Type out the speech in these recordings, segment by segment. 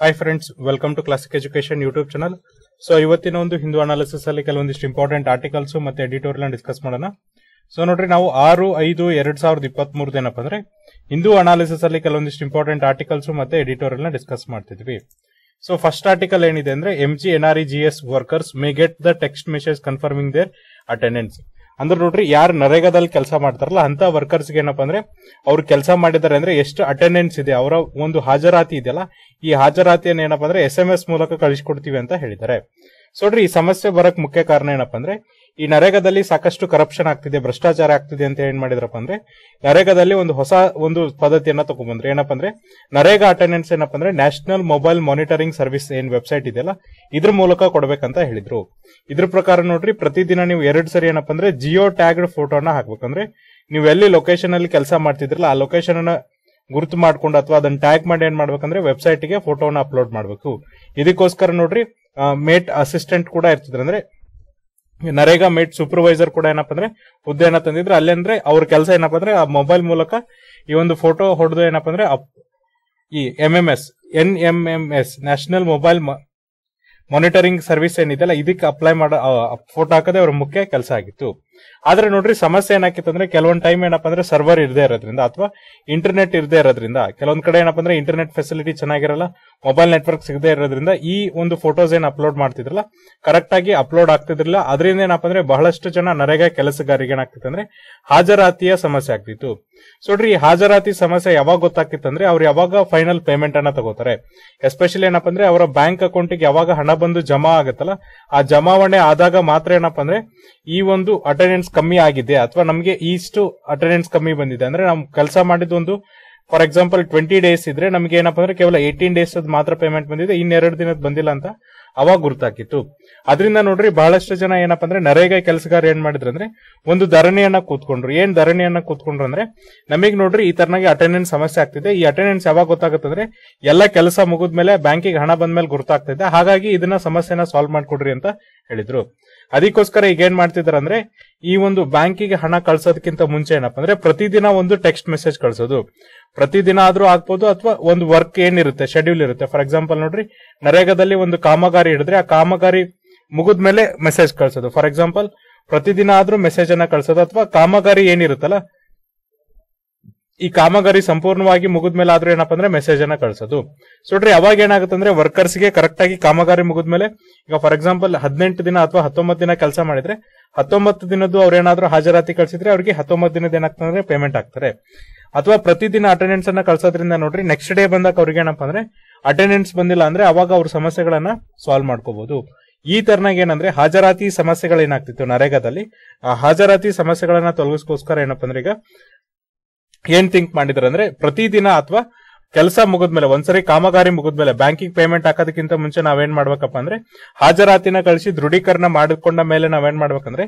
Hi friends welcome to classic education YouTube channel so ಇವತ್ತಿನ ಒಂದು Hindu analysis ಅಲ್ಲಿ ಕೆಲವೊಂದಿಷ್ಟು ಇಂಪಾರ್ಟೆಂಟ್ ಆರ್ಟಿಕಲ್ಸ್ ಮತ್ತೆ ಎಡಿಟೋರಿಯಲ್ ಡಿಸ್ಕಸ್ ಮಾಡೋಣ. ಸೊ ನೋಡ್ರಿ, ನಾವು ಆರು, ಐದು, ಎರಡ್ ಸಾವಿರದ ಇಪ್ಪತ್ತ್ ಮೂರದೇನಪ್ಪ ಅಂದ್ರೆ ಹಿಂದೂ ಅನಾಲಿಸಿಸ್ ಅಲ್ಲಿ ಕೆಲವೊಂದಿಷ್ಟು ಇಂಪಾರ್ಟೆಂಟ್ ಆರ್ಟಿಕಲ್ಸ್ ಮತ್ತೆ ಎಡಿಟೋರಿಯಲ್ನ ಡಿಸ್ಕಸ್ ಮಾಡ್ತಿದ್ವಿ. ಸೊ ಫಸ್ಟ್ ಆರ್ಟಿಕಲ್ ಏನಿದೆ ಅಂದ್ರೆ M G N R E G S workers may get the text message confirming their attendance ಅಂದ್ರೆ ನೋಡ್ರಿ, ಯಾರು ನರೇಗಾದಲ್ಲಿ ಕೆಲಸ ಮಾಡ್ತಾರಲ್ಲ, ಅಂತ ವರ್ಕರ್ಸ್ ಏನಪ್ಪಾ ಅಂದ್ರೆ, ಅವ್ರು ಕೆಲಸ ಮಾಡಿದ್ದಾರೆ ಅಂದ್ರೆ ಎಷ್ಟು ಅಟೆಂಡೆನ್ಸ್ ಇದೆ, ಅವರ ಒಂದು ಹಾಜರಾತಿ ಇದೆಯಲ್ಲ, ಈ ಹಾಜರಾತಿಯನ್ನು ಏನಪ್ಪಾ ಅಂದ್ರೆ ಎಸ್ ಎಂ ಎಸ್ ಮೂಲಕ ಕಳಿಸ್ಕೊಡ್ತೀವಿ ಅಂತ ಹೇಳಿದ್ದಾರೆ. ಸೊ ನೋಡ್ರಿ, ಈ ಸಮಸ್ಯೆ ಬರಕ್ ಮುಖ್ಯ ಕಾರಣ ಏನಪ್ಪಾ ಅಂದ್ರೆ ಈ ನರೇಗಾದಲ್ಲಿ ಸಾಕಷ್ಟು ಕರಪ್ಷನ್ ಆಗ್ತಿದೆ, ಭ್ರಷ್ಟಾಚಾರ ಆಗ್ತಿದೆ ಅಂತ ಏನ್ ಮಾಡಿದ್ರಪ್ಪ ಅಂದ್ರೆ, ನರೇಗಾದಲ್ಲಿ ಒಂದು ಹೊಸ ಒಂದು ಪದ್ಧತಿಯನ್ನ ತಗೊಂಡ್ಬಂದ್ರೆ. ಏನಪ್ಪ ಅಂದ್ರೆ, ನರೇಗಾ ಅಟೆಂಡೆನ್ಸ್ ಏನಪ್ಪ ಅಂದ್ರೆ ನ್ಯಾಷನಲ್ ಮೊಬೈಲ್ ಮಾನಿಟರಿಂಗ್ ಸರ್ವಿಸ್ ಏನ್ ವೆಬ್ಸೈಟ್ ಇದೆಯಲ್ಲ, ಇದ್ರ ಮೂಲಕ ಕೊಡ್ಬೇಕಂತ ಹೇಳಿದ್ರು. ಇದ್ರ ಪ್ರಕಾರ ನೋಡ್ರಿ, ಪ್ರತಿದಿನ ನೀವು ಎರಡು ಸರಿ ಏನಪ್ಪ ಅಂದ್ರೆ, ಜಿಯೋ ಟ್ಯಾಗ್ಡ್ ಫೋಟೋನ ಹಾಕ್ಬೇಕಂದ್ರೆ ನೀವು ಎಲ್ಲಿ ಲೊಕೇಶನ್ ಅಲ್ಲಿ ಕೆಲಸ ಮಾಡ್ತಿದ್ರಲ್ಲ, ಆ ಲೊಕೇಶನ್ ಅನ್ನ ಗುರುತು ಮಾಡ್ಕೊಂಡು ಅಥವಾ ಅದನ್ನ ಟ್ಯಾಗ್ ಮಾಡಿ ಏನ್ ಮಾಡ್ಬೇಕಂದ್ರೆ ವೆಬ್ಸೈಟ್ಗೆ ಫೋಟೋನ ಅಪ್ಲೋಡ್ ಮಾಡಬೇಕು. ಇದಕ್ಕೋಸ್ಕರ ನೋಡ್ರಿ ಮೇಟ್ ಅಸಿಸ್ಟೆಂಟ್ ಕೂಡ ಇರ್ತಿದ್ರು ಅಂದ್ರೆ ನರೇಗಾ ಮೇಟ್ ಸೂಪರ್ವೈಸರ್ ಕೂಡ ಏನಪ್ಪ ಅಂದ್ರೆ ಹುದ್ದೆನ ತಂದಿದ್ರೆ. ಅಲ್ಲಿ ಅಂದ್ರೆ ಅವ್ರ ಕೆಲಸ ಏನಪ್ಪ ಅಂದ್ರೆ ಆ ಮೊಬೈಲ್ ಮೂಲಕ ಈ ಒಂದು ಫೋಟೋ ಹೊಡೆದು ಏನಪ್ಪ ಅಂದ್ರೆ ಈ M M S N M M S national mobile monitoring service ಏನಿದೆಯಲ್ಲ, ಇದಕ್ಕೆ ಅಪ್ಲೈ ಮಾಡೋ ಫೋಟೋ ಹಾಕೋದೇ ಅವ್ರ ಮುಖ್ಯ ಕೆಲಸ ಆಗಿತ್ತು. ಆದ್ರೆ ನೋಡ್ರಿ, ಸಮಸ್ಯೆ ಏನಾಕಿತ್ತು ಅಂದ್ರೆ ಕೆಲವೊಂದ್ ಟೈಮ್ ಏನಪ್ಪ ಅಂದ್ರೆ ಸರ್ವರ್ ಇರದೇ ಇರೋದ್ರಿಂದ ಅಥವಾ ಇಂಟರ್ನೆಟ್ ಇರದೇ ಇರೋದ್ರಿಂದ. ಕೆಲವೊಂದ್ ಕಡೆ ಏನಪ್ಪ ಅಂದ್ರೆ ಇಂಟರ್ನೆಟ್ ಫೆಸಿಲಿಟಿ ಚೆನ್ನಾಗಿರಲ್ಲ ಮೊಬೈಲ್ ನೆಟ್ವರ್ಕ್ ಸಿಗದೇ ಇರೋದ್ರಿಂದ ಈ ಒಂದು ಫೋಟೋಸ್ ಏನ್ ಅಪ್ಲೋಡ್ ಮಾಡ್ತಿದ್ರಲ್ಲ ಕರೆಕ್ಟ್ ಆಗಿ ಅಪ್ಲೋಡ್ ಆಗ್ತಿದ್ರಲ್ಲ, ಅದರಿಂದ ಏನಪ್ಪ ಅಂದ್ರೆ ಬಹಳಷ್ಟು ಜನ ನರೇಗಾ ಕೆಲಸಗಾರಿಗೆ ಏನಾಗ್ತಿತ್ತು ಅಂದ್ರೆ ಹಾಜರಾತಿಯ ಸಮಸ್ಯೆ ಆಗ್ತಿತ್ತು. ಸೊ ನೋಡ್ರಿ ಹಾಜರಾತಿ ಸಮಸ್ಯೆ ಯಾವಾಗ ಗೊತ್ತಾಗ್ತಿತ್ತು ಅಂದ್ರೆ ಅವ್ರು ಯಾವಾಗ ಫೈನಲ್ ಪೇಮೆಂಟ್ ಅನ್ನ ತಗೋತಾರೆ. ಎಸ್ಪೆಷಲಿ ಏನಪ್ಪ ಅಂದ್ರೆ ಅವರ ಬ್ಯಾಂಕ್ ಅಕೌಂಟ್ಗೆ ಯಾವಾಗ ಹಣ ಬಂದು ಜಮಾ ಆಗುತ್ತಲ್ಲ, ಆ ಜಮಾವಣೆ ಆದಾಗ ಮಾತ್ರ ಏನಪ್ಪ ಅಂದ್ರೆ ಈ ಒಂದು ಅಟೆಂಡೆನ್ಸ್ ಕಮ್ಮಿ ಆಗಿದೆ, ಅಥವಾ ನಮಗೆ ಇಷ್ಟು ಅಟೆಂಡೆನ್ಸ್ ಕಮ್ಮಿ ಬಂದಿದೆ. ಅಂದ್ರೆ ನಾವು ಕೆಲಸ ಮಾಡಿದ ಒಂದು ಫಾರ್ ಎಕ್ಸಾಂಪಲ್ ಟ್ವೆಂಟಿ ಡೇಸ್ ಇದ್ರೆ ನಮಗೆ ಏನಪ್ಪಾ ಅಂದ್ರೆ ಕೇವಲ ಏಯ್ಟೀನ್ ಡೇಸ್ ಮಾತ್ರ ಪೇಮೆಂಟ್ ಬಂದಿದೆ ಇನ್ನೆರಡು ದಿನದ ಬಂದಿಲ್ಲ ಅಂತ ಅವಾಗ ಗುರ್ತಾಕಿತ್ತು ಅದರಿಂದ ನೋಡ್ರಿ ಬಹಳಷ್ಟು ಜನ ಏನಪ್ಪಾ ಅಂದ್ರೆ ನರೇಗಾ ಕೆಲಸಗಾರ ಏನ್ ಮಾಡಿದ್ರು ಅಂದ್ರೆ ಒಂದು ಧರಣಿಯನ್ನ ಕೂತ್ಕೊಂಡ್ರು. ಏನ್ ಧರಣಿಯನ್ನ ಕೂತ್ಕೊಂಡ್ರು ಅಂದ್ರೆ ನಮಗ್ ನೋಡ್ರಿ ಈ ತರನಾಗಿ ಅಟೆಂಡೆನ್ಸ್ ಸಮಸ್ಯೆ ಆಗ್ತಿದೆ. ಈ ಅಟೆಂಡೆನ್ಸ್ ಯಾವಾಗ ಗೊತ್ತಾಗುತ್ತಂದ್ರೆ ಎಲ್ಲ ಕೆಲಸ ಮುಗಿದ್ಮೇಲೆ ಬ್ಯಾಂಕಿಗೆ ಹಣ ಬಂದ್ಮೇಲೆ ಗುರುತಾಗ್ತಿದೆ. ಹಾಗಾಗಿ ಇದನ್ನ ಸಮಸ್ಯೆನ ಸಾಲ್ವ್ ಮಾಡ್ಕೊಡ್ರಿ ಅಂತ ಹೇಳಿದ್ರು. ಅದಕ್ಕೋಸ್ಕರ ಈಗ ಏನ್ ಮಾಡ್ತಿದಾರೆ ಅಂದ್ರೆ ಈ ಒಂದು ಬ್ಯಾಂಕಿಗೆ ಹಣ ಕಳ್ಸೋದಕ್ಕಿಂತ ಮುಂಚೆ ಏನಪ್ಪ ಅಂದ್ರೆ, ಪ್ರತಿದಿನ ಒಂದು ಟೆಕ್ಸ್ಟ್ ಮೆಸೇಜ್ ಕಳ್ಸೋದು. ಪ್ರತಿದಿನ ಆದ್ರೂ ಆಗ್ಬೋದು, ಅಥವಾ ಒಂದು ವರ್ಕ್ ಏನಿರುತ್ತೆ ಶೆಡ್ಯೂಲ್ ಇರುತ್ತೆ. ಫಾರ್ ಎಕ್ಸಾಂಪಲ್ ನೋಡ್ರಿ, ನರೇಗಾದಲ್ಲಿ ಒಂದು ಕಾಮಗಾರಿ ಹಿಡಿದ್ರೆ, ಆ ಕಾಮಗಾರಿ ಮುಗಿದ್ಮೇಲೆ ಮೆಸೇಜ್ ಕಳ್ಸೋದು. ಫಾರ್ ಎಕ್ಸಾಂಪಲ್ ಪ್ರತಿದಿನ ಆದ್ರೂ ಮೆಸೇಜ್ ಅನ್ನ ಕಳ್ಸೋದು, ಅಥವಾ ಕಾಮಗಾರಿ ಏನಿರುತ್ತಲ್ಲ ಈ ಕಾಮಗಾರಿ ಸಂಪೂರ್ಣವಾಗಿ ಮುಗಿದ್ಮೇಲೆ ಆದ್ರೂ ಏನಪ್ಪ ಅಂದ್ರೆ ಮೆಸೇಜ್ ಅನ್ನ ಕಳ್ಸೋದು. ಸೊ ನೋಡ್ರಿ ಅವಾಗ ಏನಾಗುತ್ತೆ ಅಂದ್ರೆ ವರ್ಕರ್ಸ್ಗೆ ಕರೆಕ್ಟ್ ಆಗಿ ಕಾಮಗಾರಿ ಮುಗಿದ್ಮೇಲೆ, ಈಗ ಫಾರ್ ಎಕ್ಸಾಂಪಲ್ ಹದಿನೆಂಟು ದಿನ ಅಥವಾ ಹತ್ತೊಂಬತ್ತು ದಿನ ಕೆಲಸ ಮಾಡಿದ್ರೆ, ಹತ್ತೊಂಬತ್ತು ದಿನದ್ದು ಅವ್ರೇನಾದ್ರೂ ಹಾಜರಾತಿ ಕಳ್ಸಿದ್ರೆ ಅವ್ರಿಗೆ ಹತ್ತೊಂಬತ್ತು ದಿನದ ಏನಾಗ್ತದೆ ಅಂದ್ರೆ ಪೇಮೆಂಟ್ ಆಗ್ತಾರೆ ಅಥವಾ ಪ್ರತಿದಿನ ಅಟೆಂಡೆನ್ಸ್ ಅನ್ನ ಕಳ್ಸೋದ್ರಿಂದ ನೋಡ್ರಿ ನೆಕ್ಸ್ಟ್ ಡೇ ಬಂದಾಗ ಅವ್ರಿಗೆ ಏನಪ್ಪ ಅಂದ್ರೆ ಅಟೆಂಡೆನ್ಸ್ ಬಂದಿಲ್ಲ ಅಂದ್ರೆ ಅವಾಗ ಅವ್ರ ಸಮಸ್ಯೆಗಳನ್ನ ಸಾಲ್ವ್ ಮಾಡ್ಕೋಬಹುದು ಈ ತರನಾಗಿ ಏನಂದ್ರೆ ಹಾಜರಾತಿ ಸಮಸ್ಯೆಗಳೇನಾಗ್ತಿತ್ತು ನರೇಗಾದಲ್ಲಿ, ಆ ಹಾಜರಾತಿ ಸಮಸ್ಯೆಗಳನ್ನ ತೊಲಗಿಸ್ಕೋಸ್ಕರ ಏನಪ್ಪ ಅಂದ್ರೆ ಈಗ ಏನ್ ಥಿಂಕ್ ಮಾಡಿದ್ರೆ ಅಂದ್ರೆ ಪ್ರತಿದಿನ ಅಥವಾ ಕೆಲಸ ಮುಗಿದ್ಮೇಲೆ, ಒಂದ್ಸರಿ ಕಾಮಗಾರಿ ಮುಗಿದ್ಮೇಲೆ ಬ್ಯಾಂಕಿಂಗ್ ಪೇಮೆಂಟ್ ಹಾಕೋದಕ್ಕಿಂತ ಮುಂಚೆ ನಾವೇನ್ ಮಾಡ್ಬೇಕಪ್ಪ ಅಂದ್ರೆ, ಹಾಜರಾತಿನ ಕಳಿಸಿ ದೃಢೀಕರಣ ಮಾಡಿಕೊಂಡ ಮೇಲೆ ನಾವೇನ್ ಮಾಡ್ಬೇಕಂದ್ರೆ,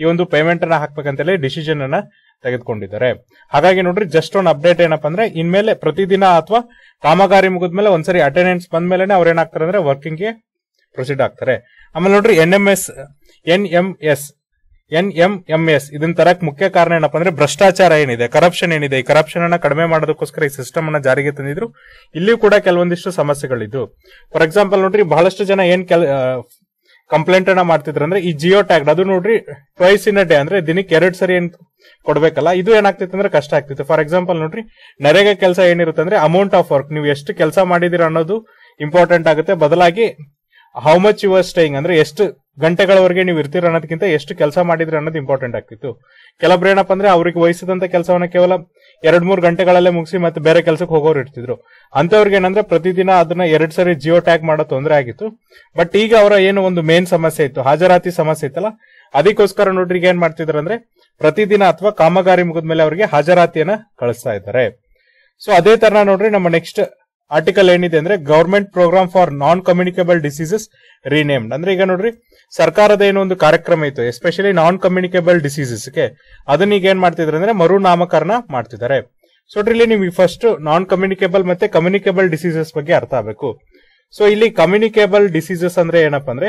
ಈ ಒಂದು ಪೇಮೆಂಟ್ ಅನ್ನ ಹಾಕ್ಬೇಕಂತೇಳಿ ಡಿಸಿಷನ್ ಅನ್ನ ತೆಗೆದುಕೊಂಡಿದ್ದಾರೆ. ಹಾಗಾಗಿ ನೋಡ್ರಿ ಜಸ್ಟ್ ಒಂದು ಅಪ್ಡೇಟ್ ಏನಪ್ಪಾ ಅಂದ್ರೆ, ಇನ್ಮೇಲೆ ಪ್ರತಿದಿನ ಅಥವಾ ಕಾಮಗಾರಿ ಮುಗಿದ್ಮೇಲೆ ಒಂದ್ಸರಿ ಅಟೆಂಡೆನ್ಸ್ ಬಂದ್ಮೇಲೆ ಅವ್ರು ಏನಾಗ್ತಾರೆ ಅಂದ್ರೆ ವರ್ಕಿಂಗ್ಗೆ ಪ್ರೊಸೀಡ್ ಆಗ್ತಾರೆ. ಆಮೇಲೆ ನೋಡ್ರಿ N M S N M S N M M S ಇದನ್ನ ತರಕ್ ಮುಖ್ಯ ಕಾರಣ ಏನಪ್ಪಾ ಅಂದ್ರೆ ಭ್ರಷ್ಟಾಚಾರ ಏನಿದೆ ಕರಪ್ಷನ್ ಏನಿದೆ. ಈ ಕರಪ್ಷನ್ ಅನ್ನ ಕಡಿಮೆ ಮಾಡೋದಕ್ಕೋಸ್ಕರ ಈ ಸಿಸ್ಟಮ್ ಅನ್ನ ಜಾರಿಗೆ ತಂದಿದ್ರು. ಇಲ್ಲಿಯೂ ಕೂಡ ಕೆಲವೊಂದಿಷ್ಟು ಸಮಸ್ಯೆಗಳಿದ್ದು. ಫಾರ್ ಎಕ್ಸಾಂಪಲ್ ನೋಡ್ರಿ, ಬಹಳಷ್ಟು ಜನ ಏನ್ ಕೆಲ ಕಂಪ್ಲೇಂಟ್ ಅನ್ನ ಮಾಡ್ತಿದ್ರು ಅಂದ್ರೆ ಈ ಜಿಯೋ ಟ್ಯಾಗ್, ಅದು ನೋಡ್ರಿ ಟ್ವೈಸ್ ಇನ್ ಅ ಡೇ ಅಂದ್ರೆ ದಿನಕ್ಕೆ ಎರಡು ಸರಿ ಏನ್ ಕೊಡ್ಬೇಕಲ್ಲ, ಇದು ಏನಾಗ್ತಿತ್ತು ಅಂದ್ರೆ ಕಷ್ಟ ಆಗ್ತಿತ್ತು. ಫಾರ್ ಎಕ್ಸಾಂಪಲ್ ನೋಡ್ರಿ, ನರೇಗಾ ಕೆಲಸ ಏನಿರುತ್ತೆ ಅಂದ್ರೆ ಅಮೌಂಟ್ ಆಫ್ ವರ್ಕ್ ನೀವು ಎಷ್ಟು ಕೆಲಸ ಮಾಡಿದಿರ ಅನ್ನೋದು ಇಂಪಾರ್ಟೆಂಟ್ ಆಗುತ್ತೆ. ಬದಲಾಗಿ ಹೌ ಮಚ್ ಯುವರ್ ಸ್ಟೇಯಿಂಗ್ ಅಂದ್ರೆ ಎಷ್ಟು ಗಂಟೆಗಳವರೆಗೆ ನೀವು ಇರ್ತೀರ ಅನ್ನೋದಕ್ಕಿಂತ ಎಷ್ಟು ಕೆಲಸ ಮಾಡಿದ್ರೆ ಅನ್ನೋದು ಇಂಪಾರ್ಟೆಂಟ್ ಆಗ್ತಿತ್ತು. ಕೆಲವೊಬ್ರು ಏನಪ್ಪ ಅಂದ್ರೆ ಅವ್ರಿಗೆ ವಹಿಸಿದಂತ ಕೆಲಸವನ್ನ ಕೇವಲ ಎರಡ್ ಮೂರು ಗಂಟೆಗಳಲ್ಲೇ ಮುಗಿಸಿ ಮತ್ತೆ ಬೇರೆ ಕೆಲಸಕ್ಕೆ ಹೋಗೋರು ಇರ್ತಿದ್ರು. ಅಂತವ್ರಿಗೆ ಏನಂದ್ರೆ ಪ್ರತಿದಿನ ಅದನ್ನ ಎರಡ್ ಸರಿ ಜಿಯೋ ಟ್ಯಾಗ್ ಮಾಡೋ ತೊಂದರೆ ಆಗಿತ್ತು. ಬಟ್ ಈಗ ಅವರ ಏನು ಒಂದು ಮೇನ್ ಸಮಸ್ಯೆ ಇತ್ತು, ಹಾಜರಾತಿ ಸಮಸ್ಯೆ ಇತ್ತಲ್ಲ, ಅದಕ್ಕೋಸ್ಕರ ನೋಡ್ರಿ ಈಗ ಏನ್ ಮಾಡ್ತಿದ್ರು ಅಂದ್ರೆ ಪ್ರತಿದಿನ ಅಥವಾ ಕಾಮಗಾರಿ ಮುಗಿದ್ಮೇಲೆ ಅವರಿಗೆ ಹಾಜರಾತಿಯನ್ನ ಕಳಿಸ್ತಾ ಇದ್ದಾರೆ. ಸೊ ಅದೇ ತರ ನೋಡ್ರಿ, ನಮ್ಮ ನೆಕ್ಸ್ಟ್ ಆರ್ಟಿಕಲ್ ಏನಿದೆ ಅಂದ್ರೆ government program for non communicable diseases renamed ಅಂದ್ರೆ ಈಗ ನೋಡ್ರಿ, ಸರ್ಕಾರದ ಏನೋ ಒಂದು ಕಾರ್ಯಕ್ರಮ ಇತ್ತು ಎಸ್ಪೆಷಲಿ ನಾನ್ ಕಮ್ಯುನಿಕೇಬಲ್ ಡಿಸೀಸಸ್ಗೆ ಅದನ್ನ ಈಗ ಏನ್ ಮಾಡ್ತಿದ್ರೆ ಅಂದ್ರೆ ಮರು ನಾಮಕರಣ ಮಾಡ್ತಿದ್ದಾರೆ ಸೊ ಇಲ್ಲಿ ನಿಮಗೆ ಫಸ್ಟ್ ನಾನ್ ಕಮ್ಯುನಿಕೇಬಲ್ ಮತ್ತೆ ಕಮ್ಯುನಿಕೇಬಲ್ ಡಿಸೀಸಸ್ ಬಗ್ಗೆ ಅರ್ಥ ಆಗಬೇಕು. ಸೊ ಇಲ್ಲಿ ಕಮ್ಯುನಿಕೇಬಲ್ ಡಿಸೀಸಸ್ ಅಂದ್ರೆ ಏನಪ್ಪಾ ಅಂದ್ರೆ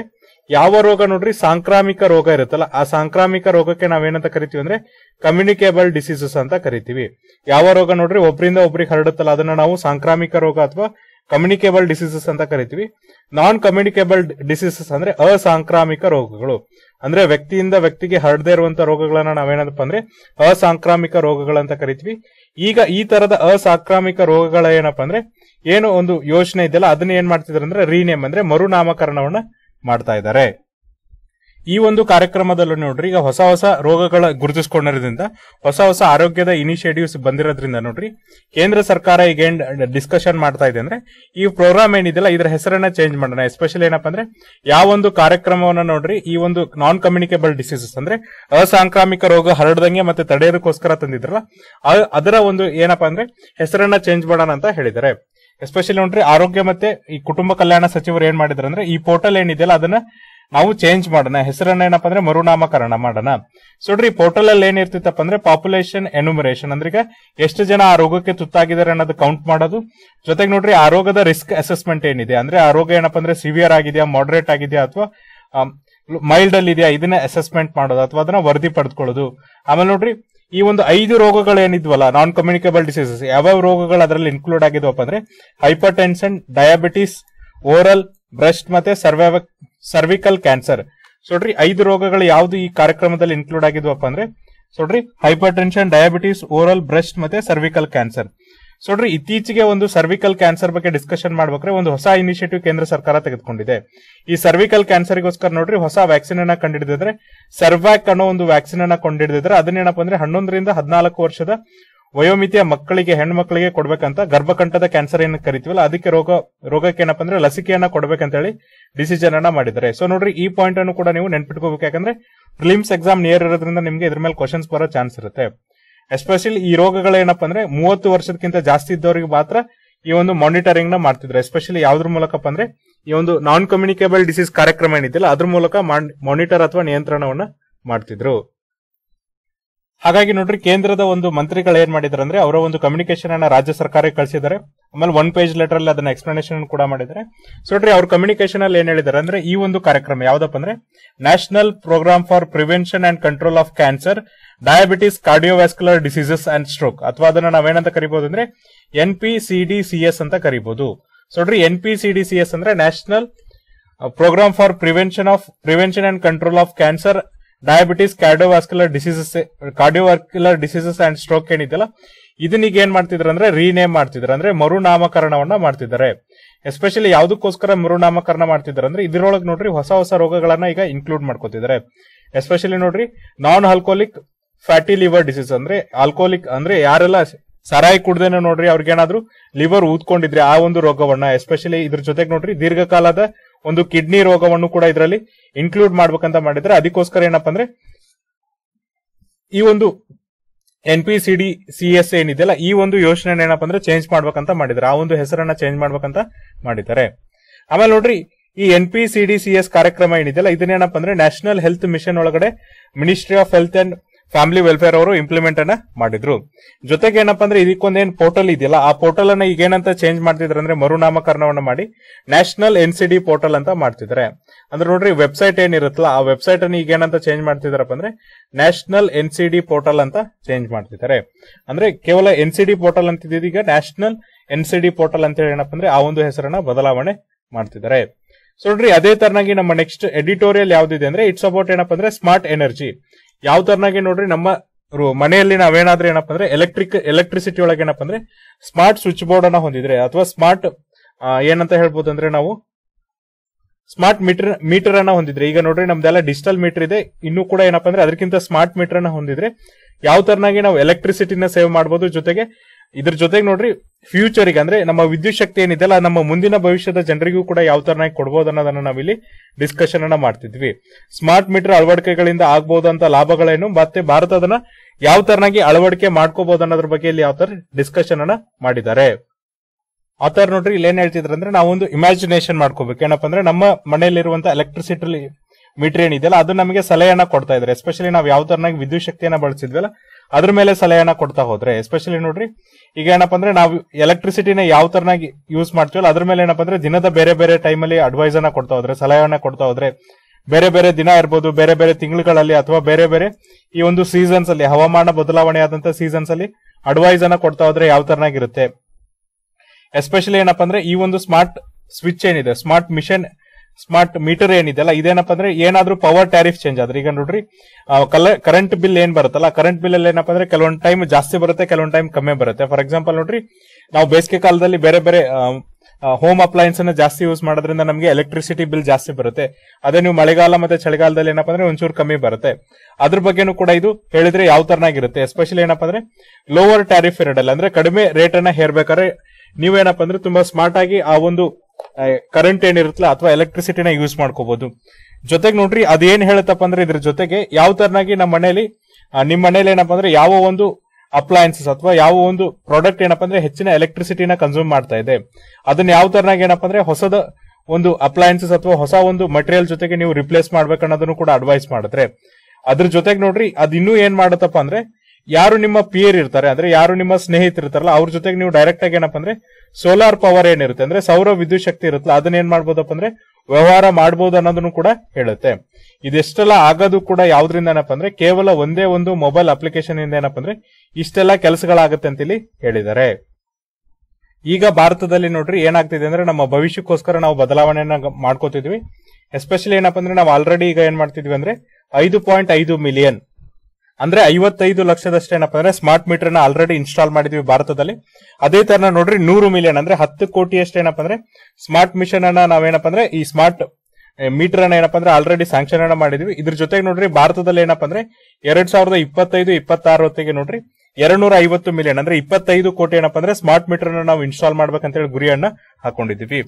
ಯಾವ ರೋಗ ನೋಡ್ರಿ? ಸಾಂಕ್ರಾಮಿಕ ರೋಗ ಇರುತ್ತಲ್ಲ, ಆ ಸಾಂಕ್ರಾಮಿಕ ರೋಗಕ್ಕೆ ನಾವೇನಂತ ಕರಿತೀವಿ ಅಂದ್ರೆ ಕಮ್ಯುನಿಕೇಬಲ್ ಡಿಸೀಸಸ್ ಅಂತ ಕರಿತೀವಿ. ಯಾವ ರೋಗ ನೋಡ್ರಿ? ಒಬ್ಬರಿಂದ ಒಬ್ರಿಗೆ ಹರಡುತ್ತಲ್ಲ, ಅದನ್ನ ನಾವು ಸಾಂಕ್ರಾಮಿಕ ರೋಗ ಅಥವಾ ಕಮ್ಯುನಿಕೇಬಲ್ ಡಿಸೀಸಸ್ ಅಂತ ಕರಿತೀವಿ. ನಾನ್ ಕಮ್ಯುನಿಕೇಬಲ್ ಡಿಸೀಸಸ್ ಅಂದ್ರೆ ಅಸಾಂಕ್ರಾಮಿಕ ರೋಗಗಳು. ಅಂದ್ರೆ ವ್ಯಕ್ತಿಯಿಂದ ವ್ಯಕ್ತಿಗೆ ಹರಡದೇ ಇರುವಂತ ರೋಗಗಳನ್ನ ನಾವೇನಪ್ಪ ಅಂದ್ರೆ ಅಸಾಂಕ್ರಾಮಿಕ ರೋಗಗಳಂತ ಕರಿತೀವಿ. ಈಗ ಈ ತರದ ಅಸಾಂಕ್ರಾಮಿಕ ರೋಗಗಳ ಏನಪ್ಪಾ ಅಂದ್ರೆ, ಏನು ಒಂದು ಯೋಜನೆ ಇದೆಯಲ್ಲ, ಅದನ್ನ ಏನ್ ಮಾಡ್ತಿದ್ರು ಅಂದ್ರೆ ರೀನೇಮ್ ಅಂದ್ರೆ ಮರುನಾಮಕರಣವನ್ನ ಮಾಡ್ತಾ ಇದ್ದಾರೆ. ಈ ಒಂದು ಕಾರ್ಯಕ್ರಮದಲ್ಲೂ ನೋಡ್ರಿ, ಈಗ ಹೊಸ ಹೊಸ ರೋಗಗಳ ಗುರುತಿಸಿಕೊಂಡಿರೋದ್ರಿಂದ ಹೊಸ ಹೊಸ ಆರೋಗ್ಯದ ಇನಿಷಿಯೇಟಿವ್ಸ್ ಬಂದಿರೋದ್ರಿಂದ ನೋಡ್ರಿ, ಕೇಂದ್ರ ಸರ್ಕಾರ ಈಗ ಏನ್ ಡಿಸ್ಕಷನ್ ಮಾಡ್ತಾ ಇದೆ ಅಂದ್ರೆ, ಈ ಪ್ರೋಗ್ರಾಮ್ ಏನಿದೆಯಲ್ಲ, ಇದರ ಹೆಸರನ್ನ ಚೇಂಜ್ ಮಾಡೋಣ. ಎಸ್ಪೆಷಲಿ ಏನಪ್ಪಾ ಅಂದ್ರೆ, ಯಾವ ಒಂದು ಕಾರ್ಯಕ್ರಮವನ್ನ ನೋಡ್ರಿ, ಈ ಒಂದು ನಾನ್ ಕಮ್ಯುನಿಕೇಬಲ್ ಡಿಸೀಸಸ್ ಅಂದ್ರೆ, ಅಸಾಂಕ್ರಾಮಿಕ ರೋಗ ಹರಡದಂಗೆ ಮತ್ತೆ ತಡೆಯೋದಕ್ಕೋಸ್ಕರ ತಂದಿದ್ರಲ್ಲ ಅದರ ಒಂದು ಏನಪ್ಪಾ ಅಂದ್ರೆ, ಹೆಸರನ್ನ ಚೇಂಜ್ ಮಾಡೋಣ ಅಂತ ಹೇಳಿದ್ದಾರೆ. ಎಸ್ಪೆಷಲಿ ನೋಡ್ರಿ ಆರೋಗ್ಯ ಮತ್ತೆ ಈ ಕುಟುಂಬ ಕಲ್ಯಾಣ ಸಚಿವರು ಏನ್ ಮಾಡಿದ್ರು ಅಂದ್ರೆ ಈ ಪೋರ್ಟಲ್ ಏನಿದೆಯಲ್ಲ ಅದನ್ನ ನಾವು ಚೇಂಜ್ ಮಾಡೋಣ. ಹೆಸರನ್ನ ಏನಪ್ಪಾ ಅಂದ್ರೆ ಮರುನಾಮಕರಣ ಮಾಡೋಣ. ಸೊ ನೋಡ್ರಿ ಪೋರ್ಟಲ್ ಅಲ್ಲಿ ಏನಿರ್ತಿತ್ತಪ್ಪ ಅಂದ್ರೆ ಪಾಪ್ಯುಲೇಷನ್ ಎನ್ಯುಮರೇಷನ್ ಅಂದ್ರೆ ಈಗ ಎಷ್ಟು ಜನ ಆ ರೋಗಕ್ಕೆ ತುತ್ತಾಗಿದ್ದಾರೆ ಅನ್ನೋದು ಕೌಂಟ್ ಮಾಡೋದು. ಜೊತೆಗೆ ನೋಡ್ರಿ ಆ ರೋಗದ ರಿಸ್ಕ್ ಅಸೆಸ್ಮೆಂಟ್ ಏನಿದೆ? ಅಂದ್ರೆ ಆ ರೋಗ ಏನಪ್ಪಾ ಅಂದ್ರೆ ಸಿವಿಯರ್ ಆಗಿದೆಯಾ ಮಾಡರೇಟ್ ಆಗಿದೆಯಾ ಅಥವಾ ಮೈಲ್ಡ್ ಅಲ್ಲಿ ಇದೆಯಾ? ಇದನ್ನ ಅಸೆಸ್ಮೆಂಟ್ ಮಾಡೋದು ಅಥವಾ ಅದನ್ನ ವರದಿ ಪಡೆದುಕೊಳ್ಳೋದು. ಆಮೇಲೆ ನೋಡ್ರಿ ಈ ಒಂದು ಐದು ರೋಗಗಳು ಏನಿದ್ವಲ್ಲ ನಾನ್ ಕಮ್ಯುನಿಕೇಬಲ್ ಡಿಸೀಸಸ್ ಯಾವ ರೋಗಗಳು ಅದರಲ್ಲಿ ಇನ್ಕ್ಲೂಡ್ ಆಗಿದ್ವಪ್ಪ ಅಂದ್ರೆ hypertension diabetes oral breast ಮತ್ತೆ ಸರ್ವೈವ ಸರ್ವಿಕಲ್ ಕ್ಯಾನ್ಸರ್ ಸೊಡ್ರಿ, ಐದು ರೋಗಗಳು ಯಾವ್ದು ಈ ಕಾರ್ಯಕ್ರಮದಲ್ಲಿ ಇನ್ಕ್ಲೂಡ್ ಆಗಿದ್ವಪ್ಪ ಅಂದ್ರೆ, ಸೊಡ್ರಿ hypertension diabetes oral breast ಮತ್ತೆ ಸರ್ವಿಕಲ್ ಕ್ಯಾನ್ಸರ್ ನೋಡ್ರಿ, ಇತ್ತೀಚೆಗೆ ಒಂದು ಸರ್ವಿಕಲ್ ಕ್ಯಾನ್ಸರ್ ಬಗ್ಗೆ ಡಿಸ್ಕಷನ್ ಮಾಡ್ಬೇಕ್ರೆ ಒಂದು ಹೊಸ ಇನಿಷಿಯೇಟಿವ್ ಕೇಂದ್ರ ಸರ್ಕಾರ ತೆಗೆದುಕೊಂಡಿದೆ. ಈ ಸರ್ವಿಕಲ್ ಕ್ಯಾನ್ಸರ್ಗೋಸ್ಕರ ನೋಡ್ರಿ, ಹೊಸ ವ್ಯಾಕ್ಸಿನ್ ಅನ್ನ ಕಂಡಿಡಿದ್ರೆ ಸರ್ವ್ಯಾಕ್ ಅನ್ನೋ ಒಂದು ವ್ಯಾಕ್ಸಿನ್ ಅನ್ನ ಕೊಂಡಿಡಿದ್ರೆ ಅದನ್ನೇನಪ್ಪ ಅಂದ್ರೆ ಹನ್ನೊಂದರಿಂದ ಹದಿನಾಲ್ಕು ವರ್ಷದ ವಯೋಮಿತಿಯ ಮಕ್ಕಳಿಗೆ ಹೆಣ್ಣು ಮಕ್ಕಳಿಗೆ ಕೊಡ್ಬೇಕಂತ ಗರ್ಭಕಂಠದ ಕ್ಯಾನ್ಸರ್ ಏನ್ ಕರಿತೀವಲ್ಲ, ಅದಕ್ಕೆ ರೋಗ, ರೋಗಕ್ಕೆ ಏನಪ್ಪ ಅಂದ್ರೆ ಲಸಿಕೆಯನ್ನ ಕೊಡ್ಬೇಕಂತ ಹೇಳಿ ಡಿಸಿಷನ್ ಅನ್ನ ಮಾಡಿದ್ದಾರೆ. ಸೊ ನೋಡ್ರಿ, ಈ ಪಾಯಿಂಟ್ ಅನ್ನು ಕೂಡ ನೀವು ನೆನ್ಪಿಟ್ಕೋಬೇಕು. ಯಾಕಂದ್ರೆ ಪ್ರಿಲಿಮ್ಸ್ ಎಕ್ಸಾಮ್ ನಿಯರ್ ಇರೋದ್ರಿಂದ ನಿಮ್ಗೆ ಇದ್ರ ಮೇಲೆ ಕ್ವಶನ್ಸ್ ಬರೋ ಚಾನ್ಸ್ ಇರುತ್ತೆ. ಎಸ್ಪೆಷಲಿ ಈ ರೋಗಗಳ ಏನಪ್ಪ ಅಂದ್ರೆ ಮೂವತ್ತು ವರ್ಷದಕ್ಕಿಂತ ಜಾಸ್ತಿ ಇದ್ದವರಿಗೆ ಮಾತ್ರ ಈ ಒಂದು ಮಾನಿಟರಿಂಗ್ನ ಮಾಡ್ತಿದ್ರು. ಎಸ್ಪೆಷಲಿ ಯಾವ್ದ್ರ ಮೂಲಕಪ್ಪ ಅಂದ್ರೆ ಈ ಒಂದು ನಾನ್ ಕಮ್ಯುನಿಕೇಬಲ್ ಡಿಸೀಸ್ ಕಾರ್ಯಕ್ರಮ ಏನಿದೆಯಲ್ಲ ಅದ್ರ ಮೂಲಕ ಮಾನಿಟರ್ ಅಥವಾ ನಿಯಂತ್ರಣವನ್ನ ಮಾಡ್ತಿದ್ರು. ಹಾಗಾಗಿ ನೋಡ್ರಿ, ಕೇಂದ್ರದ ಒಂದು ಮಂತ್ರಿಗಳು ಏನ್ ಮಾಡಿದಾರೆ ಅಂದ್ರೆ ಅವರ ಒಂದು ಕಮ್ಯುನಿಕೇಶನ್ ಅನ್ನ ರಾಜ್ಯ ಸರ್ಕಾರಕ್ಕೆ ಕಳಿಸಿದ್ದಾರೆ. ಆಮೇಲೆ ಒನ್ ಪೇಜ್ ಲೆಟರ್ ಅಲ್ಲಿ ಅದನ್ನ ಎಕ್ಸ್ಪ್ಲನೇಷನ್ ಕೂಡ ಮಾಡಿದ್ದಾರೆ. ಸೊ ನೋಡ್ರಿ, ಅವ್ರ ಕಮ್ಯುನಿಕೇಶನ್ ಅಲ್ಲಿ ಏನ್ ಹೇಳಿದ್ದಾರೆ ಅಂದ್ರೆ ಈ ಒಂದು ಕಾರ್ಯಕ್ರಮ ಯಾವ್ದಪ್ಪ ಅಂದ್ರೆ national program for prevention and control of cancer diabetes cardiovascular diseases and stroke ಅಥವಾ ಅದನ್ನ ನಾವೇನಂತ ಕರಿಬಹುದು ಅಂದ್ರೆ N P C D C S ಅಂತ ಕರಿಬಹುದು ನೋಡ್ರಿ N P C D C S ಅಂದ್ರೆ national program for prevention of prevention and control of cancer diabetes cardiovascular diseases cardiovascular diseases and stroke ಏನಿದೆಯಲ್ಲ ಇದನ್ನೀಗ ಏನ್ ಮಾಡ್ತಿದ್ರು ಅಂದ್ರೆ ರೀನೇಮ್ ಮಾಡ್ತಿದ್ರು. ಅಂದ್ರೆ ಮರುನಾಮಕರಣವನ್ನ ಮಾಡ್ತಿದ್ದಾರೆ. ಎಸ್ಪೆಷಲಿ ಯಾವುದಕ್ಕೋಸ್ಕರ ಮರುನಾಮಕರಣ ಮಾಡ್ತಿದ್ದಾರೆ ಅಂದ್ರೆ ಇದ್ರೊಳಗೆ ನೋಡ್ರಿ ಹೊಸ ಹೊಸ ರೋಗಗಳನ್ನ ಈಗ ಇನ್ಕ್ಲೂಡ್ ಮಾಡ್ಕೋತಿದ್ದಾರೆ. ಎಸ್ಪೆಷಲಿ ನೋಡ್ರಿ non alcoholic fatty liver disease ಅಂದ್ರೆ ಆಲ್ಕೋಲಿಕ್ ಅಂದ್ರೆ ಯಾರೆಲ್ಲ ಸರಾಯಿ ಕುಡ್ದೇನೆ ನೋಡ್ರಿ, ಅವ್ರಿಗೇನಾದ್ರೂ ಲಿವರ್ ಊದ್ಕೊಂಡಿದ್ರೆ ಆ ಒಂದು ರೋಗವನ್ನ ಎಸ್ಪೆಷಲಿ ಇದ್ರ ಜೊತೆಗೆ ನೋಡ್ರಿ, ದೀರ್ಘಕಾಲದ ಒಂದು ಕಿಡ್ನಿ ರೋಗವನ್ನು ಕೂಡ ಇದರಲ್ಲಿ ಇನ್ಕ್ಲೂಡ್ ಮಾಡ್ಬೇಕಂತ ಮಾಡಿದ್ರೆ ಅದಕ್ಕೋಸ್ಕರ ಏನಪ್ಪಾ ಅಂದ್ರೆ ಈ ಒಂದು N P C D C S ಏನಿದೆಯಲ್ಲ, ಈ ಒಂದು ಯೋಜನೆ ಏನಪ್ಪಾ ಅಂದ್ರೆ ಚೇಂಜ್ ಮಾಡ್ಬೇಕಂತ ಮಾಡಿದ್ದಾರೆ. ಆ ಒಂದು ಹೆಸರನ್ನ ಚೇಂಜ್ ಮಾಡ್ಬೇಕಂತ ಮಾಡಿದ್ದಾರೆ. ಆಮೇಲೆ ನೋಡ್ರಿ, ಈ N P C D C S ಕಾರ್ಯಕ್ರಮ ಏನಿದೆಯಲ್ಲ, ಇದನ್ನೇನಪ್ಪ ಅಂದ್ರೆ ನ್ಯಾಷನಲ್ ಹೆಲ್ತ್ ಮಿಷನ್ ಒಳಗಡೆ ministry of health and family welfare ಅವರು ಇಂಪ್ಲಿಮೆಂಟ್ ಅನ್ನ ಮಾಡಿದ್ರು. ಜೊತೆಗೆ ಏನಪ್ಪ ಅಂದ್ರೆ ಇದಕ್ಕೊಂದೇನ್ ಪೋರ್ಟಲ್ ಇದೆಯಲ್ಲ, ಆ ಪೋರ್ಟಲ್ ಅನ್ನ ಈಗ ಏನಂತ ಚೇಂಜ್ ಮಾಡ್ತಿದ್ರೆ ಅಂದ್ರೆ ಮರುನಾಮಕರಣವನ್ನ ಮಾಡಿ national N C D portal ಅಂತ ಮಾಡ್ತಿದ್ದಾರೆ ಅಂದ್ರೆ ನೋಡ್ರಿ ವೆಬ್ಸೈಟ್ ಏನಿರುತ್ತಲ್ಲ, ಆ ವೆಬ್ಸೈಟ್ ಅನ್ನ ಈಗ ಏನಂತ ಚೇಂಜ್ ಮಾಡ್ತಿದಾರಪ್ಪ ಅಂದ್ರೆ national N C D portal ಅಂತ ಚೇಂಜ್ ಮಾಡ್ತಿದ್ದಾರೆ ಅಂದ್ರೆ ಕೇವಲ ಎನ್ ಸಿ ಡಿ ಪೋರ್ಟಲ್ ಅಂತ ಈಗ national N C D portal ಅಂತ ಹೇಳಿ ಏನಪ್ಪ ಅಂದ್ರೆ ಆ ಒಂದು ಹೆಸರನ್ನ ಬದಲಾವಣೆ ಮಾಡ್ತಿದ್ದಾರೆ ಸೊ ನೋಡ್ರಿ, ಅದೇ ತರನಾಗಿ ನಮ್ಮ ನೆಕ್ಸ್ಟ್ ಎಡಿಟೋರಿಯಲ್ ಯಾವ್ದಿದೆ ಅಂದ್ರೆ ಇಟ್ಸ್ ಅಬೌಟ್ ಏನಪ್ಪ ಅಂದ್ರೆ ಸ್ಮಾರ್ಟ್ ಎನರ್ಜಿ ಯಾವ ತರನಾಗಿ ನೋಡ್ರಿ, ನಮ್ಮ ಮನೆಯಲ್ಲಿ ನಾವೇನಾದ್ರೆ ಏನಪ್ಪ ಅಂದ್ರೆ ಎಲೆಕ್ಟ್ರಿಕ್ ಎಲೆಕ್ಟ್ರಿಸಿಟಿ ಒಳಗೆ ಏನಪ್ಪ ಅಂದ್ರೆ ಸ್ಮಾರ್ಟ್ ಸ್ವಿಚ್ ಬೋರ್ಡ್ ಅನ್ನ ಹೊಂದಿದ್ರೆ, ಅಥವಾ ಸ್ಮಾರ್ಟ್ ಏನಂತ ಹೇಳ್ಬೋದು ಅಂದ್ರೆ ನಾವು ಸ್ಮಾರ್ಟ್ ಮೀಟರ್ ಮೀಟರ್ ಅನ್ನ ಹೊಂದಿದ್ರೆ, ಈಗ ನೋಡ್ರಿ ನಮ್ದೆಲ್ಲ ಡಿಜಿಟಲ್ ಮೀಟರ್ ಇದೆ, ಇನ್ನೂ ಕೂಡ ಏನಪ್ಪ ಅಂದ್ರೆ, ಅದಕ್ಕಿಂತ ಸ್ಮಾರ್ಟ್ ಮೀಟರ್ ಅನ್ನ ಹೊಂದಿದ್ರೆ, ಯಾವ ತರನಾಗಿ ನಾವು ಎಲೆಕ್ಟ್ರಿಸಿಟಿನ ಸೇವ್ ಮಾಡಬಹುದು ಜೊತೆಗೆ ಇದ್ರ ಜೊತೆಗೆ ನೋಡ್ರಿ ಫ್ಯೂಚರ್ಗೆ ಅಂದ್ರೆ ನಮ್ಮ ವಿದ್ಯುತ್ ಶಕ್ತಿ ಏನಿದೆಯಲ್ಲ ನಮ್ಮ ಮುಂದಿನ ಭವಿಷ್ಯದ ಜನರಿಗೂ ಕೂಡ ಯಾವ ತರನಾಗಿ ಕೊಡಬಹುದು ಅನ್ನೋದನ್ನ ನಾವಿಲ್ಲಿ ಡಿಸ್ಕಷನ್ ಅನ್ನ ಮಾಡ್ತಿದ್ವಿ. ಸ್ಮಾರ್ಟ್ ಮೀಟರ್ ಅಳವಡಿಕೆಗಳಿಂದ ಆಗ್ಬಹುದಂತ ಲಾಭಗಳೇನು, ಮತ್ತೆ ಭಾರತ ಅದನ್ನ ಯಾವ ತರನಾಗಿ ಅಳವಡಿಕೆ ಮಾಡ್ಕೋಬಹುದು ಅನ್ನೋದ್ರ ಬಗ್ಗೆ ಇಲ್ಲಿ ಯಾವ ತರ ಡಿಸ್ಕಷನ್ ಅನ್ನ ಮಾಡಿದ್ದಾರೆ. ಆತರ ನೋಡ್ರಿ ಇಲ್ಲಿ ಏನ್ ಹೇಳ್ತಿದ್ರು ಅಂದ್ರೆ ನಾವೊಂದು ಇಮ್ಯಾಜಿನೇಷನ್ ಮಾಡ್ಕೋಬೇಕು. ಏನಪ್ಪಾ ಅಂದ್ರೆ ನಮ್ಮ ಮನೆಯಲ್ಲಿರುವಂತ ಎಲೆಕ್ಟ್ರಿಸಿಟಿ ಮೀಟರ್ ಏನಿದೆಯಲ್ಲ ಅದು ನಮಗೆ ಸಲಹೆಯನ್ನ ಕೊಡ್ತಾ ಇದ್ದಾರೆ ಎಸ್ಪೆಷಲಿ ನಾವು ಯಾವ ತರನಾಗಿ ವಿದ್ಯುತ್ ಶಕ್ತಿಯನ್ನ ಬಳಸಿದ್ವಲ್ಲ ಅದ್ರ ಮೇಲೆ ಸಲಹೆನ ಕೊಡ್ತಾ ಹೋದ್ರೆ ಎಸ್ಪೆಷಲಿ ನೋಡ್ರಿ, ಈಗ ಏನಪ್ಪ ಅಂದ್ರೆ ನಾವು ಎಲೆಕ್ಟ್ರಿಸಿಟಿನ ಯಾವ ತರನಾಗಿ ಯೂಸ್ ಮಾಡ್ತೀವಲ್ಲ, ಅದ್ರ ಮೇಲೆ ಏನಪ್ಪ ಅಂದ್ರೆ ದಿನದ ಬೇರೆ ಬೇರೆ ಟೈಮಲ್ಲಿ ಅಡ್ವೈಸ್ ಅನ್ನ ಕೊಡ್ತಾ ಹೋದ್ರೆ, ಸಲಹೆಯನ್ನ ಕೊಡ್ತಾ ಹೋದ್ರೆ, ಬೇರೆ ಬೇರೆ ದಿನ ಇರ್ಬೋದು, ಬೇರೆ ಬೇರೆ ತಿಂಗಳುಗಳಲ್ಲಿ ಅಥವಾ ಬೇರೆ ಬೇರೆ ಈ ಒಂದು ಸೀಸನ್ಸ್ ಅಲ್ಲಿ, ಹವಾಮಾನ ಬದಲಾವಣೆ ಆದಂತ ಸೀಸನ್ಸ್ ಅಲ್ಲಿ ಅಡ್ವೈಸ್ ಅನ್ನ ಕೊಡ್ತಾ ಹೋದ್ರೆ ಯಾವ ತರನಾಗಿರುತ್ತೆ. ಎಸ್ಪೆಷಲಿ ಏನಪ್ಪ ಅಂದ್ರೆ ಈ ಒಂದು ಸ್ಮಾರ್ಟ್ ಸ್ವಿಚ್ ಏನಿದೆ ಸ್ಮಾರ್ಟ್ ಮಿಷನ್ ಸ್ಮಾರ್ಟ್ ಮೀಟರ್ ಏನಿದೆಲ್ಲ ಇದೇನಪ್ಪ ಅಂದ್ರೆ ಏನಾದ್ರೂ ಪವರ್ ಟ್ಯಾರಿಫ್ ಚೇಂಜ್ ಆದ್ರೆ. ಈಗ ನೋಡ್ರಿ ಕರೆಂಟ್ ಬಿಲ್ ಏನ್ ಬರುತ್ತಲ್ಲ ಕರೆಂಟ್ ಬಿಲ್ ಅಲ್ಲಿ ಏನಪ್ಪ ಅಂದ್ರೆ ಕೆಲವೊಂದು ಟೈಮ್ ಜಾಸ್ತಿ ಬರುತ್ತೆ, ಕೆಲವೊಂದು ಟೈಮ್ ಕಮ್ಮಿ ಬರುತ್ತೆ. ಫಾರ್ ಎಕ್ಸಾಂಪಲ್ ನೋಡ್ರಿ, ನಾವು ಬೇಸಿಗೆ ಕಾಲದಲ್ಲಿ ಬೇರೆ ಬೇರೆ ಹೋಮ್ ಅಪ್ಲಯನ್ಸ್ ಅನ್ನ ಜಾಸ್ತಿ ಯೂಸ್ ಮಾಡೋದ್ರಿಂದ ನಮಗೆ ಎಲೆಕ್ಟ್ರಿಸಿಟಿ ಬಿಲ್ ಜಾಸ್ತಿ ಬರುತ್ತೆ. ಅದೇ ನೀವು ಮಳೆಗಾಲ ಮತ್ತೆ ಚಳಿಗಾಲದಲ್ಲಿ ಏನಪ್ಪ ಅಂದ್ರೆ ಒಂಚೂರು ಕಮ್ಮಿ ಬರುತ್ತೆ. ಅದ್ರ ಬಗ್ಗೆನೂ ಕೂಡ ಇದು ಹೇಳಿದ್ರೆ ಯಾವ ತರನಾಗಿರುತ್ತೆ ಎಸ್ಪೆಷಲಿ ಏನಪ್ಪ ಅಂದ್ರೆ ಲೋವರ್ ಟ್ಯಾರಿಫ್ ಇರಡಲ್ಲ ಅಂದ್ರೆ ಕಡಿಮೆ ರೇಟ್ ಅನ್ನ ಹೇರ್ಬೇಕಾದ್ರೆ ನೀವೇನಪ್ಪ ಅಂದ್ರೆ ತುಂಬಾ ಸ್ಮಾರ್ಟ್ ಆಗಿ ಆ ಒಂದು ಕರೆಂಟ್ ಏನಿರುತ್ತಲ್ಲ ಅಥವಾ ಎಲೆಕ್ಟ್ರಿಸಿಟಿನ ಯೂಸ್ ಮಾಡ್ಕೋಬಹುದು ಜೊತೆಗೆ ನೋಡ್ರಿ, ಅದೇನ್ ಹೇಳುತ್ತಪ್ಪ ಅಂದ್ರೆ ಇದ್ರ ಜೊತೆಗೆ ಯಾವ ತರನಾಗಿ ನಮ್ಮ ಮನೇಲಿ ನಿಮ್ಮ ನಿಮ್ ಮನೇಲಿ ಏನಪ್ಪಾ ಅಂದ್ರೆ ಯಾವ ಒಂದು ಅಪ್ಲಯನ್ಸಸ್ ಅಥವಾ ಯಾವ ಒಂದು ಪ್ರಾಡಕ್ಟ್ ಏನಪ್ಪಾ ಅಂದ್ರೆ ಹೆಚ್ಚಿನ ಎಲೆಕ್ಟ್ರಿಸಿಟಿನ ಕನ್ಸ್ಯೂಮ್ ಮಾಡ್ತಾ ಇದೆ. ಅದನ್ನ ಯಾವ ತರನಾಗಿ ಏನಪ್ಪಾ ಅಂದ್ರೆ ಹೊಸದ ಒಂದು ಅಪ್ಲಯನ್ಸಸ್ ಅಥವಾ ಹೊಸ ಒಂದು ಮಟೀರಿಯಲ್ ಜೊತೆಗೆ ನೀವು ರಿಪ್ಲೇಸ್ ಮಾಡ್ಬೇಕನ್ನೋದನ್ನು ಕೂಡ ಅಡ್ವೈಸ್ ಮಾಡಿದ್ರೆ. ಅದ್ರ ಜೊತೆಗೆ ನೋಡ್ರಿ ಅದಿನ್ನೂ ಏನ್ ಮಾಡತ್ತಪ್ಪ ಅಂದ್ರೆ ಯಾರು ನಿಮ್ಮ ಪಿಯರ್ ಇರ್ತಾರೆ, ಅಂದ್ರೆ ಯಾರು ನಿಮ್ಮ ಸ್ನೇಹಿತರು ಇರ್ತಾರಲ್ಲ ಅವ್ರ ಜೊತೆಗೆ ನೀವು ಡೈರೆಕ್ಟ್ ಆಗಿ ಏನಪ್ಪ ಅಂದ್ರೆ ಸೋಲಾರ್ ಪವರ್ ಏನಿರುತ್ತೆ, ಅಂದ್ರೆ ಸೌರ ವಿದ್ಯುತ್ ಶಕ್ತಿ ಇರುತ್ತಲ್ಲ, ಅದನ್ನ ಏನ್ ಮಾಡ್ಬೋದಪ್ಪ ಅಂದ್ರೆ ವ್ಯವಹಾರ ಮಾಡಬಹುದು ಅನ್ನೋದನ್ನು ಕೂಡ ಹೇಳುತ್ತೆ. ಇದೆಷ್ಟೆಲ್ಲ ಆಗೋದು ಕೂಡ ಯಾವ್ದ್ರಿಂದ ಏನಪ್ಪ ಅಂದ್ರೆ ಕೇವಲ ಒಂದೇ ಒಂದು ಮೊಬೈಲ್ ಅಪ್ಲಿಕೇಶನ್ ಇಂದ ಏನಪ್ಪ ಅಂದ್ರೆ ಇಷ್ಟೆಲ್ಲ ಕೆಲಸಗಳಾಗುತ್ತೆ ಅಂತ ಇಲ್ಲಿ ಹೇಳಿದ್ದಾರೆ. ಈಗ ಭಾರತದಲ್ಲಿ ನೋಡ್ರಿ ಏನಾಗ್ತಿದೆ ಅಂದ್ರೆ ನಮ್ಮ ಭವಿಷ್ಯಕ್ಕೋಸ್ಕರ ನಾವು ಬದಲಾವಣೆಯನ್ನ ಮಾಡ್ಕೋತಿದ್ವಿ. ಎಸ್ಪೆಷಲಿ ಏನಪ್ಪ ಅಂದ್ರೆ ನಾವು ಆಲ್ರೆಡಿ ಈಗ ಏನ್ ಮಾಡ್ತಿದ್ವಿ ಅಂದ್ರೆ ಐದು ಪಾಯಿಂಟ್ ಐದು ಮಿಲಿಯನ್ ಅಂದ್ರೆ ಐವತ್ತೈದು ಲಕ್ಷದಷ್ಟು ಏನಪ್ಪಾ ಅಂದ್ರೆ ಸ್ಮಾರ್ಟ್ ಮೀಟರ್ನ ಆಲ್ರೆಡಿ ಇನ್ಸ್ಟಾಲ್ ಮಾಡಿದ್ವಿ ಭಾರತದಲ್ಲಿ. ಅದೇ ತರ ನೋಡ್ರಿ ನೂರು ಮಿಲಿಯನ್ ಅಂದ್ರೆ ಹತ್ತು ಕೋಟಿಯಷ್ಟು ಏನಪ್ಪಾ ಅಂದ್ರೆ ಸ್ಮಾರ್ಟ್ ಮಿಷನ್ ಅನ್ನ ನಾವೇನಪ್ಪ ಅಂದ್ರೆ ಈ ಸ್ಮಾರ್ಟ್ ಮೀಟರ್ ಅನ್ನ ಏನಪ್ಪಾ ಅಂದ್ರೆ ಆಲ್ರೆಡಿ ಸ್ಯಾಂಕ್ಷನ್ ಅನ್ನ ಮಾಡಿದ್ವಿ. ಇದ್ರ ಜೊತೆಗೆ ನೋಡ್ರಿ, ಭಾರತದಲ್ಲಿ ಏನಪ್ಪಾ ಅಂದ್ರೆ ಎರಡ್ ಸಾವಿರದ ಇಪ್ಪತ್ತೈದು, ಇಪ್ಪತ್ತಾರು ಹೊತ್ತಿಗೆ ನೋಡ್ರಿ ಎರಡ್ನೂರ ಐವತ್ತು ಮಿಲಿಯನ್ ಅಂದ್ರೆ ಇಪ್ಪತ್ತೈದು ಕೋಟಿ ಏನಪ್ಪಾ ಅಂದ್ರೆ ಸ್ಮಾರ್ಟ್ ಮೀಟರ್ ಅನ್ನ ನಾವು ಇನ್ಸ್ಟಾಲ್ ಮಾಡ್ಬೇಕಂತ ಹೇಳಿ ಗುರಿಯನ್ನ ಹಾಕೊಂಡಿದ್ವಿ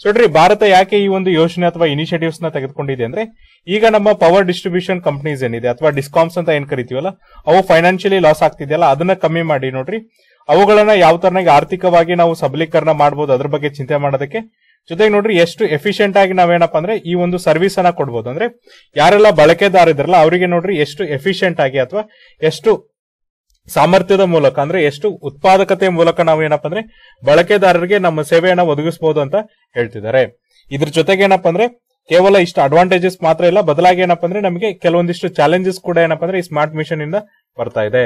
ಸೊ ನೋಡ್ರಿ, ಭಾರತ ಯಾಕೆ ಈ ಒಂದು ಯೋಜನೆ ಅಥವಾ ಇನಿಷಿಯೇಟಿವ್ಸ್ನ ತೆಗೆದುಕೊಂಡಿದೆ ಅಂದ್ರೆ, ಈಗ ನಮ್ಮ ಪವರ್ ಡಿಸ್ಟ್ರಿಬ್ಯೂಷನ್ ಕಂಪನೀಸ್ ಏನಿದೆ, ಅಥವಾ ಡಿಸ್ಕಾಮ್ಸ್ ಅಂತ ಏನ್ ಕರಿತೀವಲ್ಲ, ಅವು ಫೈನಾನ್ಷಿಯಲಿ ಲಾಸ್ ಆಗ್ತಿದೆಯಲ್ಲ, ಅದನ್ನ ಕಮ್ಮಿ ಮಾಡಿ ನೋಡ್ರಿ, ಅವುಗಳನ್ನ ಯಾವ ತರನಾಗಿ ಆರ್ಥಿಕವಾಗಿ ನಾವು ಸಬಲೀಕರಣ ಮಾಡಬಹುದು ಅದ್ರ ಬಗ್ಗೆ ಚಿಂತೆ ಮಾಡೋದಕ್ಕೆ ಜೊತೆಗೆ ನೋಡ್ರಿ, ಎಷ್ಟು ಎಫಿಷಿಯಂಟ್ ಆಗಿ ನಾವೇನಪ್ಪ ಅಂದ್ರೆ ಈ ಒಂದು ಸರ್ವಿಸ್ ಅನ್ನ ಕೊಡ್ಬೋದು. ಅಂದ್ರೆ ಯಾರೆಲ್ಲ ಬಳಕೆದಾರ ಇದ್ರಲ್ಲ, ಅವರಿಗೆ ನೋಡ್ರಿ ಎಷ್ಟು ಎಫಿಷಿಯಂಟ್ ಆಗಿ ಅಥವಾ ಎಷ್ಟು ಸಾಮರ್ಥ್ಯದ ಮೂಲಕ ಅಂದ್ರೆ ಎಷ್ಟು ಉತ್ಪಾದಕತೆ ಮೂಲಕ ನಾವು ಏನಪ್ಪ ಅಂದ್ರೆ ಬಳಕೆದಾರರಿಗೆ ನಮ್ಮ ಸೇವೆಯನ್ನ ಒದಗಿಸಬಹುದು ಅಂತ ಹೇಳ್ತಿದ್ದಾರೆ. ಇದ್ರ ಜೊತೆಗೆ ಏನಪ್ಪಾ ಅಂದ್ರೆ ಕೇವಲ ಇಷ್ಟು ಅಡ್ವಾಂಟೇಜಸ್ ಮಾತ್ರ ಇಲ್ಲ, ಬದಲಾಗಿ ಏನಪ್ಪ ಅಂದ್ರೆ ನಮಗೆ ಕೆಲವೊಂದಿಷ್ಟು ಚಾಲೆಂಜಸ್ ಕೂಡ ಏನಪ್ಪ ಅಂದ್ರೆ ಈ ಸ್ಮಾರ್ಟ್ ಮಿಷನ್ ಇಂದ ಬರ್ತಾ ಇದೆ.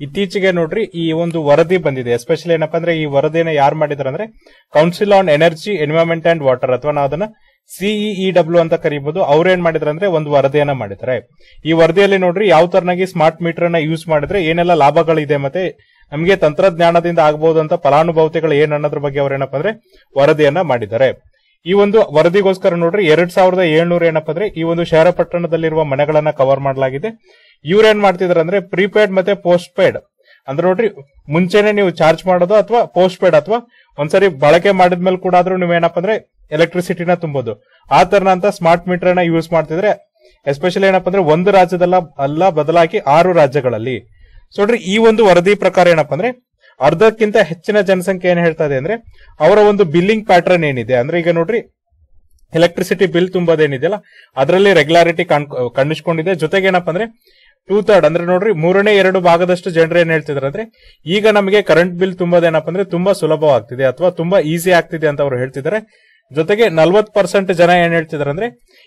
ಇತ್ತೀಚೆಗೆ ನೋಡ್ರಿ, ಈ ಒಂದು ವರದಿ ಬಂದಿದೆ. ಎಸ್ಪೆಷಲಿ ಏನಪ್ಪಾ ಅಂದ್ರೆ, ಈ ವರದಿನ ಯಾರು ಮಾಡಿದಾರೆ ಅಂದ್ರೆ council on energy environment and water ಅಥವಾ ನಾವು ಅದನ್ನ ಸಿಇಇ ಡಬ್ಲ್ಯೂ ಅಂತ ಕರೀಬಹುದು ಅವ್ರು ಏನ್ ಮಾಡಿದ್ರೆ ಅಂದ್ರೆ ಒಂದು ವರದಿಯನ್ನ ಮಾಡಿದ್ದಾರೆ. ಈ ವರದಿಯಲ್ಲಿ ನೋಡ್ರಿ, ಯಾವ ತರನಾಗಿ ಸ್ಮಾರ್ಟ್ ಮೀಟರ್ನ ಯೂಸ್ ಮಾಡಿದ್ರೆ, ಏನೆಲ್ಲ ಲಾಭಗಳಿದೆ ಮತ್ತೆ ನಮಗೆ ತಂತ್ರಜ್ಞಾನದಿಂದ ಆಗಬಹುದು ಅಂತ ಫಲಾನುಭವತಿಗಳು ಏನ್ ಅನ್ನೋದ್ರ ಬಗ್ಗೆ ಅವ್ರು ಏನಪ್ಪ ಅಂದ್ರೆ, ವರದಿಯನ್ನ ಮಾಡಿದ್ದಾರೆ. ಈ ಒಂದು ವರದಿಗೋಸ್ಕರ ನೋಡ್ರಿ, ಎರಡ್ ಸಾವಿರದ ಏಳ್ನೂರ ಏನಪ್ಪ ಅಂದ್ರೆ, ಈ ಒಂದು ಶಹರ ಪಟ್ಟಣದಲ್ಲಿರುವ ಮನೆಗಳನ್ನ ಕವರ್ ಮಾಡಲಾಗಿದೆ. ಇವ್ರು ಮಾಡ್ತಿದ್ರು ಅಂದ್ರೆ ಪ್ರೀಪೇಡ್ ಮತ್ತೆ ಪೋಸ್ಟ್ ಪೇಡ್ ಅಂದ್ರೆ ನೋಡ್ರಿ, ಮುಂಚೆನೆ ನೀವು ಚಾರ್ಜ್ ಮಾಡೋದು ಅಥವಾ ಪೋಸ್ಟ್ ಪೇಡ್ ಅಥವಾ ಒಂದ್ಸರಿ ಬಳಕೆ ಮಾಡಿದ್ಮೇಲೆ ಕೂಡ ಆದ್ರೂ ನೀವೇನಪ್ಪ ಅಂದ್ರೆ ಎಲೆಕ್ಟ್ರಿಸಿಟಿನ ತುಂಬೋದು. ಆ ತರನಂತ ಸ್ಮಾರ್ಟ್ ಮೀಟರ್ನ ಯೂಸ್ ಮಾಡ್ತಿದ್ರೆ ಎಸ್ಪೆಷಲಿ ಏನಪ್ಪ ಅಂದ್ರೆ ಒಂದು ರಾಜ್ಯದಲ್ಲ ಅಲ್ಲ, ಬದಲಾಗಿ ಆರು ರಾಜ್ಯಗಳಲ್ಲಿ. ಸೊ ನೋಡ್ರಿ, ಈ ಒಂದು ವರದಿ ಪ್ರಕಾರ ಏನಪ್ಪ ಅಂದ್ರೆ ಅರ್ಧಕ್ಕಿಂತ ಹೆಚ್ಚಿನ ಜನಸಂಖ್ಯೆ ಏನ್ ಹೇಳ್ತಾ ಇದೆ ಅಂದ್ರೆ, ಅವರ ಒಂದು ಬಿಲ್ಲಿಂಗ್ ಪ್ಯಾಟರ್ನ್ ಏನಿದೆ. ಅಂದ್ರೆ ಈಗ ನೋಡ್ರಿ ಎಲೆಕ್ಟ್ರಿಸಿಟಿ ಬಿಲ್ ತುಂಬೋದೇನಿದೆಯಲ್ಲ, ಅದರಲ್ಲಿ ರೆಗ್ಯುಲಾರಿಟಿ ಕಂಡಿಸ್ಕೊಂಡಿದೆ ಜೊತೆಗೆ ಏನಪ್ಪ ಅಂದ್ರೆ ಟೂ ಥರ್ಡ್ ಅಂದ್ರೆ ನೋಡ್ರಿ, ಮೂರನೇ ಎರಡು ಭಾಗದಷ್ಟು ಜನರು ಏನ್ ಹೇಳ್ತಿದ್ರು ಅಂದ್ರೆ, ಈಗ ನಮಗೆ ಕರೆಂಟ್ ಬಿಲ್ ತುಂಬೋದೇನಪ್ಪ ಅಂದ್ರೆ ತುಂಬಾ ಸುಲಭವಾಗ್ತಿದೆ ಅಥವಾ ತುಂಬಾ ಈಸಿ ಆಗ್ತಿದೆ ಅಂತ ಅವರು ಹೇಳ್ತಿದ್ದಾರೆ ಜೊತೆಗೆ ನಲ್ವತ್ ಪರ್ಸೆಂಟ್ ಜನ ಏನ್ ಹೇಳ್ತಿದಾರೆ ಅಂದ್ರೆ,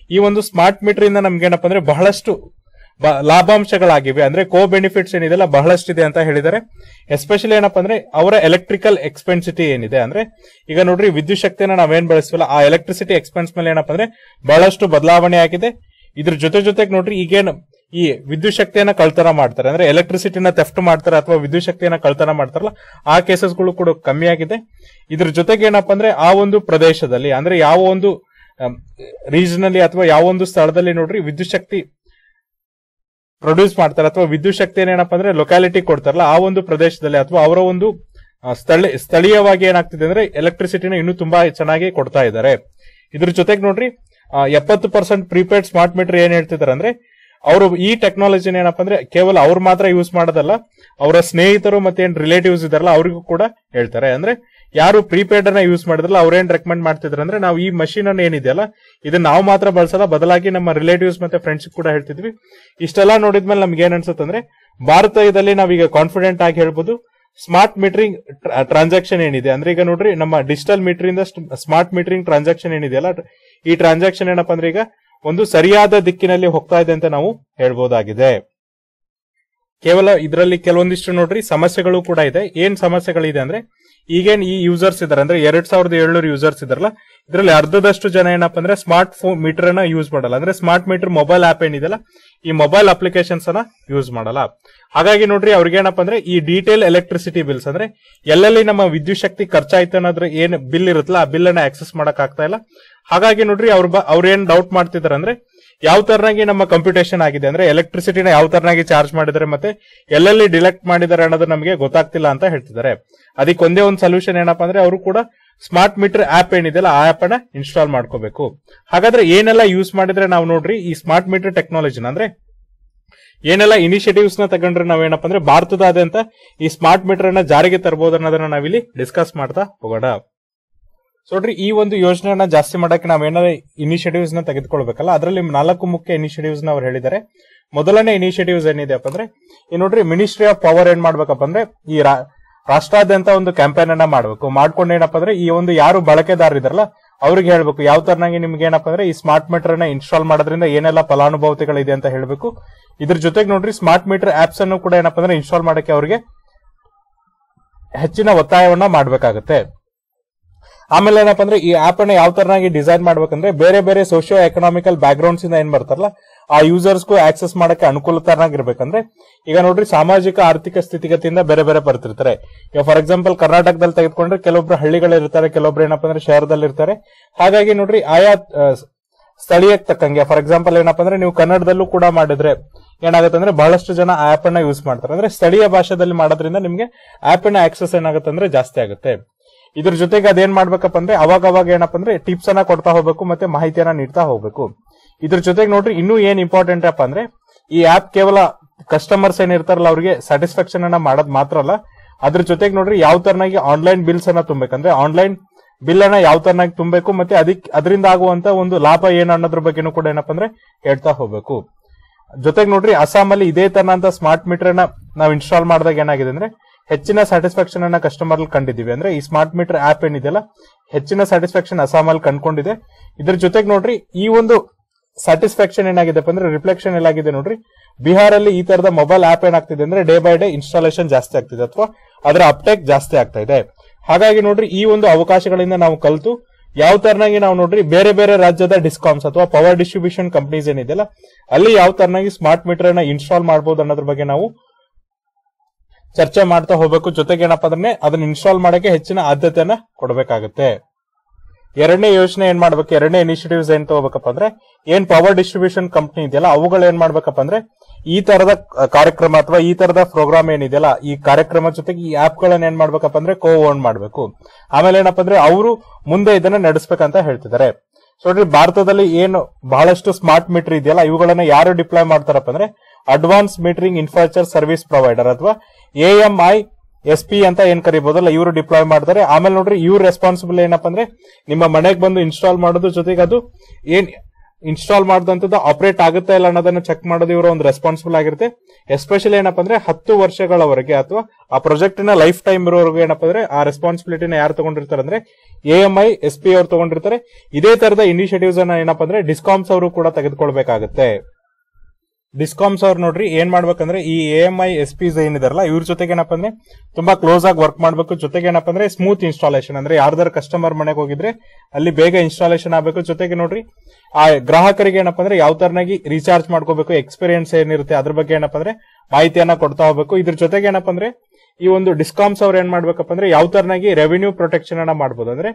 ಈ ಒಂದು ಸ್ಮಾರ್ಟ್ ಮೀಟರ್ ಇಂದ ನಮ್ಗೆ ಏನಪ್ಪಾ ಅಂದ್ರೆ ಬಹಳಷ್ಟು ಲಾಭಾಂಶಗಳಾಗಿವೆ. ಅಂದ್ರೆ ಕೋ ಬೆನಿಫಿಟ್ಸ್ ಏನಿದೆಲ್ಲ ಬಹಳಷ್ಟಿದೆ ಅಂತ ಹೇಳಿದ್ದಾರೆ ಎಸ್ಪೆಷಲಿ ಏನಪ್ಪಾ ಅಂದ್ರೆ, ಅವರ ಎಲೆಕ್ಟ್ರಿಕಲ್ ಎಕ್ಸ್ಪೆನ್ಸಿಟಿ ಏನಿದೆ ಅಂದ್ರೆ, ಈಗ ನೋಡ್ರಿ, ವಿದ್ಯುತ್ ಶಕ್ತಿನ ನಾವೇನ್ ಬಳಸ್ತೀವಲ್ಲ, ಆ ಎಲೆಕ್ಟ್ರಿಸಿಟಿ ಎಕ್ಸ್ಪೆನ್ಸ್ ಮೇಲೆ ಏನಪ್ಪಾ ಅಂದ್ರೆ ಬಹಳಷ್ಟು ಬದಲಾವಣೆ ಆಗಿದೆ. ಇದ್ರ ಜೊತೆ ಜೊತೆಗೆ ನೋಡ್ರಿ, ಈಗೇನು ಈ ವಿದ್ಯುತ್ ಶಕ್ತಿಯನ್ನ ಕಳ್ತನ ಮಾಡ್ತಾರೆ. ಅಂದ್ರೆ ಎಲೆಕ್ಟ್ರಿಸಿಟಿನ ತೆಫ್ಟ್ ಮಾಡ್ತಾರೆ ಅಥವಾ ವಿದ್ಯುತ್ ಶಕ್ತಿಯನ್ನ ಕಳ್ತನ ಮಾಡ್ತಾರಲ್ಲ, ಆ ಕೇಸಸ್ಗಳು ಕೂಡ ಕಮ್ಮಿ ಆಗಿದೆ. ಇದ್ರ ಜೊತೆಗೆ ಏನಪ್ಪಾ ಅಂದ್ರೆ ಆ ಒಂದು ಪ್ರದೇಶದಲ್ಲಿ, ಅಂದ್ರೆ ಯಾವ ಒಂದು ರೀಜನಲ್ಲಿ ಅಥವಾ ಯಾವ ಒಂದು ಸ್ಥಳದಲ್ಲಿ ನೋಡ್ರಿ ವಿದ್ಯುತ್ ಶಕ್ತಿ ಪ್ರೊಡ್ಯೂಸ್ ಮಾಡ್ತಾರೆ ಅಥವಾ ವಿದ್ಯುತ್ ಶಕ್ತಿಯನ್ನು ಏನಪ್ಪಾ ಅಂದ್ರೆ ಲೊಕ್ಯಾಲಿಟಿ ಕೊಡ್ತಾರಲ್ಲ, ಆ ಒಂದು ಪ್ರದೇಶದಲ್ಲಿ ಅಥವಾ ಅವರ ಒಂದು ಸ್ಥಳ, ಸ್ಥಳೀಯವಾಗಿ ಏನಾಗ್ತಿದೆ ಅಂದ್ರೆ ಎಲೆಕ್ಟ್ರಿಸಿಟಿನ ಇನ್ನೂ ತುಂಬಾ ಚೆನ್ನಾಗಿ ಕೊಡ್ತಾ ಇದ್ದಾರೆ. ಇದ್ರ ಜೊತೆಗೆ ನೋಡ್ರಿ ಎಪ್ಪತ್ತು ಪರ್ಸೆಂಟ್ ಪ್ರೀಪೇಡ್ ಸ್ಮಾರ್ಟ್ ಮೀಟರ್ ಏನ್ ಹೇಳ್ತಿದ್ದಾರೆ ಅಂದ್ರೆ ಅವರು ಈ ಟೆಕ್ನಾಲಜಿನ ಏನಪ್ಪ ಅಂದ್ರೆ ಕೇವಲ ಅವ್ರು ಮಾತ್ರ ಯೂಸ್ ಮಾಡೋದಲ್ಲ, ಅವರ ಸ್ನೇಹಿತರು ಮತ್ತೆ ಏನ್ ರಿಲೇಟಿವ್ಸ್ ಇದಾರಲ್ಲ ಅವರಿಗೂ ಕೂಡ ಹೇಳ್ತಾರೆ. ಅಂದ್ರೆ ಯಾರು ಪ್ರೀಪೇಡ್ ಅನ್ನ ಯೂಸ್ ಮಾಡಿದ್ರಲ್ಲ ಅವ್ರೇನ್ ರೆಕಮೆಂಡ್ ಮಾಡ್ತಿದ್ರು ಅಂದ್ರೆ ನಾವು ಈ ಮಷೀನ್ ಅನ್ನ ಏನಿದೆಯಲ್ಲ, ಇದನ್ನ ನಾವು ಮಾತ್ರ ಬಳಸಲ್ಲ ಬದಲಾಗಿ ನಮ್ಮ ರಿಲೇಟಿವ್ಸ್ ಮತ್ತೆ ಫ್ರೆಂಡ್ಸ್ ಕೂಡ ಹೇಳ್ತಿದ್ವಿ. ಇಷ್ಟೆಲ್ಲ ನೋಡಿದ್ಮೇಲೆ ನಮ್ಗೆ ಏನ್ ಅನ್ಸುತ್ತೆ ಅಂದ್ರೆ, ಭಾರತದಲ್ಲಿ ನಾವೀಗ ಕಾನ್ಫಿಡೆಂಟ್ ಆಗಿ ಹೇಳ್ಬೋದು ಸ್ಮಾರ್ಟ್ ಮೀಟರಿಂಗ್ ಟ್ರಾನ್ಸಾಕ್ಷನ್ ಏನಿದೆ. ಅಂದ್ರೆ ಈಗ ನೋಡ್ರಿ, ನಮ್ಮ digital meter smart metering transaction ಏನಿದೆಯಲ್ಲ, ಈ ಟ್ರಾನ್ಸಾಕ್ಷನ್ ಏನಪ್ಪ ಅಂದ್ರೆ ಈಗ ಒಂದು ಸರಿಯಾದ ದಿಕ್ಕಿನಲ್ಲಿ ಹೋಗ್ತಾ ಇದೆ ಅಂತ ನಾವು ಹೇಳ್ಬೋದಾಗಿದೆ. ಕೇವಲ ಇದರಲ್ಲಿ ಕೆಲವೊಂದಿಷ್ಟು ನೋಡ್ರಿ ಸಮಸ್ಯೆಗಳು ಕೂಡ ಇದೆ. ಏನ್ ಸಮಸ್ಯೆಗಳಿದೆ ಅಂದ್ರೆ, ಈಗೇನ್ ಈ ಯೂಸರ್ಸ್ ಇದಾರೆ. ಅಂದ್ರೆ ಎರಡ್ ಸಾವಿರದ ಏಳ್ನೂರು ಯೂಸರ್ಸ್ ಇದಾರಲ್ಲ, ಇದರಲ್ಲಿ ಅರ್ಧದಷ್ಟು ಜನ ಏನಪ್ಪ ಅಂದ್ರೆ ಸ್ಮಾರ್ಟ್ ಫೋನ್ ಮೀಟರ್ ಅನ್ನ ಯೂಸ್ ಮಾಡಲ್ಲ. ಅಂದ್ರೆ ಸ್ಮಾರ್ಟ್ ಮೀಟರ್ ಮೊಬೈಲ್ ಆಪ್ ಏನಿದೆಲ್ಲ ಈ ಮೊಬೈಲ್ ಅಪ್ಲಿಕೇಶನ್ಸ್ ಅನ್ನ ಯೂಸ್ ಮಾಡಲ್ಲ. ಹಾಗಾಗಿ ನೋಡ್ರಿ ಅವ್ರಿಗೆ ಏನಪ್ಪ ಅಂದ್ರೆ ಈ ಡೀಟೇಲ್ ಎಲೆಕ್ಟ್ರಿಸಿಟಿ ಬಿಲ್ಸ್ ಅಂದ್ರೆ, ಎಲ್ಲೆಲ್ಲಿ ನಮ್ಮ ವಿದ್ಯುತ್ ಶಕ್ತಿ ಖರ್ಚಾಯ್ತು ಅನ್ನೋದ್ರ ಏನ್ ಬಿಲ್ ಇರುತ್ತಲ್ಲ, ಆ ಬಿಲ್ ಅನ್ನ ಆಕ್ಸೆಸ್ ಮಾಡಕ್ ಆಗ್ತಾ ಇಲ್ಲ. ಹಾಗಾಗಿ ನೋಡ್ರಿ ಅವ್ರ ಅವ್ರ ಏನ್ ಡೌಟ್ ಮಾಡ್ತಿದಾರೆ ಅಂದ್ರೆ ಯಾವ ತರನಾಗಿ ನಮ್ಮ ಕಂಪ್ಯೂಟೇಷನ್ ಆಗಿದೆ ಅಂದ್ರೆ ಎಲೆಕ್ಟ್ರಿಸಿಟಿನ ಯಾವ ತರನಾಗಿ ಚಾರ್ಜ್ ಮಾಡಿದರೆ ಮತ್ತೆ ಎಲ್ಲೆಲ್ಲಿ ಡಿಲೆಕ್ಟ್ ಮಾಡಿದ್ದಾರೆ ಅನ್ನೋದು ನಮಗೆ ಗೊತ್ತಾಗ್ತಿಲ್ಲ ಅಂತ ಹೇಳ್ತಿದ್ದಾರೆ. ಅದಕ್ಕೆ ಒಂದೇ ಒಂದು ಸೊಲ್ಯೂಷನ್ ಏನಪ್ಪಾ ಅಂದ್ರೆ ಅವರು ಕೂಡ ಸ್ಮಾರ್ಟ್ ಮೀಟರ್ ಆಪ್ ಏನಿದೆಯಲ್ಲ ಆ ಆಪ್ ಅನ್ನ ಇನ್ಸ್ಟಾಲ್ ಮಾಡ್ಕೋಬೇಕು. ಹಾಗಾದ್ರೆ ಏನೆಲ್ಲ ಯೂಸ್ ಮಾಡಿದ್ರೆ ನಾವು ನೋಡ್ರಿ, ಈ ಸ್ಮಾರ್ಟ್ ಮೀಟರ್ ಟೆಕ್ನಾಲಜಿನ ಅಂದ್ರೆ ಏನೆಲ್ಲ ಇನಿಷಿಯೇಟಿವ್ಸ್ನ ತಗೊಂಡ್ರೆ ನಾವೇನಪ್ಪ ಅಂದ್ರೆ ಭಾರತದಾದ್ಯಂತ ಈ ಸ್ಮಾರ್ಟ್ ಮೀಟರ್ ಅನ್ನ ಜಾರಿಗೆ ತರಬಹುದು ಅನ್ನೋದನ್ನ ನಾವಿಲ್ಲಿ ಡಿಸ್ಕಸ್ ಮಾಡ್ತಾ ಹೋಗೋಣ. ಸೊ ನೋಡ್ರಿ, ಈ ಒಂದು ಯೋಜನೆಯನ್ನ ಜಾಸ್ತಿ ಮಾಡಕ್ಕೆ ನಾವೇನಾದ್ರು ಇನಿಷಿಯೇಟಿವ್ಸ್ನ ತೆಗೆದುಕೊಳ್ಬೇಕಲ್ಲ? ಅದರಲ್ಲಿ ನಾಲ್ಕು ಮುಖ್ಯ ಇನಿಷಿಯೇಟಿವ್ಸ್ನ ಅವ್ರು ಹೇಳಿದ್ದಾರೆ. ಮೊದಲನೇ ಇನಿಷಿಯೇಟಿವ್ಸ್ ಏನಿದೆಯಪ್ಪ ಅಂದ್ರೆ ಈ ನೋಡ್ರಿ ಮಿನಿಸ್ಟ್ರಿ ಆಫ್ ಪವರ್ ಏನ್ ಮಾಡ್ಬೇಕಪ್ಪ ಅಂದ್ರೆ, ಈ ರಾಷ್ಟ್ರಾದ್ಯಂತ ಒಂದು ಕ್ಯಾಂಪೇನ್ ಅನ್ನ ಮಾಡ್ಬೇಕು. ಮಾಡ್ಕೊಂಡು ಏನಪ್ಪ ಅಂದ್ರೆ, ಈ ಒಂದು ಯಾರು ಬಳಕೆದಾರ ಇದ್ದರಲ್ಲ, ಅವ್ರಿಗೆ ಹೇಳ್ಬೇಕು. ಯಾವ ತರನಾಗಿ ನಿಮ್ಗೆ ಏನಪ್ಪ ಅಂದ್ರೆ, ಈ ಸ್ಮಾರ್ಟ್ ಮೀಟರ್ ಅನ್ನ ಇನ್ಸ್ಟಾಲ್ ಮಾಡೋದ್ರಿಂದ ಏನೆಲ್ಲ ಫಲಾನುಭವತೆಗಳಿದೆ ಅಂತ ಹೇಳ್ಬೇಕು. ಇದ್ರ ಜೊತೆಗೆ ನೋಡ್ರಿ ಸ್ಮಾರ್ಟ್ ಮೀಟರ್ ಆಪ್ಸ್ ಅನ್ನು ಕೂಡ ಏನಪ್ಪ ಅಂದ್ರೆ ಇನ್ಸ್ಟಾಲ್ ಮಾಡಕ್ಕೆ ಅವ್ರಿಗೆ ಹೆಚ್ಚಿನ ಒತ್ತಾಯವನ್ನ ಮಾಡ್ಬೇಕಾಗತ್ತೆ. ಆಮೇಲೆ ಏನಪ್ಪ ಅಂದ್ರೆ ಈ ಆಪ್ ಅನ್ನ ಯಾವ ತರನಾಗಿ ಡಿಸೈನ್ ಮಾಡ್ಬೇಕಂದ್ರೆ ಬೇರೆ ಬೇರೆ ಸೋಶಿಯೋ ಎಕನಾಮಿಕಲ್ ಬ್ಯಾಕ್ ಗ್ರೌಂಡ್ಸ್ ಇಂದ ಏನ್ ಬರ್ತಾರಲ್ಲ ಆ ಯೂಸರ್ಸ್ಗೂ ಆಕ್ಸೆಸ್ ಮಾಡಕ್ಕೆ ಅನುಕೂಲತರನಾಗಿರ್ಬೇಕಂದ್ರೆ ಈಗ ನೋಡ್ರಿ ಸಾಮಾಜಿಕ ಆರ್ಥಿಕ ಸ್ಥಿತಿಗತಿಯಿಂದ ಬೇರೆ ಬೇರೆ ಬರ್ತಿರ್ತಾರೆ. ಈಗ ಫಾರ್ ಎಕ್ಸಾಂಪಲ್ ಕರ್ನಾಟಕದಲ್ಲಿ ತೆಗೆದುಕೊಂಡ್ರೆ ಕೆಲವೊಬ್ರು ಹಳ್ಳಿಗಳಿರ್ತಾರೆ ಕೆಲವೊಬ್ರು ಏನಪ್ಪ ಅಂದ್ರೆ ಶಹರದಲ್ಲಿ ಇರ್ತಾರೆ ಹಾಗಾಗಿ ನೋಡ್ರಿ ಆಯಾ ಸ್ಥಳೀಯಕ್ಕೆ ತಕ್ಕಂಗೆ ಫಾರ್ ಎಕ್ಸಾಂಪಲ್ ಏನಪ್ಪ ಅಂದ್ರೆ ನೀವು ಕನ್ನಡದಲ್ಲೂ ಕೂಡ ಮಾಡಿದ್ರೆ ಏನಾಗುತ್ತೆ ಅಂದ್ರೆ ಬಹಳಷ್ಟು ಜನ ಆಪ್ ಅನ್ನ ಯೂಸ್ ಮಾಡ್ತಾರೆ. ಅಂದ್ರೆ ಸ್ಥಳೀಯ ಭಾಷೆದಲ್ಲಿ ಮಾಡೋದ್ರಿಂದ ನಿಮ್ಗೆ ಆಪ್ ಅನ್ನ ಆಕ್ಸೆಸ್ ಏನಾಗುತ್ತೆ ಅಂದ್ರೆ ಜಾಸ್ತಿ ಆಗುತ್ತೆ. ಇದ್ರ ಜೊತೆಗೆ ಅದೇನ್ ಮಾಡ್ಬೇಕಪ್ಪ ಅಂದ್ರೆ ಅವಾಗ ಅವಾಗ ಏನಪ್ಪ ಅಂದ್ರೆ ಟಿಪ್ಸ್ ಅನ್ನ ಕೊಡ್ತಾ ಹೋಗ್ಬೇಕು ಮತ್ತೆ ಮಾಹಿತಿಯನ್ನ ನೀಡ್ತಾ ಹೋಗ್ಬೇಕು. ಇದ್ರ ಜೊತೆಗೆ ನೋಡ್ರಿ ಇನ್ನೂ ಏನ್ ಇಂಪಾರ್ಟೆಂಟ್ ಅಪ್ಪ ಅಂದ್ರೆ ಈ ಆಪ್ ಕೇವಲ ಕಸ್ಟಮರ್ಸ್ ಏನಿರ್ತಾರಲ್ಲ ಅವ್ರಿಗೆ ಸ್ಯಾಟಿಸ್ಫ್ಯಾಕ್ಷನ್ ಅನ್ನ ಮಾಡೋದ್ ಮಾತ್ರ ಅಲ್ಲ. ಅದ್ರ ಜೊತೆಗೆ ನೋಡ್ರಿ ಯಾವ ತರನಾಗಿ ಆನ್ಲೈನ್ ಬಿಲ್ಸ್ ಅನ್ನ ತುಂಬಬೇಕಂದ್ರೆ ಆನ್ಲೈನ್ ಬಿಲ್ ಅನ್ನ ಯಾವ ತರನಾಗಿ ತುಂಬಬೇಕು ಮತ್ತೆ ಅದಕ್ಕೆ ಅದರಿಂದ ಆಗುವಂತ ಒಂದು ಲಾಭ ಏನು ಅನ್ನೋದ್ರ ಬಗ್ಗೆನೂ ಕೂಡ ಏನಪ್ಪ ಅಂದ್ರೆ ಹೇಳ್ತಾ ಹೋಗ್ಬೇಕು. ಜೊತೆಗೆ ನೋಡ್ರಿ ಅಸ್ಸಾಮಲ್ಲಿ ಇದೇ ತರನಂತ ಸ್ಮಾರ್ಟ್ ಮೀಟರ್ ನಾವು ಇನ್ಸ್ಟಾಲ್ ಮಾಡಿದಾಗ ಏನಾಗಿದೆ ಅಂದ್ರೆ ಹೆಚ್ಚಿನ ಸ್ಯಾಟಿಸ್ಫ್ಯಾಕ್ಷನ್ ಅನ್ನ ಕಸ್ಟಮರ್ ಕಂಡಿದ್ದೀವಿ. ಅಂದ್ರೆ ಈ ಸ್ಮಾರ್ಟ್ ಮೀಟರ್ ಆಪ್ ಏನಿದೆಯಲ್ಲ, ಹೆಚ್ಚಿನ ಸ್ಯಾಟಿಸ್ಫ್ಯಾಕ್ಷನ್ ಅಸ್ಸಾಮಲ್ಲಿ ಕಂಡ್ಕೊಂಡಿದೆ. ಇದ್ರ ಜೊತೆಗೆ ನೋಡ್ರಿ, ಈ ಒಂದು ಸ್ಯಾಟಿಸ್ಫ್ಯಾಕ್ಷನ್ ಏನಾಗಿದೆ ಅಂದ್ರೆ ರಿಫ್ಲೆಕ್ಷನ್ ಎಲ್ಲಾಗಿದೆ ನೋಡ್ರಿ, ಬಿಹಾರಲ್ಲಿ ಈ ತರದ ಮೊಬೈಲ್ ಆಪ್ ಏನಾಗ್ತಿದೆ ಅಂದ್ರೆ ಡೇ ಬೈ ಡೇ ಇನ್ಸ್ಟಾಲೇಷನ್ ಜಾಸ್ತಿ ಆಗ್ತಿದೆ, ಅಥವಾ ಅದರ ಅಪ್ಟೇಕ್ ಜಾಸ್ತಿ ಆಗ್ತಾ ಇದೆ. ಹಾಗಾಗಿ ನೋಡ್ರಿ, ಈ ಒಂದು ಅವಕಾಶಗಳಿಂದ ನಾವು ಕಲಿತು, ಯಾವ ತರನಾಗಿ ನಾವು ನೋಡ್ರಿ, ಬೇರೆ ಬೇರೆ ರಾಜ್ಯದ ಡಿಸ್ಕಾಮ್ಸ್ ಅಥವಾ ಪವರ್ ಡಿಸ್ಟ್ರಿಬ್ಯೂಷನ್ ಕಂಪನೀಸ್ ಏನಿದೆಯಲ್ಲ, ಅಲ್ಲಿ ಯಾವ ತರನಾಗಿ ಸ್ಮಾರ್ಟ್ ಮೀಟರ್ ಅನ್ನ ಇನ್ಸ್ಟಾಲ್ ಮಾಡಬಹುದು ಅನ್ನೋದ್ರ ಬಗ್ಗೆ ನಾವು ಚರ್ಚೆ ಮಾಡ್ತಾ ಹೋಗ್ಬೇಕು. ಜೊತೆಗೆ ಏನಪ್ಪ ಅಂದ್ರೆ ಅದನ್ನ ಇನ್ಸ್ಟಾಲ್ ಮಾಡೋಕೆ ಹೆಚ್ಚಿನ ಆದ್ಯತೆಯನ್ನ ಕೊಡಬೇಕಾಗುತ್ತೆ. ಎರಡನೇ ಯೋಜನೆ ಏನ್ ಮಾಡ್ಬೇಕು? ಎರಡನೇ ಇನಿಷಿಯೇಟಿವ್ಸ್ ಏನ್ ತಗೋಬೇಕಪ್ಪ ಅಂದ್ರೆ, ಏನ್ ಪವರ್ ಡಿಸ್ಟ್ರಿಬ್ಯೂಷನ್ ಕಂಪ್ನಿ ಇದೆಯಲ್ಲ, ಅವುಗಳು ಏನ್ ಮಾಡ್ಬೇಕಪ್ಪ ಅಂದ್ರೆ, ಈ ತರದ ಕಾರ್ಯಕ್ರಮ ಅಥವಾ ಈ ತರದ ಪ್ರೋಗ್ರಾಮ್ ಏನಿದೆಯಲ್ಲ, ಈ ಕಾರ್ಯಕ್ರಮ ಜೊತೆಗೆ ಈ ಆಪ್ ಗಳನ್ನ ಏನ್ ಮಾಡ್ಬೇಕಪ್ಪ ಅಂದ್ರೆ ಕೋ ಓನ್ ಮಾಡ್ಬೇಕು. ಆಮೇಲೆ ಏನಪ್ಪ ಅಂದ್ರೆ ಅವರು ಮುಂದೆ ಇದನ್ನ ನಡೆಸ್ಬೇಕಂತ ಹೇಳ್ತಿದ್ದಾರೆ. ಸೊ ಭಾರತದಲ್ಲಿ ಏನು ಬಹಳಷ್ಟು ಸ್ಮಾರ್ಟ್ ಮೀಟರ್ ಇದೆಯಲ್ಲ, ಇವುಗಳನ್ನ ಯಾರು ಡಿಪ್ಲಾಯ್ ಮಾಡ್ತಾರಪ್ಪ ಅಂದ್ರೆ advance metering infrastructure service provider ಅಥವಾ A M I, S P ಅಂತ ಏನ್ ಕರಿಬಹುದಲ್ಲ ಇವರು ಡಿಪ್ಲಾಯ್ ಮಾಡ್ತಾರೆ. ಆಮೇಲೆ ನೋಡ್ರಿ, ಇವ್ರ ರೆಸ್ಪಾನ್ಸಿಬಲ್ ಏನಪ್ಪ ಅಂದ್ರೆ ನಿಮ್ಮ ಮನೆಗೆ ಬಂದು ಇನ್ಸ್ಟಾಲ್ ಮಾಡೋದು ಜೊತೆಗೆ ಅದು ಏನ್ ಇನ್ಸ್ಟಾಲ್ ಮಾಡಿದಂತದ್ದು ಆಪರೇಟ್ ಆಗುತ್ತಾ ಇಲ್ಲ ಅನ್ನೋದನ್ನ ಚೆಕ್ ಮಾಡೋದು ಇವರ ಒಂದು ರೆಸ್ಪಾನ್ಸಿಬಲ್ ಆಗಿರುತ್ತೆ. ಎಸ್ಪೆಷಲಿ ಏನಪ್ಪ ಅಂದ್ರೆ ಹತ್ತು ವರ್ಷಗಳವರೆಗೆ ಅಥವಾ ಆ ಪ್ರಾಜೆಕ್ಟ್ ಲೈಫ್ ಟೈಮ್ ಇರೋವರೆಗೂ ಏನಪ್ಪ ಅಂದ್ರೆ ಆ ರೆಸ್ಪಾನ್ಸಿಬಿಲಿಟಿನ ಯಾರು ತಗೊಂಡಿರ್ತಾರೆ ಅಂದ್ರೆ A M I, S P ಅವ್ರು ತಗೊಂಡಿರ್ತಾರೆ. ಇದೇ ತರದ ಇನಿಷಿಯೇಟಿವ್ಸ್ ಅನ್ನ ಏನಪ್ಪ ಅಂದ್ರೆ ಡಿಸ್ಕಾಮ್ಸ್ ಅವರು ಕೂಡ ತೆಗೆದುಕೊಳ್ಬೇಕಾಗುತ್ತೆ. ಡಿಸ್ಕಾಮ್ಸ್ ಅವ್ರು ನೋಡ್ರಿ, ಏನ್ ಮಾಡ್ಬೇಕಂದ್ರೆ ಈ A M I S Ps ಏನಿದಾರಲ್ಲ, ಇವ್ರ ಜೊತೆಗೆ ಏನಪ್ಪ ಅಂದ್ರೆ ತುಂಬಾ ಕ್ಲೋಸ್ ಆಗಿ ವರ್ಕ್ ಮಾಡ್ಬೇಕು. ಜೊತೆಗೆ ಏನಪ್ಪ ಅಂದ್ರೆ ಸ್ಮೂತ್ ಇನ್ಸ್ಟಾಲೇಷನ್ ಅಂದ್ರೆ ಯಾರ್ದಾರ ಕಸ್ಟಮರ್ ಮನೆಗೆ ಹೋಗಿದ್ರೆ ಅಲ್ಲಿ ಬೇಗ ಇನ್ಸ್ಟಾಲೇಷನ್ ಆಗ್ಬೇಕು. ಜೊತೆಗೆ ನೋಡ್ರಿ, ಆ ಗ್ರಾಹಕರಿಗೆ ಏನಪ್ಪ ಅಂದ್ರೆ ಯಾವ ತರನಾಗಿ ರೀಚಾರ್ಜ್ ಮಾಡ್ಕೋಬೇಕು ಎಕ್ಸ್ಪೀರಿಯನ್ಸ್ ಏನಿರುತ್ತೆ, ಅದ್ರ ಬಗ್ಗೆ ಏನಪ್ಪ ಅಂದ್ರೆ ಮಾಹಿತಿಯನ್ನ ಕೊಡ್ತಾ ಹೋಗ್ಬೇಕು. ಇದ್ರ ಜೊತೆಗೆ ಏನಪ್ಪ ಅಂದ್ರೆ ಈ ಒಂದು ಡಿಸ್ಕಾಮ್ಸ್ ಅವ್ರು ಏನ್ ಮಾಡ್ಬೇಕಪ್ಪ ಅಂದ್ರೆ ಯಾವ ತರನಾಗಿ ರೆವಿನ್ಯೂ ಪ್ರೊಟೆಕ್ಷನ್ ಅನ್ನ ಮಾಡಬಹುದು ಅಂದ್ರೆ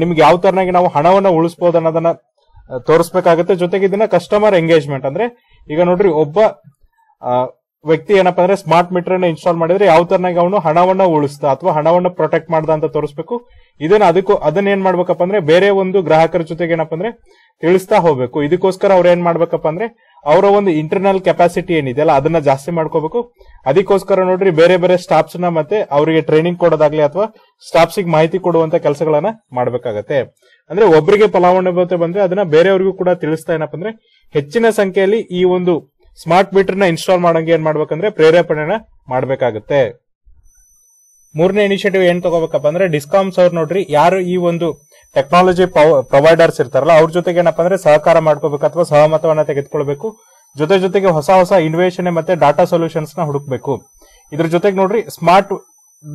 ನಿಮ್ಗೆ ಯಾವ ತರನಾಗಿ ನಾವು ಹಣವನ್ನ ಉಳಿಸಬಹುದು ಅನ್ನೋದನ್ನ ತೋರಿಸ್ಬೇಕಾಗುತ್ತೆ. ಜೊತೆಗೆ ಇದನ್ನ ಕಸ್ಟಮರ್ ಎಂಗೇಜ್ಮೆಂಟ್ ಅಂದ್ರೆ ಈಗ ನೋಡ್ರಿ ಒಬ್ಬ ವ್ಯಕ್ತಿ ಏನಪ್ಪಾ ಅಂದ್ರೆ ಸ್ಮಾರ್ಟ್ ಮೀಟರ್ ಇನ್ಸ್ಟಾಲ್ ಮಾಡಿದ್ರೆ ಯಾವ ತರನಾಗಿ ಅವನು ಹಣವನ್ನ ಉಳಿಸ್ತಾ ಅಥವಾ ಹಣವನ್ನ ಪ್ರೊಟೆಕ್ಟ್ ಮಾಡ್ದ ಅಂತ ತೋರಿಸ್ಬೇಕು. ಇದನ್ನ ಅದಕ್ಕೂ, ಅದನ್ನ ಏನ್ ಮಾಡ್ಬೇಕಪ್ಪ ಅಂದ್ರೆ ಬೇರೆ ಒಂದು ಗ್ರಾಹಕರ ಜೊತೆಗೆ ಏನಪ್ಪ ಅಂದ್ರೆ ತಿಳಿಸ್ತಾ ಹೋಗ್ಬೇಕು. ಇದಕ್ಕೋಸ್ಕರ ಅವ್ರ ಏನ್ ಮಾಡ್ಬೇಕಪ್ಪ ಅಂದ್ರೆ ಅವರ ಒಂದು ಇಂಟರ್ನಲ್ ಕೆಪಾಸಿಟಿ ಏನಿದೆಯಲ್ಲ ಅದನ್ನ ಜಾಸ್ತಿ ಮಾಡ್ಕೋಬೇಕು. ಅದಕ್ಕೋಸ್ಕರ ನೋಡ್ರಿ ಬೇರೆ ಬೇರೆ ಸ್ಟಾಫ್ಸ್ನ ಮತ್ತೆ ಅವರಿಗೆ ಟ್ರೈನಿಂಗ್ ಕೊಡೋದಾಗ್ಲಿ ಅಥವಾ ಸ್ಟಾಫ್ಸ್ ಮಾಹಿತಿ ಕೊಡುವಂತ ಕೆಲಸಗಳನ್ನ ಮಾಡ್ಬೇಕಾಗತ್ತೆ. ಅಂದ್ರೆ ಒಬ್ಬರಿಗೆ ಫಲಾನುಭವತೆ ಬಂದ್ರೆ ಅದನ್ನ ಬೇರೆಯವ್ರಿಗೂ ಕೂಡ ತಿಳಿಸ್ತಾ ಏನಪ್ಪ ಅಂದ್ರೆ ಹೆಚ್ಚಿನ ಸಂಖ್ಯೆಯಲ್ಲಿ ಈ ಒಂದು ಸ್ಮಾರ್ಟ್ ಮೀಟರ್ನ ಇನ್ಸ್ಟಾಲ್ ಮಾಡಂಗೆ ಏನ್ ಮಾಡ್ಬೇಕಂದ್ರೆ ಪ್ರೇರೇಪಣೆನ ಮಾಡ್ಬೇಕಾಗತ್ತೆ. ಮೂರನೇ ಇನಿಷಿಯೇಟಿವ್ ಏನ್ ತಗೋಬೇಕಪ್ಪ ಅಂದ್ರೆ ಡಿಸ್ಕಾಮ್ಸ್ ಅವ್ರು ನೋಡ್ರಿ, ಯಾರು ಈ ಒಂದು ಟೆಕ್ನಾಲಜಿ ಪ್ರೊವೈಡರ್ಸ್ ಇರ್ತಾರಲ್ಲ, ಅವ್ರ ಜೊತೆಗೆ ಏನಪ್ಪ ಅಂದ್ರೆ ಸಹಕಾರ ಮಾಡ್ಕೋಬೇಕು ಅಥವಾ ಸಹಮತವನ್ನ ತೆಗೆದುಕೊಳ್ಬೇಕು. ಜೊತೆ ಜೊತೆಗೆ ಹೊಸ ಹೊಸ ಇನ್ವೇಷನ್ ಮತ್ತೆ ಡಾಟಾ ಸೊಲ್ಯೂಷನ್ಸ್ನ ಹುಡುಕ್ಬೇಕು. ಇದ್ರ ಜೊತೆಗೆ ನೋಡ್ರಿ ಸ್ಮಾರ್ಟ್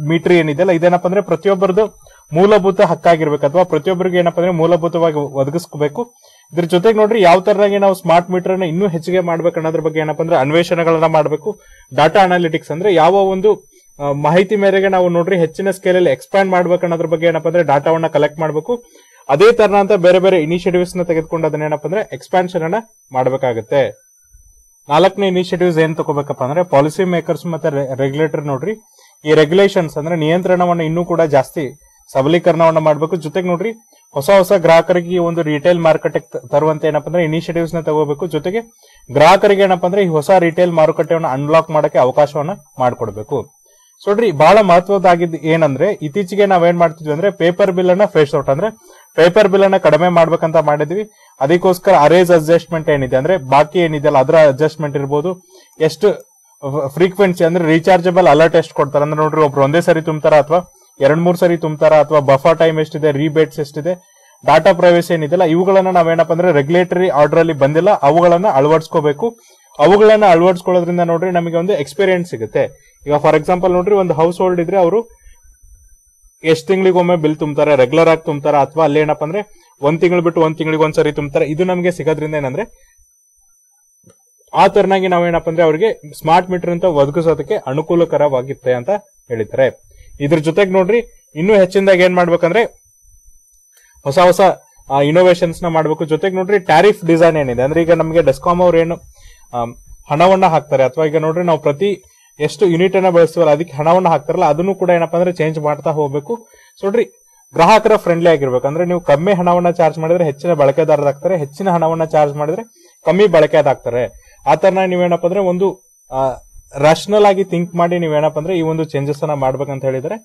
ಮೀಟರ್ ಏನಿದೆಯಲ್ಲ ಇದೇನಪ್ಪ ಅಂದ್ರೆ ಪ್ರತಿಯೊಬ್ಬರದು ಮೂಲಭೂತ ಹಕ್ಕಾಗಿರ್ಬೇಕು. ಅಥವಾ ಪ್ರತಿಯೊಬ್ಬರಿಗೆ ಏನಪ್ಪಾ ಅಂದ್ರೆ ಮೂಲಭೂತವಾಗಿ ಒದಗಿಸ್ಕೋಬೇಕು ಇದ್ರ ಜೊತೆಗೆ ನೋಡ್ರಿ, ಯಾವ ತರನಾಗಿ ನಾವು ಸ್ಮಾರ್ಟ್ ಮೀಟರ್ನ ಇನ್ನೂ ಹೆಚ್ಚಿಗೆ ಮಾಡ್ಬೇಕು ಅನ್ನೋದ್ರ ಬಗ್ಗೆ ಏನಪ್ಪಾ ಅಂದ್ರೆ ಅನ್ವೇಷಣೆಗಳನ್ನ ಮಾಡಬೇಕು. ಡಾಟಾ ಅನಾಲಿಟಿಕ್ಸ್ ಅಂದ್ರೆ ಯಾವ ಒಂದು ಮಾಹಿತಿ ಮೇರೆಗೆ ನಾವು ನೋಡ್ರಿ ಹೆಚ್ಚಿನ ಸ್ಕೇಲ್ ಅಲ್ಲಿ ಎಕ್ಸ್ಪ್ಯಾಂಡ್ ಮಾಡ್ಬೇಕು ಅನ್ನೋದ್ರ ಬಗ್ಗೆ ಏನಪ್ಪಾ ಅಂದ್ರೆ ಡಾಟಾವನ್ನ ಕಲೆಕ್ಟ್ ಮಾಡಬೇಕು. ಅದೇ ತರನಂತ ಬೇರೆ ಬೇರೆ ಇನಿಷಿಯೇಟಿವ್ಸ್ನ ತೆಗೆದುಕೊಂಡು ಅದನ್ನ ಏನಪ್ಪಾ ಅಂದ್ರೆ ಎಕ್ಸ್ಪಾನ್ಷನ್ ಅನ್ನ ಮಾಡಬೇಕಾಗುತ್ತೆ. ನಾಲ್ಕನೇ ಇನಿಷಿಯೇಟಿವ್ಸ್ ಏನ್ ತಗೋಬೇಕಪ್ಪ ಅಂದ್ರೆ ಪಾಲಿಸಿ ಮೇಕರ್ಸ್ ಮತ್ತೆ ರೆಗ್ಯುಲೇಟರ್ ನೋಡ್ರಿ. ಈ ರೆಗ್ಯುಲೇಷನ್ಸ್ ಅಂದ್ರೆ ನಿಯಂತ್ರಣವನ್ನು ಇನ್ನೂ ಕೂಡ ಜಾಸ್ತಿ ಸಬಲೀಕರಣವನ್ನ ಮಾಡಬೇಕು. ಜೊತೆಗೆ ನೋಡ್ರಿ, ಹೊಸ ಹೊಸ ಗ್ರಾಹಕರಿಗೆ ಒಂದು ರಿಟೇಲ್ ಮಾರುಕಟ್ಟೆ ತರುವಂತ ಏನಪ್ಪ ಅಂದ್ರೆ ಇನಿಷಿಯೇಟಿವ್ಸ್ನ ತಗೋಬೇಕು. ಜೊತೆಗೆ ಗ್ರಾಹಕರಿಗೆ ಏನಪ್ಪ ಅಂದ್ರೆ ಈ ಹೊಸ ರಿಟೇಲ್ ಮಾರುಕಟ್ಟೆಯನ್ನು ಅನ್ಲಾಕ್ ಮಾಡಕ್ಕೆ ಅವಕಾಶವನ್ನ ಮಾಡಿಕೊಡ್ಬೇಕು. ನೋಡ್ರಿ ಬಹಳ ಮಹತ್ವದಾಗಿದ್ದು ಏನಂದ್ರೆ, ಇತ್ತೀಚೆಗೆ ನಾವೇನ್ ಮಾಡ್ತಿದ್ವಿ ಅಂದ್ರೆ ಪೇಪರ್ ಬಿಲ್ ಅನ್ನ ಫೇಸ್ ಔಟ್ ಅಂದ್ರೆ ಪೇಪರ್ ಬಿಲ್ ಅನ್ನ ಕಡಿಮೆ ಮಾಡ್ಬೇಕಂತ ಮಾಡಿದ್ವಿ. ಅದಕ್ಕೋಸ್ಕರ ಅರೇಜ್ ಅಡ್ಜಸ್ಟ್ಮೆಂಟ್ ಏನಿದೆ ಅಂದ್ರೆ ಬಾಕಿ ಏನಿದೆಯಲ್ಲ ಅದರ ಅಡ್ಜಸ್ಟ್ಮೆಂಟ್ ಇರ್ಬೋದು. ಎಷ್ಟು ಫ್ರೀಕ್ವೆನ್ಸಿ ಅಂದ್ರೆ ರೀಚಾರ್ಜಬಲ್ ಅಲರ್ಟ್ ಎಷ್ಟು ಕೊಡ್ತಾರೆ ಅಂದ್ರೆ ನೋಡ್ರಿ, ಒಬ್ರು ಒಂದೇ ಸರಿ ತುಂಬ್ತಾರ ಅಥವಾ ಎರಡ್ ಮೂರ್ ಸರಿ ತುಂಬ್ತಾರ ಅಥವಾ ಬಫರ್ ಟೈಮ್ ಎಷ್ಟಿದೆ ರೀಬೇಟ್ಸ್ ಎಷ್ಟಿದೆ ಡಾಟಾ ಪ್ರೈವೇಸಿ ಏನಿದೆಯಲ್ಲ, ಇವುಗಳನ್ನ ನಾವೇನಪ್ಪ ಅಂದ್ರೆ ರೆಗ್ಯುಲೇಟರಿ ಆರ್ಡರ್ ಅಲ್ಲಿ ಬಂದಿಲ್ಲ, ಅವುಗಳನ್ನ ಅಳವಡಿಸ್ಕೋಬೇಕು. ಅವುಗಳನ್ನ ಅಳವಡಿಸ್ಕೊಳ್ಳೋದ್ರಿಂದ ನೋಡ್ರಿ ನಮಗೆ ಒಂದು ಎಕ್ಸ್ಪೀರಿಯನ್ಸ್ ಸಿಗುತ್ತೆ. ಈಗ ಫಾರ್ ಎಕ್ಸಾಂಪಲ್ ನೋಡ್ರಿ ಒಂದು ಹೌಸ್ ಹೋಲ್ಡ್ ಇದ್ರೆ ಅವರು ಎಷ್ಟ್ ತಿಂಗಳಿಗೊಮ್ಮೆ ಬಿಲ್ ತುಂಬ್ತಾರೆ ರೆಗ್ಯುಲರ್ ಆಗಿ ತುಂಬ್ತಾರ ಅಥವಾ ಅಲ್ಲಿ ಏನಪ್ಪ ಅಂದ್ರೆ ಒಂದ್ ತಿಂಗಳು ಬಿಟ್ಟು ಒಂದ್ ತಿಂಗಳಿಗೆ ಒಂದ್ಸರಿ ತುಂಬ್ತಾರೆ. ಇದು ನಮಗೆ ಸಿಗೋದ್ರಿಂದ ಏನಂದ್ರೆ ಆ ತರನಾಗಿ ನಾವೇನಪ್ಪ ಅಂದ್ರೆ ಅವರಿಗೆ ಸ್ಮಾರ್ಟ್ ಮೀಟರ್ ಅಂತ ಒದಗಿಸೋದಕ್ಕೆ ಅನುಕೂಲಕರವಾಗಿತ್ತೆ ಅಂತ ಹೇಳಿದ್ದಾರೆ. ಇದ್ರ ಜೊತೆಗೆ ನೋಡ್ರಿ, ಇನ್ನೂ ಹೆಚ್ಚಿನದಾಗಿ ಏನ್ ಮಾಡ್ಬೇಕಂದ್ರೆ, ಹೊಸ ಹೊಸ ಇನೋವೇಷನ್ಸ್ನ ಮಾಡಬೇಕು. ಜೊತೆಗೆ ನೋಡ್ರಿ ಟ್ಯಾರಿಫ್ ಡಿಸೈನ್ ಏನಿದೆ. ಅಂದ್ರೆ ಈಗ ನಮಗೆ ಡೆಸ್ಕಾಮ್ ಅವ್ರು ಏನು ಹಣವನ್ನ ಹಾಕ್ತಾರೆ. ಅಥವಾ ಈಗ ನೋಡ್ರಿ, ನಾವು ಪ್ರತಿ ಎಷ್ಟು ಯೂನಿಟ್ ಅನ್ನ ಬಳಸ್ತೀವಲ್ಲ, ಅದಕ್ಕೆ ಹಣವನ್ನ ಹಾಕ್ತಾರಲ್ಲ, ಅದನ್ನು ಕೂಡ ಏನಪ್ಪಾ ಅಂದ್ರೆ ಚೇಂಜ್ ಮಾಡ್ತಾ ಹೋಗ್ಬೇಕು. ಸೊ ನೋಡ್ರಿ, ಗ್ರಾಹಕರ ಫ್ರೆಂಡ್ಲಿ ಆಗಿರ್ಬೇಕು. ಅಂದ್ರೆ ನೀವು ಕಮ್ಮಿ ಹಣವನ್ನ ಚಾರ್ಜ್ ಮಾಡಿದ್ರೆ ಹೆಚ್ಚಿನ ಬಳಕೆದಾರರಾಗ್ತಾರೆ ಹೆಚ್ಚಿನ ಹಣವನ್ನ ಚಾರ್ಜ್ ಮಾಡಿದ್ರೆ ಕಮ್ಮಿ ಬಳಕೆದಾಗ್ತಾರೆ ಆ ತರ ನೀವೇನಪ್ಪ ಅಂದ್ರೆ ಒಂದು ರಾಷನಲ್ ಆಗಿ ಥಿಂಕ್ ಮಾಡಿ ನೀವೇನಪ್ಪ ಅಂದ್ರೆ ಈ ಒಂದು ಚೇಂಜಸ್ ಅನ್ನ ಮಾಡ್ಬೇಕಂತ ಹೇಳಿದ್ರೆ.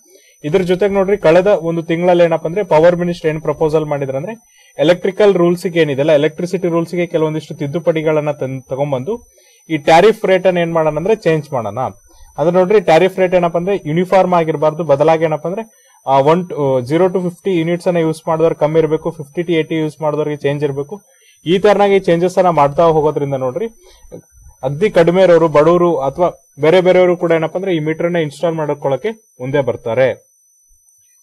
ಇದ್ರ ಜೊತೆಗೆ ನೋಡ್ರಿ ಕಳೆದ ಒಂದು ತಿಂಗಳಲ್ಲಿ ಏನಪ್ಪ ಅಂದ್ರೆ ಪವರ್ ಮಿನಿಸ್ಟರ್ ಏನ್ ಪ್ರಪೋಸಲ್ ಮಾಡಿದ್ರಂದ್ರೆ ಎಲೆಕ್ಟ್ರಿಕಲ್ ರೂಲ್ಸ್ ಏನಿದೆಲ್ಲ ಎಲೆಕ್ಟ್ರಿಸಿಟಿ ರೂಲ್ಸ್ಗೆ ಕೆಲವೊಂದಿಷ್ಟು ತಿದ್ದುಪಡಿಗಳನ್ನ ತಂದ್- ತಗೊಂಡ್ಬಂದು ಈ ಟ್ಯಾರಿಫ್ ರೇಟ್ ಅನ್ನ ಏನ್ ಮಾಡೋಣ ಅಂದ್ರೆ ಚೇಂಜ್ ಮಾಡೋಣ. ಅದ್ರ ನೋಡ್ರಿ ಟ್ಯಾರಿಫ್ ರೇಟ್ ಏನಪ್ಪ ಅಂದ್ರೆ ಯೂನಿಫಾರ್ಮ್ ಆಗಿರಬಾರ್ದು, ಬದಲಾಗಿ ಏನಪ್ಪ ಅಂದ್ರೆ one zero to fifty units ಅನ್ನ ಯೂಸ್ ಮಾಡಿದವ್ರು ಕಮ್ಮಿ ಇರಬೇಕು ಫಿಫ್ಟಿ ಟು ಏಟಿ ಯೂಸ್ ಮಾಡಿದವ್ರಿಗೆ ಚೇಂಜ್ ಇರಬೇಕು. ಈ ತರನಾಗಿ ಚೇಂಜಸ್ ಅನ್ನ ಮಾಡ್ತಾ ಹೋಗೋದ್ರಿಂದ ನೋಡ್ರಿ ಅಗ್ದಿ ಕಡಿಮೆ ಇರೋರು, ಬಡವರು ಅಥವಾ ಬೇರೆ ಬೇರೆಯವರು ಕೂಡ ಏನಪ್ಪ ಅಂದ್ರೆ ಈ ಮೀಟರ್ನ ಇನ್ಸ್ಟಾಲ್ ಮಾಡ್ಕೊಳ್ಳಕ್ಕೆ ಮುಂದೆ ಬರ್ತಾರೆ.